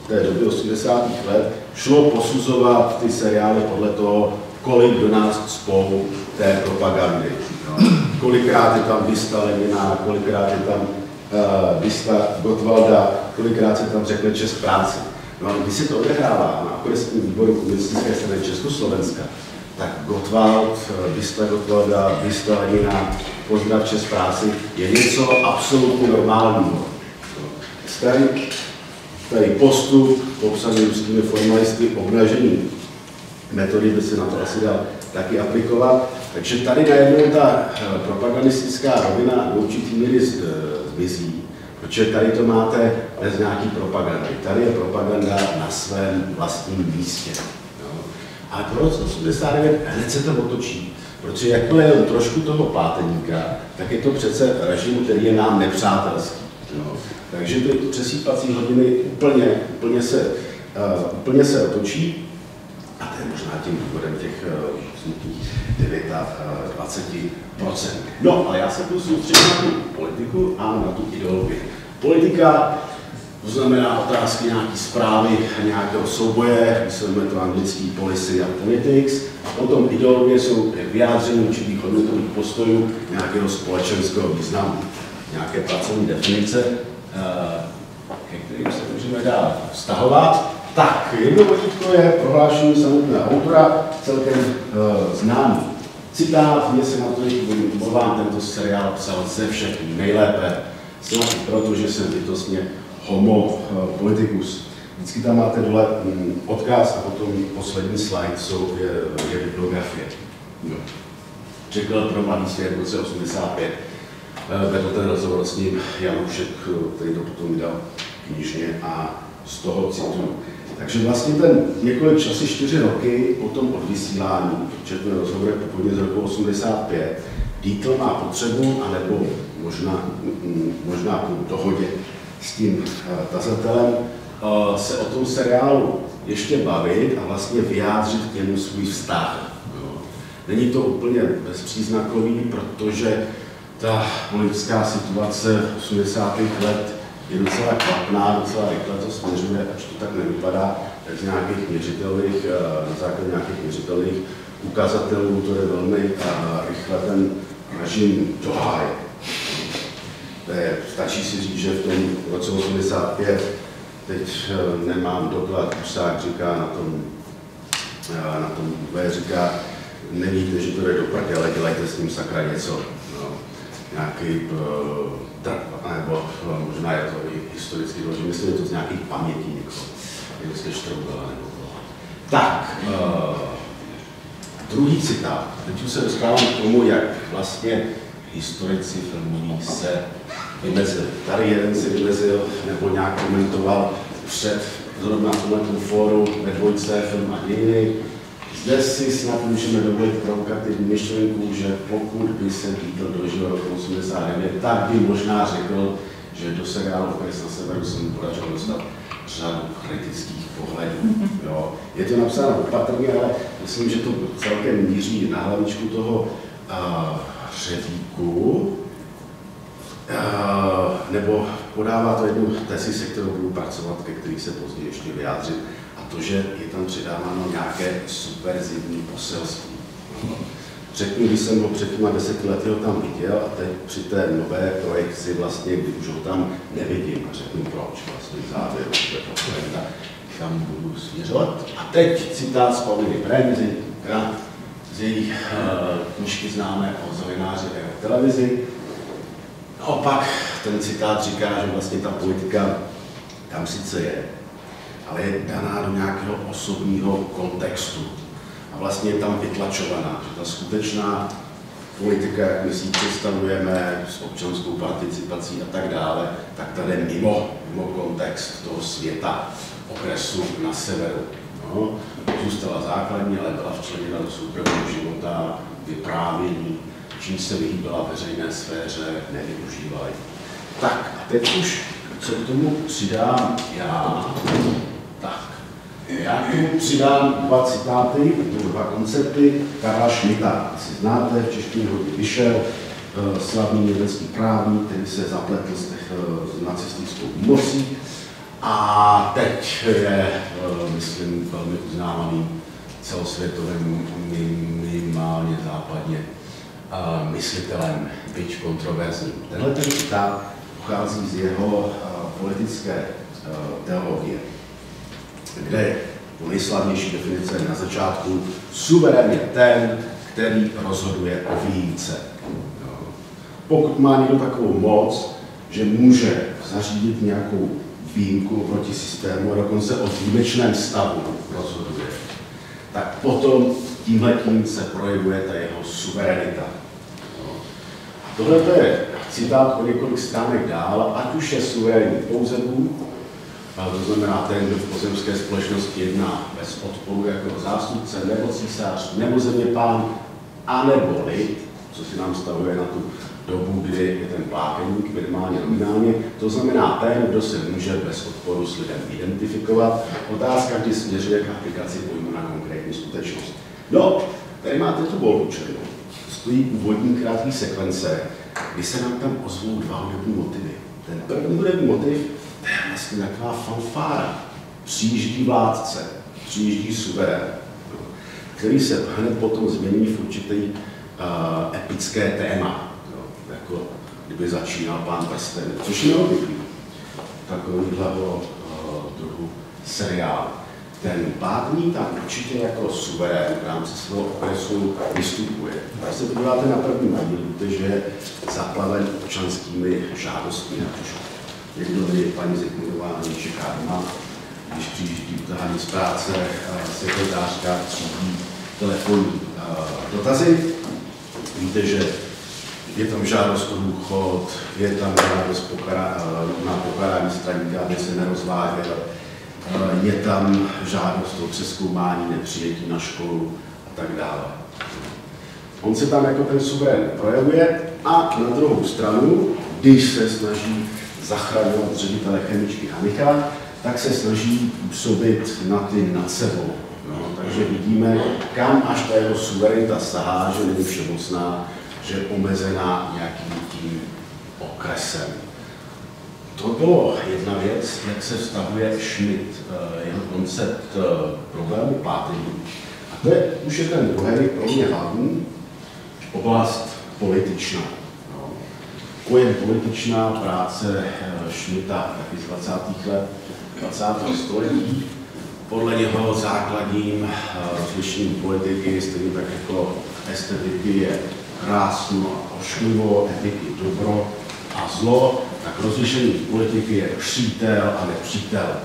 té doby 80. let, šlo posuzovat ty seriály podle toho, kolik do nás spolu té propagandy. No. Kolikrát je tam Vista Lenina, kolikrát je tam uh, Vista Gotwalda, kolikrát se tam řekne Čes práci. No ale když se to odehrává na okresním výboru komunistické strany Československa, tak Gottwald, Vista Gottwalda, Vista Lenina, pozdrav Čes práci, je něco absolutně normálního. Starý, tady postup, popsaný ruskými formalisty, obnažení metody by se na to asi dal taky aplikovat. Takže tady najednou ta eh, propagandistická rovina do určitý míry zmizí. Protože tady to máte bez nějaký propagandy. Tady je propaganda na svém vlastním místě. No. Ale pro 89 hned se to otočí. Protože jakmile je trošku toho pláteníka, tak je to přece režim, který je nám nepřátelský. No. Takže ty přesýpací hodiny úplně, úplně, se, uh, úplně se otočí. A to je možná tím důvodem těch uh, 29%. No, ale já se budu soustředit na tu politiku a na tu ideologii. Politika, to znamená otázky nějaké zprávy, nějakého souboje, vysvětlíme to anglický policy a politics, a potom ideologie jsou vyjádření určitých hodnotových postojů nějakého společenského významu, nějaké pracovní definice, eh, ke kterým se můžeme dál vztahovat. Tak, jedno vodítko je prohlášení samotného autora, celkem uh, známý citát, mě se na to, vám tento seriál psal ze všech nejlépe Snad proto, že jsem bytostně homo eh, politicus. vždycky tam máte dole mm, odkaz a potom poslední slide jsou, je, je bibliografie. No. Řekl pro mladý svět v roce 85. Vedl ten rozhovor s ním Janoušek, který to potom vydal knižně a z toho cituju. Takže vlastně ten několik časy, čtyři roky po tom odvysílání, protože ten rozhovor je původně z roku 85, Dietl má potřebu, anebo možná, možná po dohodě s tím eh, tazatelem, eh, se o tom seriálu ještě bavit a vlastně vyjádřit k němu svůj vztah. Není to úplně bezpříznakový, protože ta politická situace 80. let je docela klapná, docela rychle to směřuje, ač to tak nevypadá, tak z nějakých měřitelných, eh, na základě nějakých měřitelných ukazatelů to je velmi rychle ten režim doháje. To je, stačí si říct, že v tom roce 85, teď eh, nemám doklad, Husák říká na tom, eh, na tom říká, nevíte, že to je do prdele, dělejte s ním sakra něco. Nějaký uh, drp, nebo uh, možná je to i historicky doložené, myslím, že to z nějakých pamětí někoho, někdo jste Štroubela nebo. Tak, uh, druhý citát. Teď už se dostávám k tomu, jak vlastně historici filmoví se vymezili. Tady jeden si vymezil nebo nějak komentoval před zrovna tomhle fóru ve dvojce film a dějiny. Zde si snad můžeme dovolit provokativní myšlenku, že pokud by se Beatle dožil roku 89, tak by možná řekl, že do seriálu Pes na severu se mu podařilo dostat řadu kritických pohledů. Jo. Je to napsáno opatrně, ale myslím, že to celkem míří na hlavičku toho uh, řevíku, uh, nebo podává to jednu tezi, se kterou budu pracovat, ke který se později ještě vyjádřit, to, že je tam přidáváno nějaké superzivní poselství. Řeknu, když jsem ho před těma deseti lety ho tam viděl a teď při té nové projekci vlastně, kdy už ho tam nevidím a řeknu proč vlastně v závěru, že to pointa, kam budu směřovat. A teď citát z Pauliny Bremzy, z její uh, knižky známé o zelenáři v televizi. Naopak ten citát říká, že vlastně ta politika tam sice je, ale je daná do nějakého osobního kontextu. A vlastně je tam vytlačovaná, že ta skutečná politika, jak my si představujeme, s občanskou participací a tak dále, tak tady je mimo, mimo kontext toho světa, okresu na severu. No, zůstala základní, ale byla včleněna do soukromého života, vyprávění, čím se vyhýbala veřejné sféře, nevyužívají. Tak a teď už, co k tomu přidám já, tak. Já k tomu přidám dva citáty, dva koncepty Karla Schmidta. Asi znáte, v češtině hodně vyšel, eh, slavný německý právník, který se zapletl s, s nacistickou mocí a teď je, eh, myslím, velmi uznávaný celosvětovým, minimálně západně, eh, myslitelem, byť kontroverzním. Tenhle ten citát pochází z jeho politické teologie kde u nejslavnější definice na začátku suverén je ten, který rozhoduje o výjimce. Pokud má někdo takovou moc, že může zařídit nějakou výjimku proti systému a dokonce o výjimečném stavu rozhoduje, tak potom tímhle tím se projevuje ta jeho suverenita. Tohle je citát o několik stránek dál, ať už je suverénní pouze Bůh, to znamená ten, kdo v pozemské společnosti jedná bez odporu jako zástupce, nebo císař, nebo zeměpán, anebo lid, co si nám stavuje na tu dobu, kdy je ten plákeník minimálně nominálně. To znamená ten, kdo se může bez odporu s lidem identifikovat. Otázka, kdy směřuje k aplikaci pojmu na konkrétní skutečnost. No, tady máte tu volbu černou. Stojí úvodní krátký sekvence, kdy se nám tam ozvou dva hudební motivy. Ten první hudební motiv to je vlastně taková fanfára. Přijíždí vládce, přijíždí suverén, který se hned potom změní v určitý uh, epické téma, jo, jako kdyby začínal pán prsten, což je neobvyklý takovýhleho uh, druhu seriál. Ten bátní tam určitě jako suverén v rámci svého okresu vystupuje. Když se podíváte na první díl, víte, že je zaplaven občanskými žádostmi, už někdo je paní Zikmurová čeká doma, když utahání z práce, sekretářka, třídí, telefonní dotazy. Víte, že je tam žádost o důchod, je tam žádost na pokarání straníka, aby se nerozváděl, je tam žádost o přeskoumání nepřijetí na školu a tak dále. On se tam jako ten suverén projevuje a na druhou stranu, když se snaží zachraňovat ředitele chemičky Hanika, tak se snaží působit na ty nad sebou. No, takže vidíme, kam až ta jeho suverenita sahá, že není všemocná, že je omezená nějakým tím okresem. To bylo jedna věc, jak se vztahuje Schmidt, eh, jeho koncept eh, problému pátení. A to je už je ten druhý, pro mě hlavní, oblast političná. No. Pojem političná práce eh, Schmidta taky z 20. let 20. století. Podle něho základním rozlišením politiky, stejně tak jako estetiky, je krásno a ošklivo, etiky dobro a zlo, tak rozlišení politiky je přítel a nepřítel.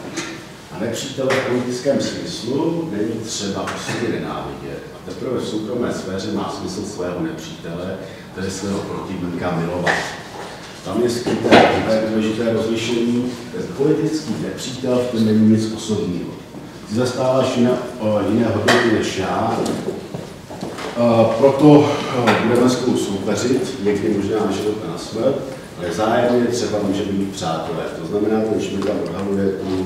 A nepřítele v politickém smyslu není třeba osobně nenávidět. A teprve v soukromé sféře má smysl svého nepřítele, tedy svého protivníka milovat. Tam je skryté takové důležité rozlišení. Politický nepřítel tom není nic osobního. Ty zastáváš jiné, jiné hodnoty než já, proto budeme spolu soupeřit, někdy možná na život a na smrt, ale zájemně třeba může být přátelé. To znamená, ten Šmita odhaluje tu,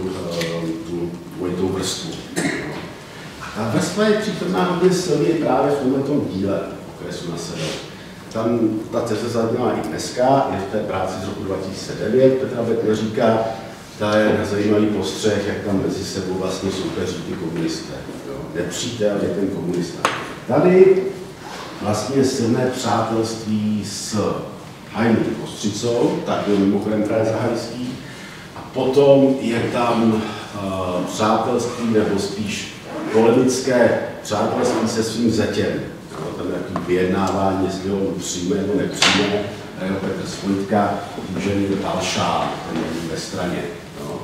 tu dvojitou vrstvu. A ta vrstva je přítomná hodně silně právě v tomto díle okresu na sebe. Tam ta cesta zajímavá i dneska, je v té práci z roku 2009. Petra Betna říká, ta je zajímavý postřeh, jak tam mezi sebou vlastně soupeří ty komunisté. Jo. Nepřítel je ten komunista. Tady vlastně silné přátelství s Hajným Kostřicou, tak byl mimochodem kraj Zahajský, a potom je tam uh, přátelství, nebo spíš polemické přátelství se svým zetěm. Vyjednávání, jestli ho přijme nebo nepřijme. Jo, Petr Svojtka, může Dalšá, ten je ve straně. Jo.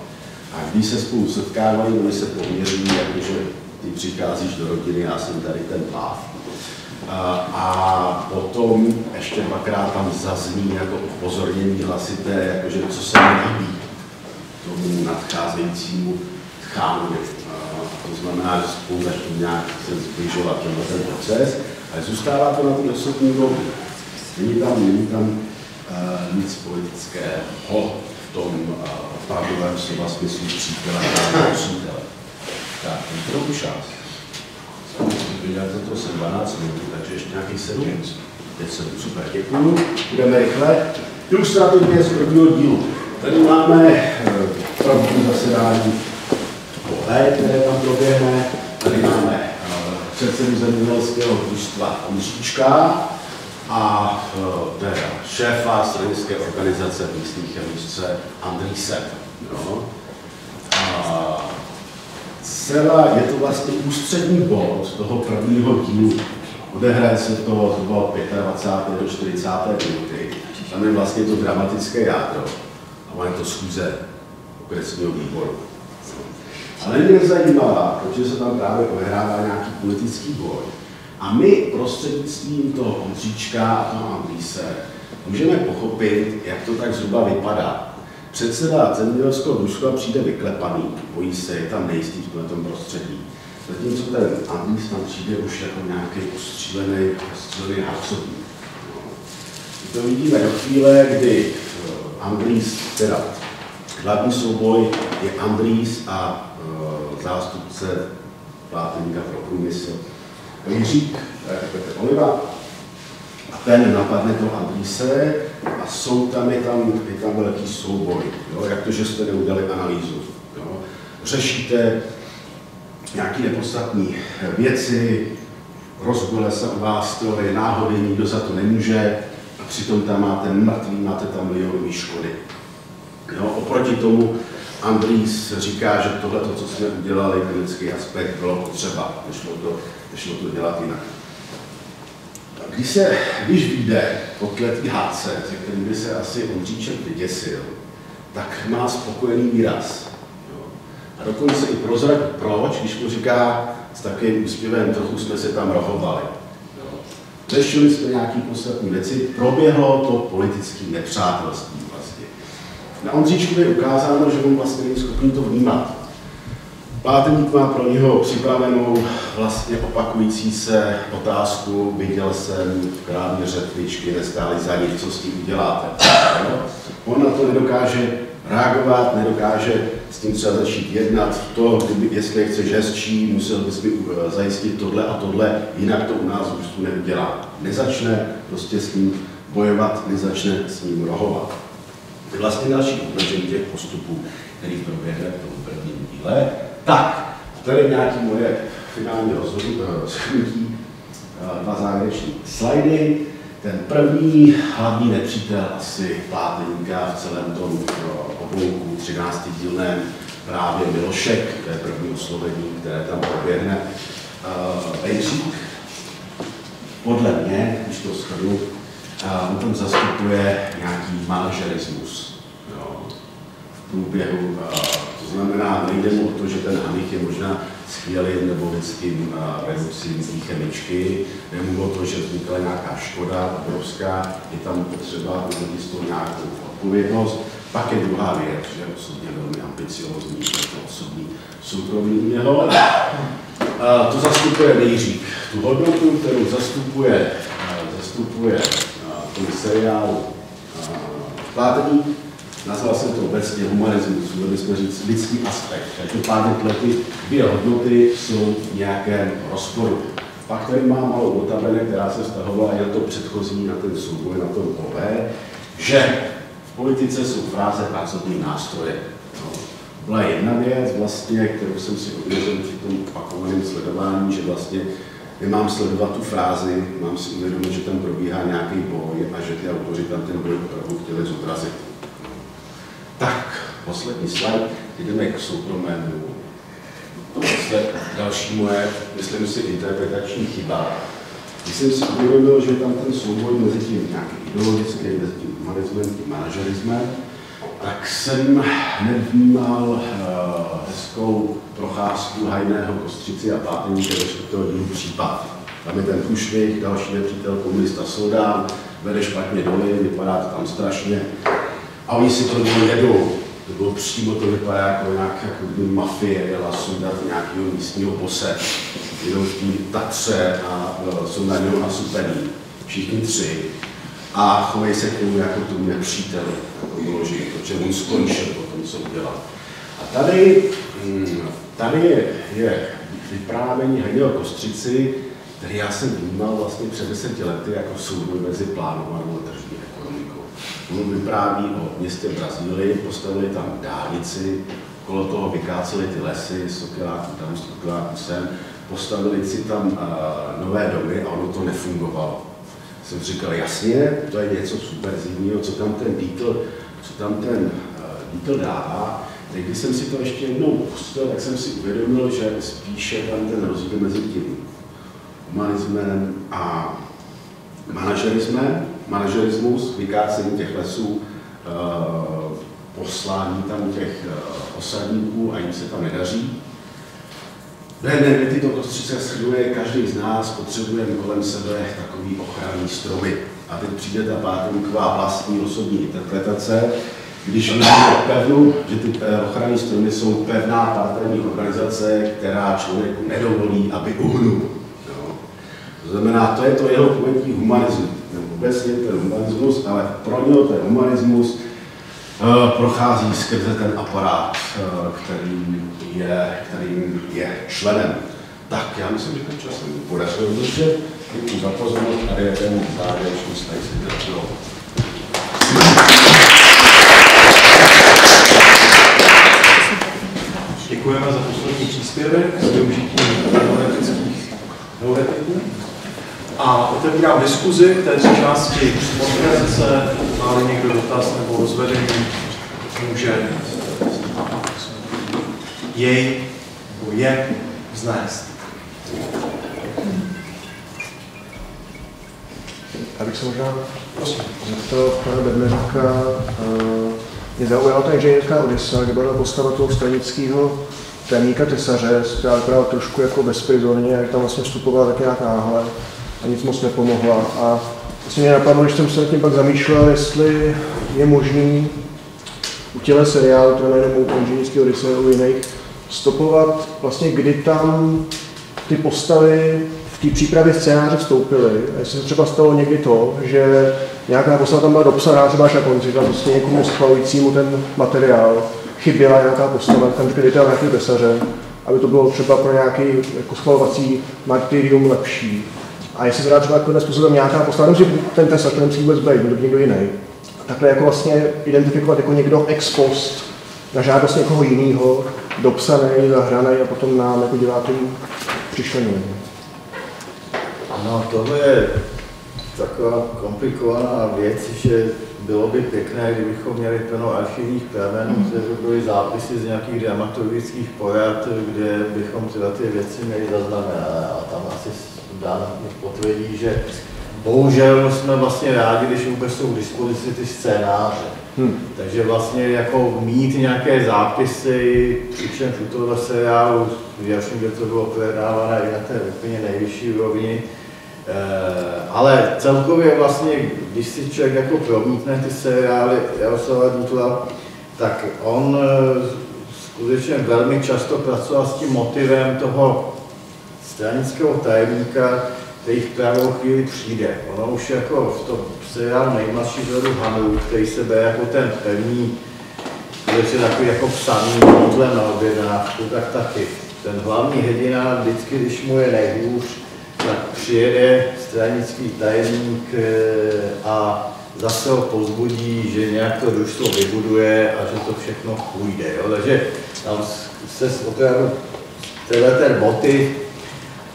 A když se spolu setkávali, oni se poměří, jakože ty přicházíš do rodiny, já jsem tady ten páv. A potom ještě dvakrát tam zazní jako upozornění hlasité, jakože co se mi líbí tomu nadcházejícímu tchánovi. To znamená, že spolu začnou nějak se zbližovat tenhle ten proces, ale zůstává to na té osobní rovni. Není tam, není tam uh, nic politického v tom uh, pravdovém slova smyslu přítele a přítele. Tak, ten trochu čas. Vydáte to se 12 minut, takže ještě nějakých 7. Teď jsem super, děkuju. Budeme rychle. Ilustrativně z prvního dílu. Tady máme eh, první zasedání pohled, které tam proběhne. Tady máme předsedu zemědělského družstva Ondříčka a eh, teda šéfa stranické organizace v místních chemičce Andrýse. No. A Celá je to vlastně ústřední bod toho prvního dílu. Odehraje se to zhruba 25. do 40. minuty. Tam je vlastně to dramatické jádro. A je to schůze okresního výboru. Ale mě zajímavá, protože se tam právě odehrává nějaký politický boj. A my prostřednictvím toho Ondříčka a toho Andrýse můžeme pochopit, jak to tak zhruba vypadá. Předseda zemědělského družstva přijde vyklepaný, bojí se, je tam nejistý v tom prostředí. Zatímco ten Andrýs tam přijde už jako nějaký ostřílený, ostřílený harcovník. No. To vidíme do chvíle, kdy eh, Andrýs, teda hlavní souboj je Andrýs a zástupce pláteníka pro průmysl Jiřík, Petr Oliva, a ten napadne toho Andrýse a jsou tam, je tam, je tam velký souboj. Jo? Jak to, že jste neudělali analýzu. Jo? Řešíte nějaké nepodstatné věci, rozbile se u vás teorie náhody, nikdo za to nemůže, a přitom tam máte mrtvý, máte tam milionové škody. Jo? Oproti tomu Andrýs říká, že tohle, co jsme udělali, lidský aspekt, bylo potřeba, nešlo to, nešlo to dělat jinak. Když, se, když vyjde kotletý hádce, se kterým by se asi Ondříček vyděsil, tak má spokojený výraz. Jo. A dokonce i prozradí proč, když mu říká s takovým úsměvem, trochu jsme se tam rohovali. Řešili jsme nějaký podstatní věci, proběhlo to politické nepřátelství. Na Ondříčku je ukázáno, že on vlastně není schopný to vnímat. Páteník má pro něho připravenou vlastně opakující se otázku, viděl jsem v krámě řetvičky, nestáli za nic, co s tím uděláte. On na to nedokáže reagovat, nedokáže s tím třeba začít jednat. To, kdyby, jestli chceš hezčí, musel bys mi uh, zajistit tohle a tohle, jinak to u nás už tu neudělá. Nezačne prostě s ním bojovat, nezačne s ním rohovat. To je vlastně další obnažení těch postupů, který proběhne v tom prvním díle. Tak, tady nějaký moje finální rozhodnutí, uh, dva závěreční slajdy. Ten první hlavní nepřítel asi pláteníka v celém tom oblouku 13 dílném právě Milošek, to je první oslovení, které tam proběhne. Pejřík, podle mě, když to shrnu, tam zastupuje nějaký manažerismus jo, v průběhu. To znamená, nejde mu o to, že ten Hanik je možná skvělým nebo lidským vedoucím té chemičky, nebo to, že vznikla nějaká škoda obrovská, je tam potřeba udělat z toho nějakou odpovědnost. Pak je druhá věc, že osobně velmi ambiciozní, to osobní soukromí jeho. To zastupuje Nejřík. Tu hodnotu, kterou zastupuje, zastupuje ten seriál Plátení, nazval jsem to obecně humanismus, měli jsme říct lidský aspekt. Každopádně tyhle ty dvě hodnoty jsou v nějakém rozporu. Pak tady mám malou notabene, která se vztahovala na to předchozí, na ten souboj, na tom OB, že v politice jsou fráze pracovní nástroje. No. Byla jedna věc, vlastně, kterou jsem si uvědomil při tom opakovaném sledování, že vlastně nemám sledovat tu frázi, mám si uvědomit, že tam probíhá nějaký boj a že ty autoři tam ten boj opravdu chtěli zobrazit. Tak, poslední slide, jdeme k soukromému. To je další moje, myslím si, interpretační chyba. Když jsem si uvědomil, že tam ten souboj mezi tím nějaký ideologický, mezi tím humanismem, tím manažerismem, tak jsem nevnímal uh, hezkou procházku hajného kostřici a páteníka do čtvrtého dílu případ. Tam je ten průšvih, další nepřítel, komunista Soldán, vede špatně doly, vypadá to tam strašně. A oni si to dolů jedou. To bylo přímo, to vypadá jako nějak, jako kdyby mafie jela sundat nějakého místního bose. Jedou v té Tatře a uh, jsou na nasupení. Všichni tři. A chovají se k němu jako tomu nepříteli. Jako vyložení, protože on skončil po tom, co udělal. A tady, mm, tady je, je vyprávění Hajděho Kostřici, který já jsem vnímal vlastně před deseti lety jako souboj mezi plánovanou a tržní ekonomikou. On vypráví o městě Brazílii, postavili tam dálnici, kolo toho vykáceli ty lesy, sokeláku tam, sokeláku sem, postavili si tam uh, nové domy a ono to nefungovalo. Jsem říkal, jasně, to je něco subverzivního, co tam ten Beatle, co tam ten uh, Beatle dává. Teď, když jsem si to ještě jednou pustil, tak jsem si uvědomil, že spíše tam ten rozdíl mezi tím humanismem a manažerismem, manažerismus, vykácení těch lesů, uh, poslání tam těch uh, osadníků a jim se tam nedaří. Ne, ne, tyto kostřice shrnuje, každý z nás potřebuje kolem sebe takový ochranný stromy. A teď přijde ta pátenková vlastní osobní interpretace, když máme pevnou, že ty ochranné stromy jsou pevná partajní organizace, která člověku nedovolí, aby uhnul. To znamená, to je to jeho pojetí humanismu. Obecně ten humanismus, ale pro něho ten humanismus uh, prochází skrze ten aparát, uh, který je, kterým je členem. Tak, já myslím, že ten čas se mi podařil dobře. Děkuji za pozornost a je ten závěrečný slide si Děkujeme za poslední příspěvek s využitím teoretických teoretiků. A otevírám diskuzi k té tři části konference. má někdo dotaz nebo rozvedení, může jej nebo je vznést. Já bych se možná zeptal pana Bednářka, mě zaujala ta inženýrská Odisa, kde byla postava toho stranického témníka Tesaře, která vypadala trošku jako bezprizorně, jak tam vlastně vstupovala tak nějak náhle a nic moc nepomohla. A vlastně mě napadlo, když jsem se nad tím pak zamýšlel, jestli je možný u těle seriálu, to nejenom u inženýrský Odyssey, u jiných, stopovat vlastně, kdy tam ty postavy té přípravě scénáře vstoupily. A jestli se třeba stalo někdy to, že nějaká postava tam byla dopsaná třeba až na konci, tam prostě někomu schvalujícímu ten materiál chyběla nějaká postava, tam řekli, dejte nějaký tesaře, aby to bylo třeba pro nějaký jako schvalovací martyrium lepší. A jestli se třeba jako způsobem nějaká postava, nemusí ten tesař, nemusí vůbec být, může někdo jiný. Takhle jako vlastně identifikovat jako někdo ex post na žádost někoho jiného, dopsaný, zahraný a potom nám jako divákům přišlený. No, tohle je taková komplikovaná věc, že bylo by pěkné, kdybychom měli plno archivních pramen, které by byly zápisy z nějakých dramaturgických porad, kde bychom tyhle ty věci měli zaznamenané. A tam asi Dan potvrdí, že bohužel jsme vlastně rádi, když vůbec jsou k dispozici ty scénáře. Hmm. Takže vlastně jako mít nějaké zápisy, přičemž u tohle seriálu, jasně, kde to bylo projednávané i na té úplně nejvyšší úrovni, ale celkově vlastně, když si člověk jako promítne ty seriály Jaroslava Dítla, tak on eh, skutečně velmi často pracoval s tím motivem toho stranického tajemníka, který v pravou chvíli přijde. Ono už jako v tom seriálu nejmladší zrodu Hanu, který se bere jako ten první, skutečně takový jako psaný modlem na objednávku, tak taky. Ten hlavní hrdina vždycky, když mu je nejhůř, tak přijede stranický tajemník eh, a zase ho pozbudí, že nějak to družstvo vybuduje a že to všechno půjde. Jo? Takže tam se opravdu tenhle ten motiv,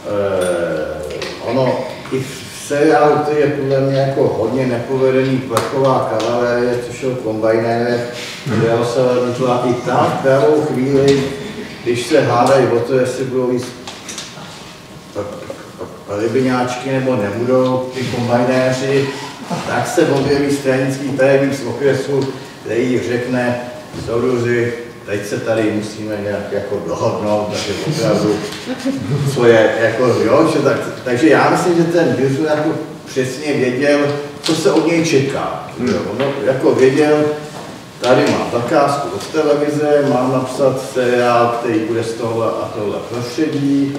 eh, ono i v seriálu, který je podle mě jako hodně nepovedený plechová kavalérie, což je kombajnér, kde se i tam v pravou chvíli, když se hádají o to, jestli budou víc rybiňáčky nebo nebudou ty kombajnéři, tak se objeví stranický tajemník z okresu, který řekne, soudruzi, teď se tady musíme nějak jako dohodnout, takže opravdu, co je, jako, jo, že tak, takže já myslím, že ten Bizu jako přesně věděl, co se od něj čeká. Hmm. Jo, no, jako věděl, tady mám zakázku od televize, mám napsat seriál, který bude z tohle a tohle prostředí,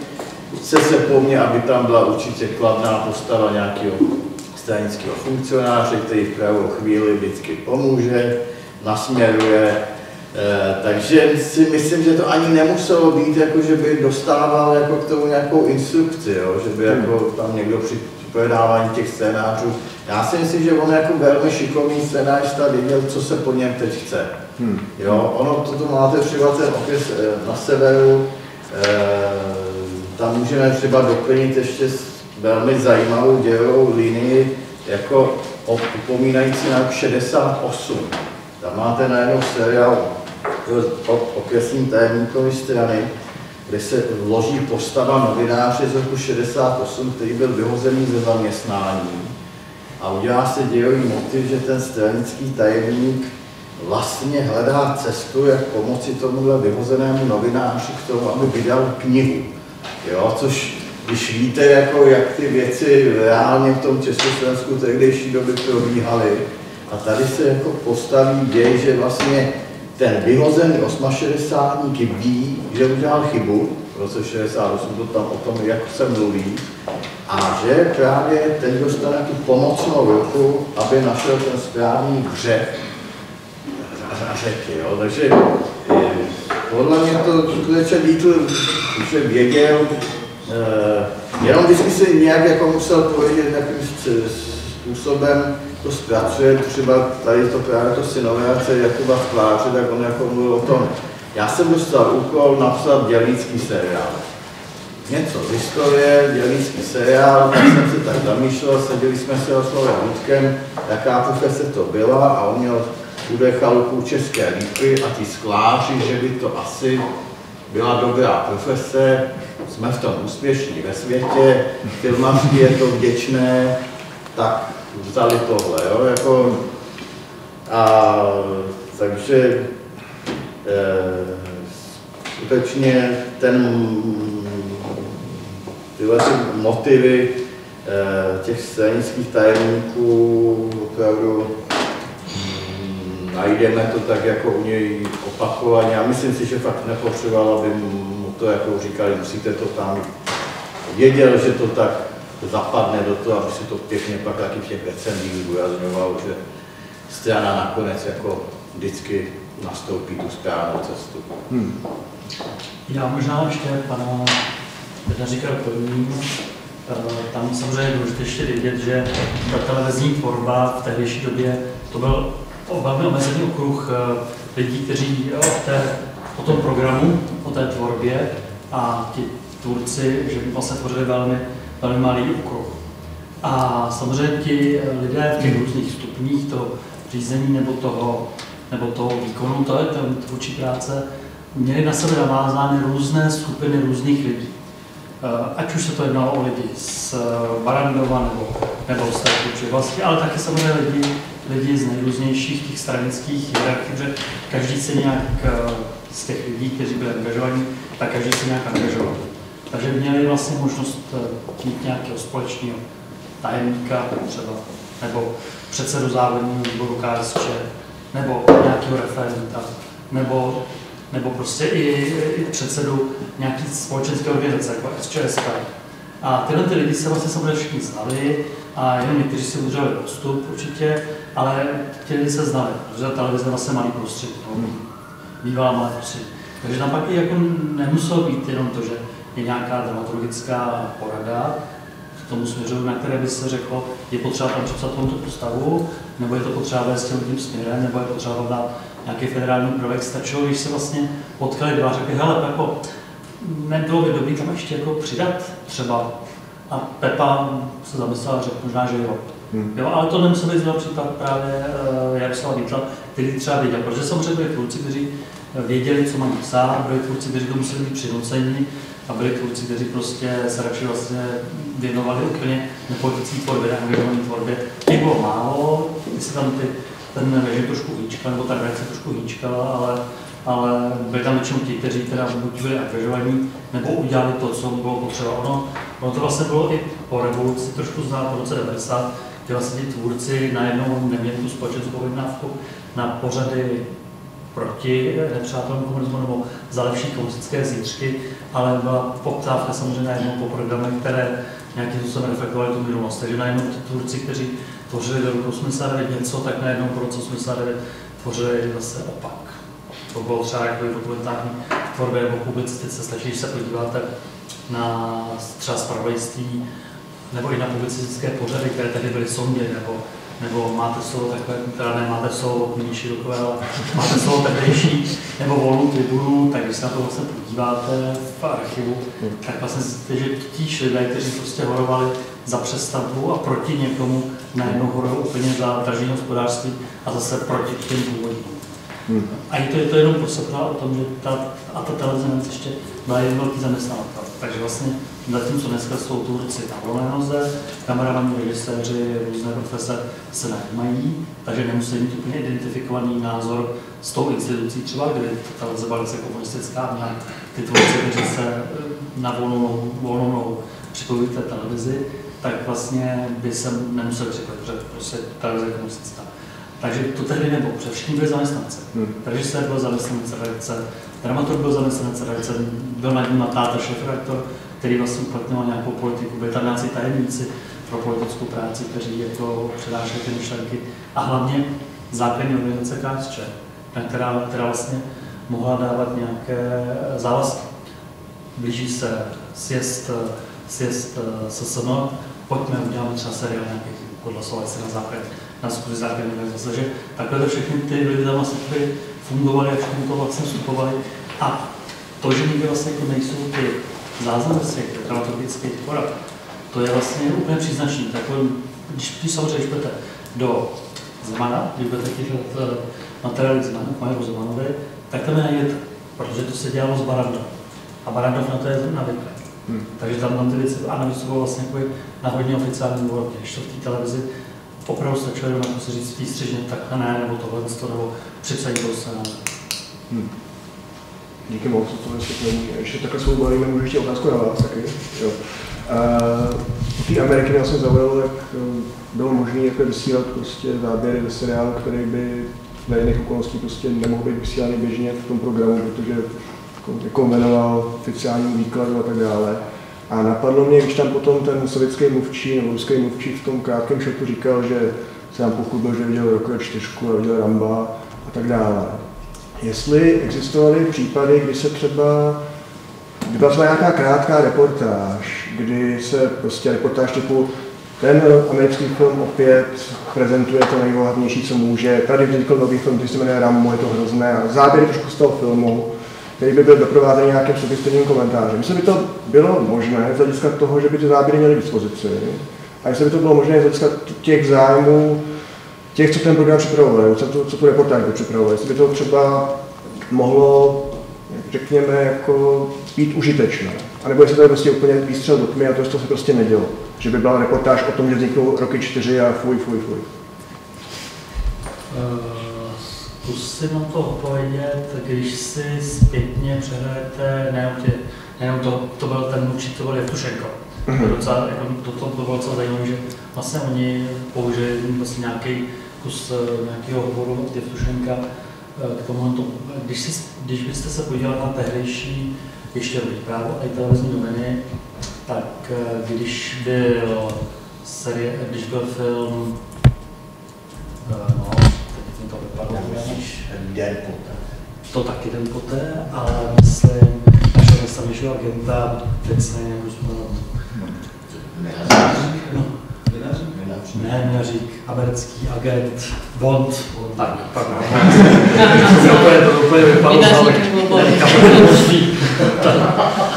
chce se po mně, aby tam byla určitě kladná postava nějakého stranického funkcionáře, který v pravou chvíli vždycky pomůže, nasměruje. E, takže si myslím, že to ani nemuselo být, jako že by dostával jako k tomu nějakou instrukci, jo? že by jako tam někdo při projednávání těch scénářů. Já si myslím, že on jako velmi šikovný scénářista věděl, co se po něm teď chce. Hmm. Jo, ono toto máte třeba ten okres e, na severu, e, tam můžeme třeba doplnit ještě velmi zajímavou dějovou linii, jako upomínající na rok 68. Tam máte najednou seriál o okresním tajemníkovi strany, kde se vloží postava novináře z roku 68, který byl vyhozený ze zaměstnání a udělá se dějový motiv, že ten stranický tajemník vlastně hledá cestu, jak pomoci tomuhle vyhozenému novináři k tomu, aby vydal knihu. Jo, což když víte, jako, jak ty věci reálně v tom Československu tehdejší doby probíhaly, a tady se jako postaví děj, že vlastně ten vyhozený 68 ví, že udělal chybu, v roce 68 to tam o tom, jak se mluví, a že právě ten dostane tu pomocnou ruku, aby našel ten správný břeh řeky. Jo. Takže eh, podle mě to skutečně Beatle že věděl, eh, jenom vždycky si nějak jako musel povědět, jakým způsobem to zpracuje, třeba tady to právě to synoviace Jakuba Skláře, tak on jako mluvil o tom, já jsem dostal úkol napsat dělnický seriál. Něco z historie, dělnický seriál, tak jsem se tak zamýšlel, seděli jsme se Oslovem Ludkem, jaká profese to byla a on měl bude chalupu České lípy a ty skláři, že by to asi byla dobrá profese, jsme v tom úspěšní ve světě, filmařky je to vděčné, tak vzali tohle, jo, jako, a takže e, skutečně ten, tyhle ty motivy eh, těch stranických tajemníků opravdu najdeme to tak jako u něj opakovaně. Já myslím si, že fakt nepotřeboval, aby mu to jako říkali, musíte to tam. Věděl, že to tak zapadne do toho, aby si to pěkně pak taky v těch recenzích zdůrazňoval, že strana nakonec jako vždycky nastoupí tu správnou cestu. Hmm. Já možná ještě pana Bednaříka doplním. Tam samozřejmě je důležité ještě vidět, že ta televizní tvorba v tehdejší době to byl velmi omezený okruh eh, lidí, kteří o, té, o tom programu, o té tvorbě a ti tvůrci, že by vlastně tvořili velmi, velmi malý okruh. A samozřejmě ti lidé v těch různých stupních toho řízení nebo toho, nebo toho výkonu, to je ten tvůrčí práce, měli na sebe navázány různé skupiny různých lidí. Eh, ať už se to jednalo o lidi z eh, Barandova nebo, nebo z té vlastně, ale taky samozřejmě lidi, lidi z nejrůznějších těch stranických hierarchií, že každý se nějak eh, z těch lidí, kteří byli angažovaní, tak každý se nějak angažoval. Takže měli vlastně možnost mít nějakého společného tajemníka třeba, nebo předsedu závodního výboru KSČ, nebo nějakého referenta, nebo nebo prostě i, i předsedu nějaký společenské organizace, jako SČSK. A tyhle ty lidi se vlastně samozřejmě všichni znali a jenom někteří si udrželi postup určitě, ale ti lidi se znali, protože televize vlastně malý prostředí, no, bývala malé prostředí. Takže tam pak i jako nemuselo být jenom to, že je nějaká dramaturgická porada, k tomu směřu, na které by se řeklo, je potřeba tam přepsat tomto postavu, nebo je to potřeba vést tím směrem, nebo je potřeba dát nějaký federální prvek, stačilo, když se vlastně potkali dva, řekli, hele Pepo, nebylo by dobrý tam ještě jako přidat třeba. A Pepa se zamyslela a řekl možná, že jo. Hmm. jo ale to nemusel být případ právě uh, Jaroslava Vítla, který třeba věděl, protože samozřejmě byli tvůrci, kteří věděli, co mají psát, byli tvůrci, kteří to museli být přinuceni a byli tvůrci, kteří prostě se radši vlastně věnovali úplně nepolitické tvorbě, neangažované tvorbě. Těch bylo málo, se tam ty ten režim trošku hýčkal, nebo ta reakce trošku hýčkala, ale, ale byli tam většinou ti, kteří teda buď byli angažovaní, nebo udělali to, co bylo potřeba. Ono, ono to vlastně bylo i po revoluci, trošku znát po roce 90, kdy vlastně tvůrci najednou neměli tu společenskou objednávku na pořady proti nepřátelům komunismu nebo za lepší komunistické zítřky, ale byla poptávka samozřejmě najednou po programech, které nějakým způsobem reflektovaly tu minulost. Takže najednou ti tvůrci, kteří tvořili do roku 89 něco, tak najednou po roce 89 tvořili zase opak. To bylo třeba jako dokumentární tvorbě nebo publicistice, stačí, když se podíváte na třeba zpravodajství nebo i na publicistické pořady, které tady byly sondě, nebo, nebo máte slovo takové, teda nemáte slovo Kmíní Širokové, ale máte slovo tehdejší, nebo volnou tribunu, tak když se na to vlastně podíváte v archivu, tak vlastně zjistíte, že ti lidé, kteří prostě horovali za přestavbu a proti někomu najednou horují úplně za tržní hospodářství a zase proti těm původním. Hmm. A je to, je to jenom prostě o tom, že ta, a ta televize ještě byla jeden velký zaměstnavatel. Takže vlastně zatímco dneska jsou tvůrci na volné noze, kameramani, režiséři, různé profese se najímají, takže nemusí mít úplně identifikovaný názor s tou institucí třeba, kdyby ta televize byla komunistická a měla ty tvůrci, kteří se eh, na volnou, volnou připojují té televizi, tak vlastně by se nemuseli překvapit, že prostě televize je komunistická. Takže to tehdy nebylo, protože všichni byli zaměstnanci. Hmm. se byl zaměstnanec redakce, dramaturg byl zaměstnanec redakce, byl nad ním táta šéf redaktor, který vlastně uplatňoval nějakou politiku, byli tam nějací tajemníci pro politickou práci, kteří jako předášeli ty myšlenky. A hlavně základní organizace KSČ, která, která vlastně mohla dávat nějaké závazky. Blíží se sjezd sjezd eh, SSM, pojďme udělat třeba seriál nějakých podhlasovat se na základě, na skutky základní organizace, že takhle to všechny ty lidi tam vlastně fungovali a všechny to vlastně vstupovali. A to, že někde vlastně jako nejsou ty záznamy z těch dramaturgických porad, to je vlastně úplně příznačný. Takový, když, když samozřejmě jdete do Zemana, když budete eh, materiály Zemana, Majeru Zemanovi, tak tam je najdete, protože to se dělalo z Barandov. A Barandov na to je navyklý. Hmm. Takže tam, tam ty věci analyzoval vlastně jako na hodně oficiální úrovni. Když to v té televizi opravdu stačilo jenom jako si říct výstřižně takhle ne, nebo tohle, nebo připsaní toho scénáře. Hmm. Díky moc, to vysvětlení. Ještě takhle svou balíme, můžu ještě otázku na vás taky. Jo. Uh, u té Ameriky mě vlastně zaujalo, jak eh, bylo možné jako vysílat prostě záběry ze seriálu, který by na jiných okolností prostě nemohl být vysílaný běžně v tom programu, protože jako, jmenoval oficiální výkladu a tak dále. A napadlo mě, když tam potom ten sovětský mluvčí nebo ruský mluvčí v tom krátkém šotu říkal, že se nám pochopil, že viděl roku čtyřku a viděl Ramba a tak dále. Jestli existovaly případy, kdy se třeba byla nějaká krátká reportáž, kdy se prostě reportáž typu ten americký film opět prezentuje to nejvohlavnější, co může. Tady vznikl nový film, který se jmenuje Rambo, je to hrozné. A záběr trošku z toho filmu, který by byl doprovázen nějakým sugestivním komentářem. Myslím, by to bylo možné z hlediska toho, že by ty záběry měly k dispozici. A jestli by to bylo možné z hlediska těch zájmů, těch, co ten program připravovali, co, tu, co tu reportáž by připravovali, jestli by to třeba mohlo, řekněme, jako být užitečné. A nebo jestli to je prostě úplně výstřel do tmy a to, to se prostě nedělo. Že by byla reportáž o tom, že vzniknou roky čtyři a fuj, fuj, fuj. Uh, zkusím na to odpovědět, když si zpětně přehrajete, nejenom, tě, nejenom to, to byl ten mluvčí, to byl Jevtušenko. Mm-hmm. To, docela, jako, to, to, to bylo docela zajímavé, že vlastně oni použili vlastně nějaký kus eh, nějakého hovoru od Jevtušenka k tomu, to, když, si, když byste se podívali na tehdejší ještě právo a i televizní noviny, tak eh, když byl série, když byl film, eh, no, teď to vypadlo, Den poté. To taky den poté, ale myslím, že jsem vyšel agenta, teď se nějak už no, ne, Měřík, americký agent, Bond, tak, pardon. úplně to úplně vypadlo, ale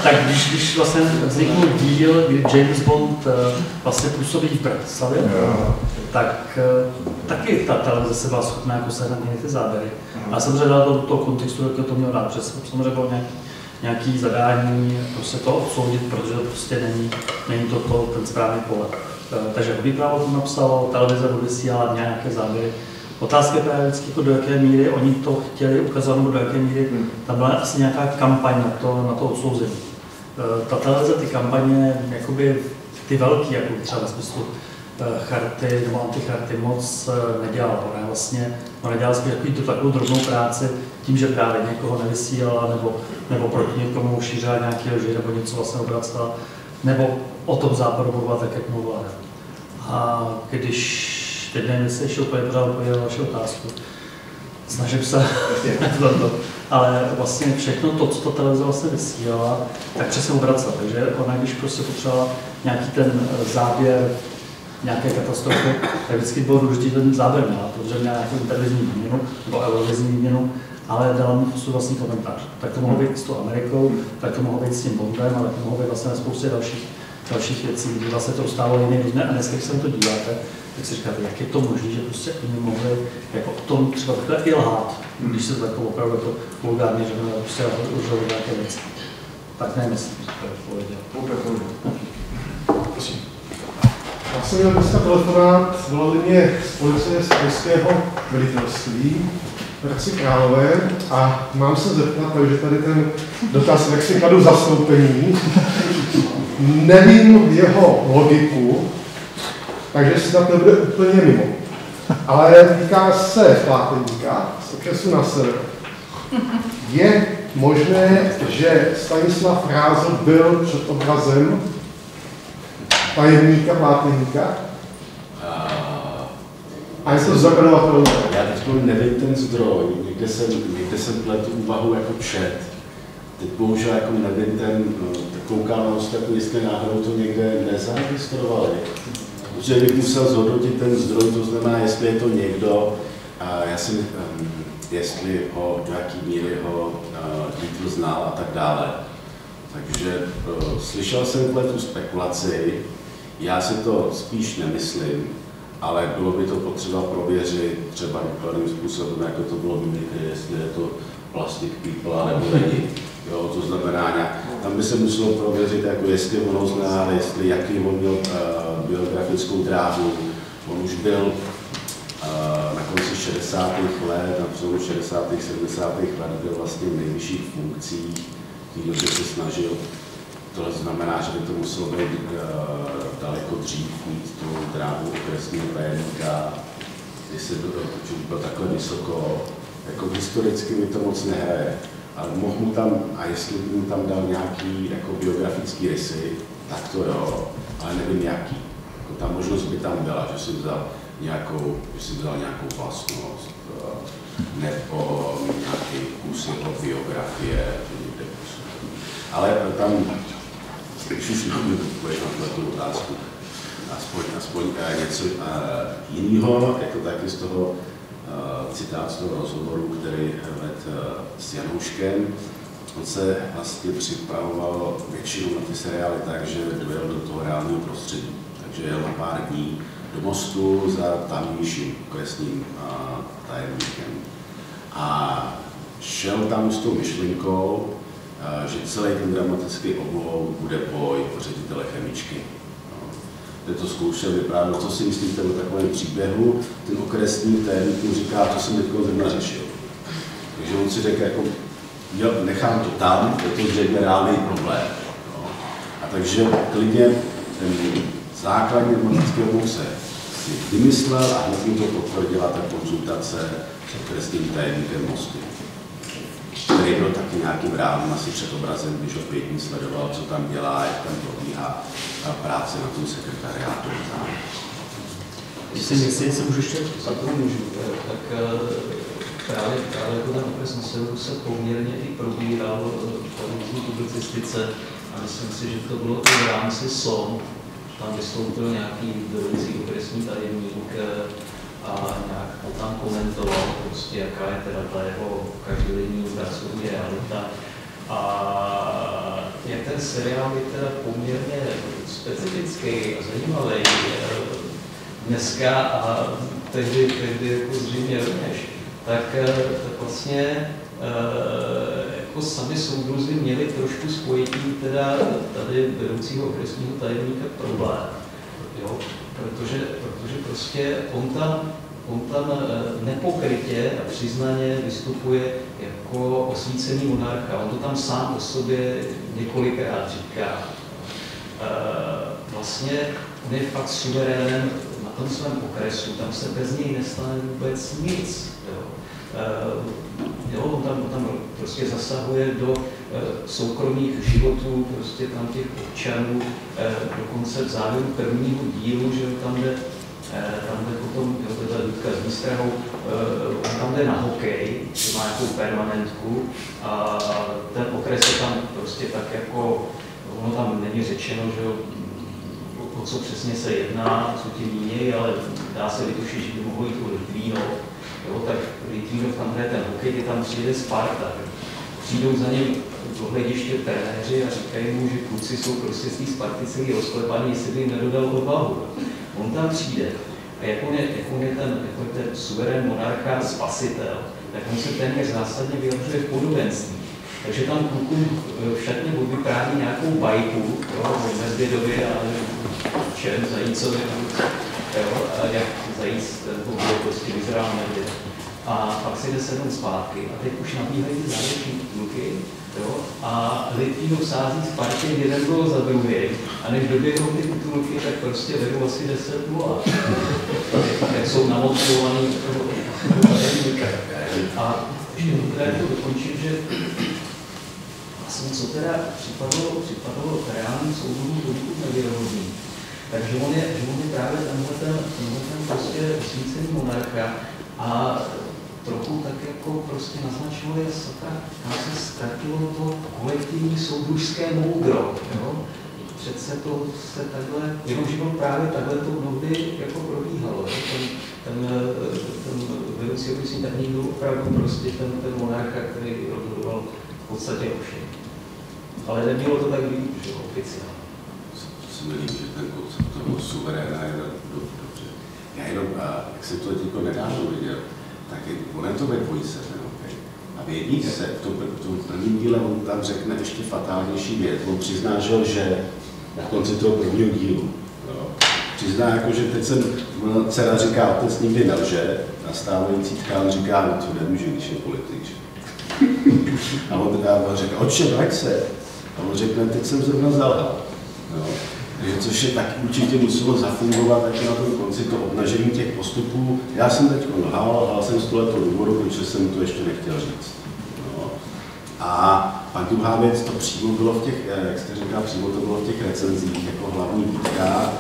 tak když, když vlastně vzniknul díl, kdy James Bond eh, vlastně působí v Bratislavě, tak eh, taky ta televize se byla schopná jako sehnat ty záběry. A samozřejmě dala to do toho kontextu, jak to měl dát, přes samozřejmě bylo nějaký, nějaký zadání prostě to odsoudit, protože to prostě není, není to, to ten správný pohled. Eh, takže Hudý právo to napsal, televize odvysílala nějaké záběry. Otázka je právě vždycky, jako do jaké míry oni to chtěli ukázat, nebo do jaké míry hmm. tam byla asi nějaká kampaň na to, na to odsouzení. Eh, ta televize, ty kampaně, jakoby ty velké, jako třeba ve smyslu eh, charty nebo anticharty moc nedělala. Ona vlastně, ona dělala spíš takový tu takovou drobnou práci tím, že právě někoho nevysílala nebo, nebo proti někomu šířila nějaký lži nebo něco vlastně obracela, nebo o tom západu mluvila tak, jak mluvila. A když, teď nevím, jestli ještě úplně pořád odpověděl na vaši otázku, snažím se to, ale vlastně všechno to, co ta televize vlastně vysílala, tak přesně obracela. Takže ona, když prostě potřebovala nějaký ten záběr nějaké katastrofy, tak vždycky bylo důležité ten záběr měla, protože měla nějakou televizní výměnu nebo eurovizní výměnu, ale dala mu svůj vlastní komentář. Tak to mohlo být s tou Amerikou, tak to mohlo být s tím Bondem, ale to mohlo být vlastně na spoustě dalších dalších věcí, kdy vlastně to ustálo jiné různé a dneska, když se to díváte, tak si říkáte, jak je to možné, že prostě oni mohli jako o tom třeba takhle i lhát, když se to jako opravdu jako vulgárně řekne, prostě užili nějaké věci. Tak nemyslím, že to je odpověděl. Prosím. Já jsem měl dneska telefonát, volali mě z policie z krajského velitelství Hradci Králové a mám se zeptat, takže tady ten dotaz, jak si kladu zastoupení, nevím jeho logiku, takže snad nebude úplně mimo. Ale týká se pláteníka z okresu na sever. Je možné, že Stanislav Rázl byl před obrazem tajemníka pláteníka? A je to zakladovatelné. Já teď nevím ten zdroj, někde jsem, někde jsem pletu úvahu jako čet. Teď bohužel jako nevím ten, tak koukám na ostatní, jestli náhodou to někde nezaregistrovali. Protože bych musel zhodnotit ten zdroj, to znamená, jestli je to někdo, a já um, jestli ho, do jaký míry ho uh, znal a tak dále. Takže uh, slyšel jsem tu spekulaci, já si to spíš nemyslím, ale bylo by to potřeba prověřit třeba důkladným způsobem, jako to bylo v jestli je to plastic people, nebo není. Jo, to znamená, nějak, tam by se muselo prověřit, jako jestli on ho zná, jestli jaký on měl uh, biografickou dráhu. On už byl uh, na konci 60. let, na přelomu 60. 70. let byl vlastně v nejvyšších funkcích, by se snažil, to znamená, že by to muselo být uh, daleko dřív mít tu dráhu okresního tajemníka, když se byl, byl takhle vysoko, jako historicky mi to moc nehraje, ale mohl mu tam, a jestli by mu tam dal nějaký jako biografický rysy, tak to jo, ale nevím jaký. Jako ta možnost by tam byla, že si vzal nějakou, že si vzal nějakou vlastnost, eh, nebo nějaký kus jeho biografie, Ale tam, když už odpověď na tu otázku, aspoň, aspoň eh, něco eh, jiného, jako taky z toho citát z toho rozhovoru, který vedl s Janouškem, on se vlastně připravoval většinou na ty seriály tak, že dojel do toho reálného prostředí. Takže jel pár dní do Mostu za tamnějším okresním tajemníkem. A šel tam s tou myšlenkou, že celý ten dramatický oblouk bude boj o ředitele chemičky. Kde to zkoušel vyprávět, co si myslíte o takovém příběhu, ten okresní tajemník mu říká, to jsem teď zrovna řešil. Takže on si řekl, jako, nechám to tam, je to zřejmě reálný problém. No. A takže klidně ten základní dramatický oblouk se si vymyslel a hned to potvrdila ta konzultace s okresním tajemníkem Mosty, byl taky nějakým reálným asi před obrazem, když ho pět dní sledoval, co tam dělá, jak tam probíhá práce na tom sekretariátu. Jestli, jestli se můžu ještě, za to můžu, tak právě, právě jako ten okres severu se poměrně i probíral v různé publicistice a myslím si, že to bylo i v rámci SOM, tam vystoupil nějaký vedoucí okresní tajemník eh, a nějak to tam komentoval, prostě jaká je teda ta jeho každodenní pracovní realita. A jak ten seriál je teda poměrně specifický a zajímavý dneska a tehdy, tehdy jako zřejmě rovněž, tak, eh, tak vlastně eh, jako sami soudruzi měli trošku spojití teda tady vedoucího okresního tajemníka problém, jo? Protože, protože prostě on tam, on tam eh, nepokrytě a přiznaně vystupuje jako osvícený monarcha. On to tam sám o sobě několikrát říká. Eh, vlastně on je fakt suverénem na tom svém okresu, tam se bez něj nestane vůbec nic. Jo? Eh, Jo, on tam, tam prostě zasahuje do soukromých životů prostě tam těch občanů, dokonce v závěru prvního dílu, že tam jde, tam jde potom, jo, to je Ludka s Výstrahou, e, tam jde na hokej, že má nějakou permanentku a ten okres je tam prostě tak jako, ono tam není řečeno, že o co přesně se jedná, co tím mínějí, ale dá se vytušit, že by mohlo jít o Litvíno, jo, tak Litvínov tam hraje ten hokej, ty tam přijde Sparta. Přijdou za ním do hlediště trenéři a říkají mu, že kluci jsou prostě z té Sparty celý rozklepaní, jestli by jim nedodal odvahu. On tam přijde a jak on je, jak on je ten, jako ten suverén monarcha, spasitel, tak on se téměř zásadně vyjadřuje v podobenství. Takže tam klukům v šatně vypráví nějakou bajku, jo, o Medvědovi a čem, zajícovi, jo, a jak zajíc ten pobyl prostě vyzrál. A pak si jde sednout zpátky a teď už nabíhají ty závěrečné kluky, jo, a Litvínov sází Spartě jeden gol za druhý. A než doběhnou ty titulky, tak prostě vedou asi 10 gol. Jak jsou namotivovaný A ještě dobré to dokončit, že vlastně co teda připadalo, připadalo reálným soudům trošku nevěrohodný, takže on je, že on je právě tenhle ten, tenhle ten prostě osvícený monarcha a trochu tak jako prostě naznačuje, sakra, nám se ztratilo to kolektivní soudružské moudro, jo? Přece to se takhle, jenomže on právě takhle to mnohdy jako probíhalo, jo? Ten, ten, ten vedoucí obecní tajemník byl opravdu prostě ten, ten monarcha, který rozhodoval v podstatě o všem. Ale nebylo to tak být, že oficiálně líbí, že ten koncept toho suveréna je dobře. Já jenom, a, jak jsem to teď nedávno viděl, tak je, on to ve dvojce, ten okay. A vědí se, v tom, v tom prvním díle on tam řekne ještě fatálnější věc. On přizná, že, na konci toho prvního dílu, jo, přizná, jako, že teď jsem, ona dcera říká, otec nikdy nelže, a stávající tkán říká, no to nemůže, když je politik. Že? A on teda řekl, oče, vrať se. A on řekne, teď jsem zrovna zalhal. No. Takže což je taky určitě muselo zafungovat taky na tom konci to obnažení těch postupů. Já jsem teď lhal, lhal jsem z tohoto důvodu, protože jsem to ještě nechtěl říct. No. A pak druhá věc, to přímo bylo v těch, eh, jak jste říkal, přímo to bylo v těch recenzích jako hlavní výtka,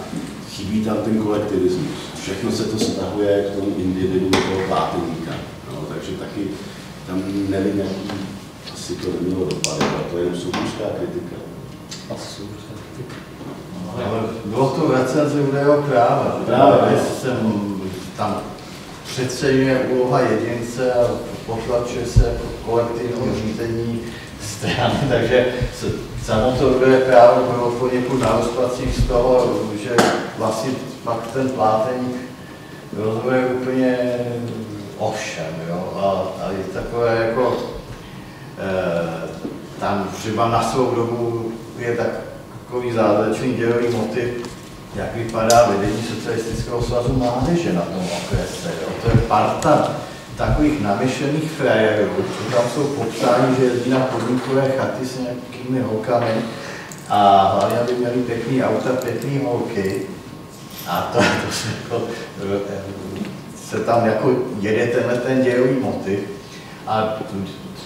chybí tam ten kolektivismus. Všechno se to stahuje k tomu individu toho pláteníka. No, takže taky tam nevím, jaký asi to nemělo dopady, ale to je jenom kritika. Asi ale bylo to v recenzi údajového práva. Právě. Se tam přeceňuje úloha jedince a potlačuje se kolektivní řízení strany, takže samo to údaje právo bylo poněkud na z toho, že vlastně pak ten pláteník rozhoduje úplně ovšem, jo, a, a je takové jako, e, tam třeba na svou dobu je tak takový zázračný dělový motiv, jak vypadá vedení socialistického svazu mládeže na tom okrese. Jo. To je parta takových namyšlených frajerů, co tam jsou popsáni, že jezdí na podnikové chaty s nějakými holkami a hlavně, aby měli pěkný auta, pěkný holky. A to, to se, jako, se tam jako jede tenhle ten dělový motiv. A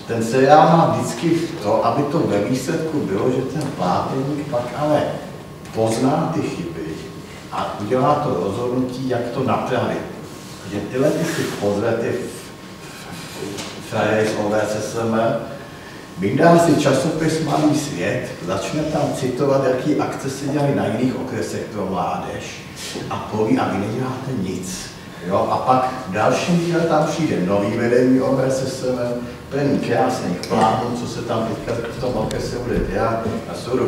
ten seriál má vždycky to, aby to ve výsledku bylo, že ten pláteník pak ale pozná ty chyby a udělá to rozhodnutí, jak to napravit. Že tyhle ty si pozve ty frajery z OVSSM, vyndá si časopis Malý svět, začne tam citovat, jaký akce se dělají na jiných okresech pro mládež a poví, a vy neděláte nic. Jo? A pak v dalším díle tam přijde nový vedení OVSSM, plný krásných plánů, co se tam teďka v tom okrese bude dělat a jsou do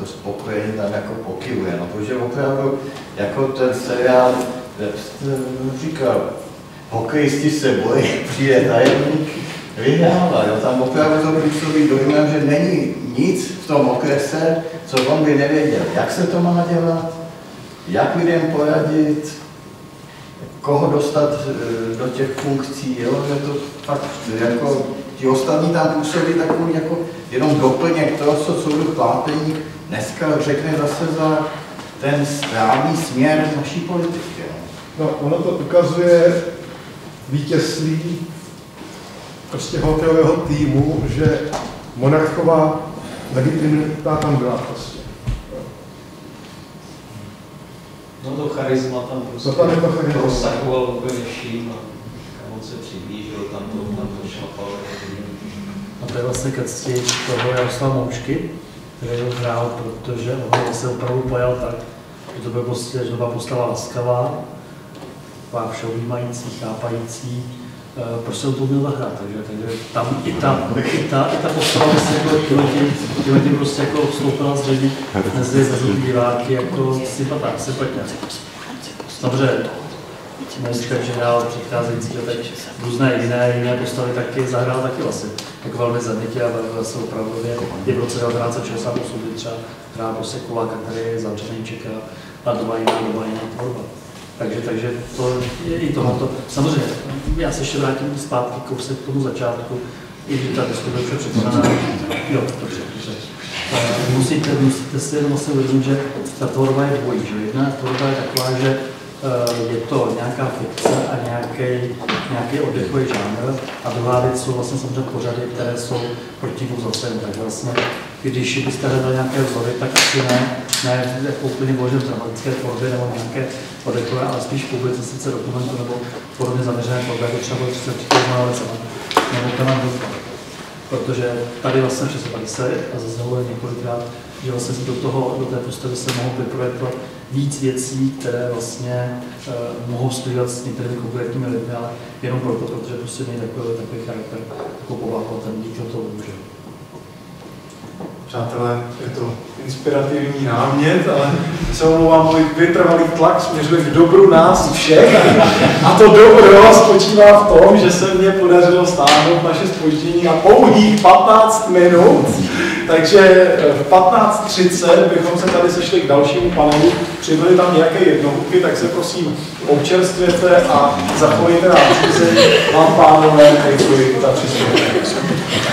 to spokojení tam jako pokyvuje. No, protože opravdu jako ten seriál říkal, hokejisti se bojí, přijde tajemník, vyhrává. Jo? Tam opravdu to působí dojmem, že není nic v tom okrese, co on by nevěděl, jak se to má dělat, jak lidem poradit, koho dostat eh, do těch funkcí, jo? že to fakt jako ti ostatní tam působí takový jako jenom doplněk toho, co jsou pláteník dneska řekne zase za ten správný směr naší politiky. No, ono to ukazuje vítězství prostě hokejového týmu, že monarchová legitimita tam byla prostě. No to charisma tam prostě tam je to charisma. prosakoval úplně vším a on se přiblížil, tam to, tam to šlapal. A to je vlastně ke cti toho Jaroslava Moučky, který ho hrál, protože on ho vlastně opravdu pojal tak, že to byla prostě, že to byla postava laskavá, taková všeobjímající, chápající, prostě on to uměl zahrát, takže, takže tam i ta, i ta, i ta postava vlastně jako tímhle tím prostě jako vstoupila zřejmě mezi mezi diváky jako sympaták, sympatně. Samozřejmě, Moučka, že hrál předcházející letech různé jiné, jiné postavy, taky zahrál taky vlastně jako velmi zanitě a velmi se opravdu je v roce 1968, kdy třeba hrál prostě Kuláka, který je zavřený čeká a doma jiná, doma jiná tvorba. Takže, takže to je i tohoto. Samozřejmě, já se ještě vrátím zpátky kousek k tomu začátku, i když ta diskuze už je překonaná. Jo, dobře, dobře. Musíte, musíte si jenom vlastně uvědomit, že ta tvorba je dvojí, že jedna tvorba je taková, že je to nějaká fikce a nějaký, nějaký oddechový žánr. A druhá věc jsou vlastně samozřejmě pořady, které jsou proti zase. Takže vlastně, když byste hledali nějaké vzory, tak asi ne, ne jako úplně bože dramatické tvorby nebo nějaké oddechové, ale spíš publicistice dokumentu nebo podobně zaměřené tvorby, jako třeba 33 nebo téma Protože tady vlastně přesně se a zaznělo několikrát, že vlastně do, toho, do té postavy se mohou vyprojektovat víc věcí, které vlastně uh, mohou splývat s některými konkrétními lidmi, ale jenom proto, protože prostě mají takový, takový charakter, jako povahu ten díky to může. Přátelé, je to inspirativní námět, ale se omlouvám, můj vytrvalý tlak směřuje k dobru nás všech. A to dobro spočívá v tom, že se mně podařilo stáhnout naše spoždění na pouhých 15 minut. Takže v 15.30 bychom se tady sešli k dalšímu panelu. Přibyly tam nějaké jednohubky, tak se prosím občerstvěte a zachovejte nám přízeň. Vám pánové, děkuji za příspěvek.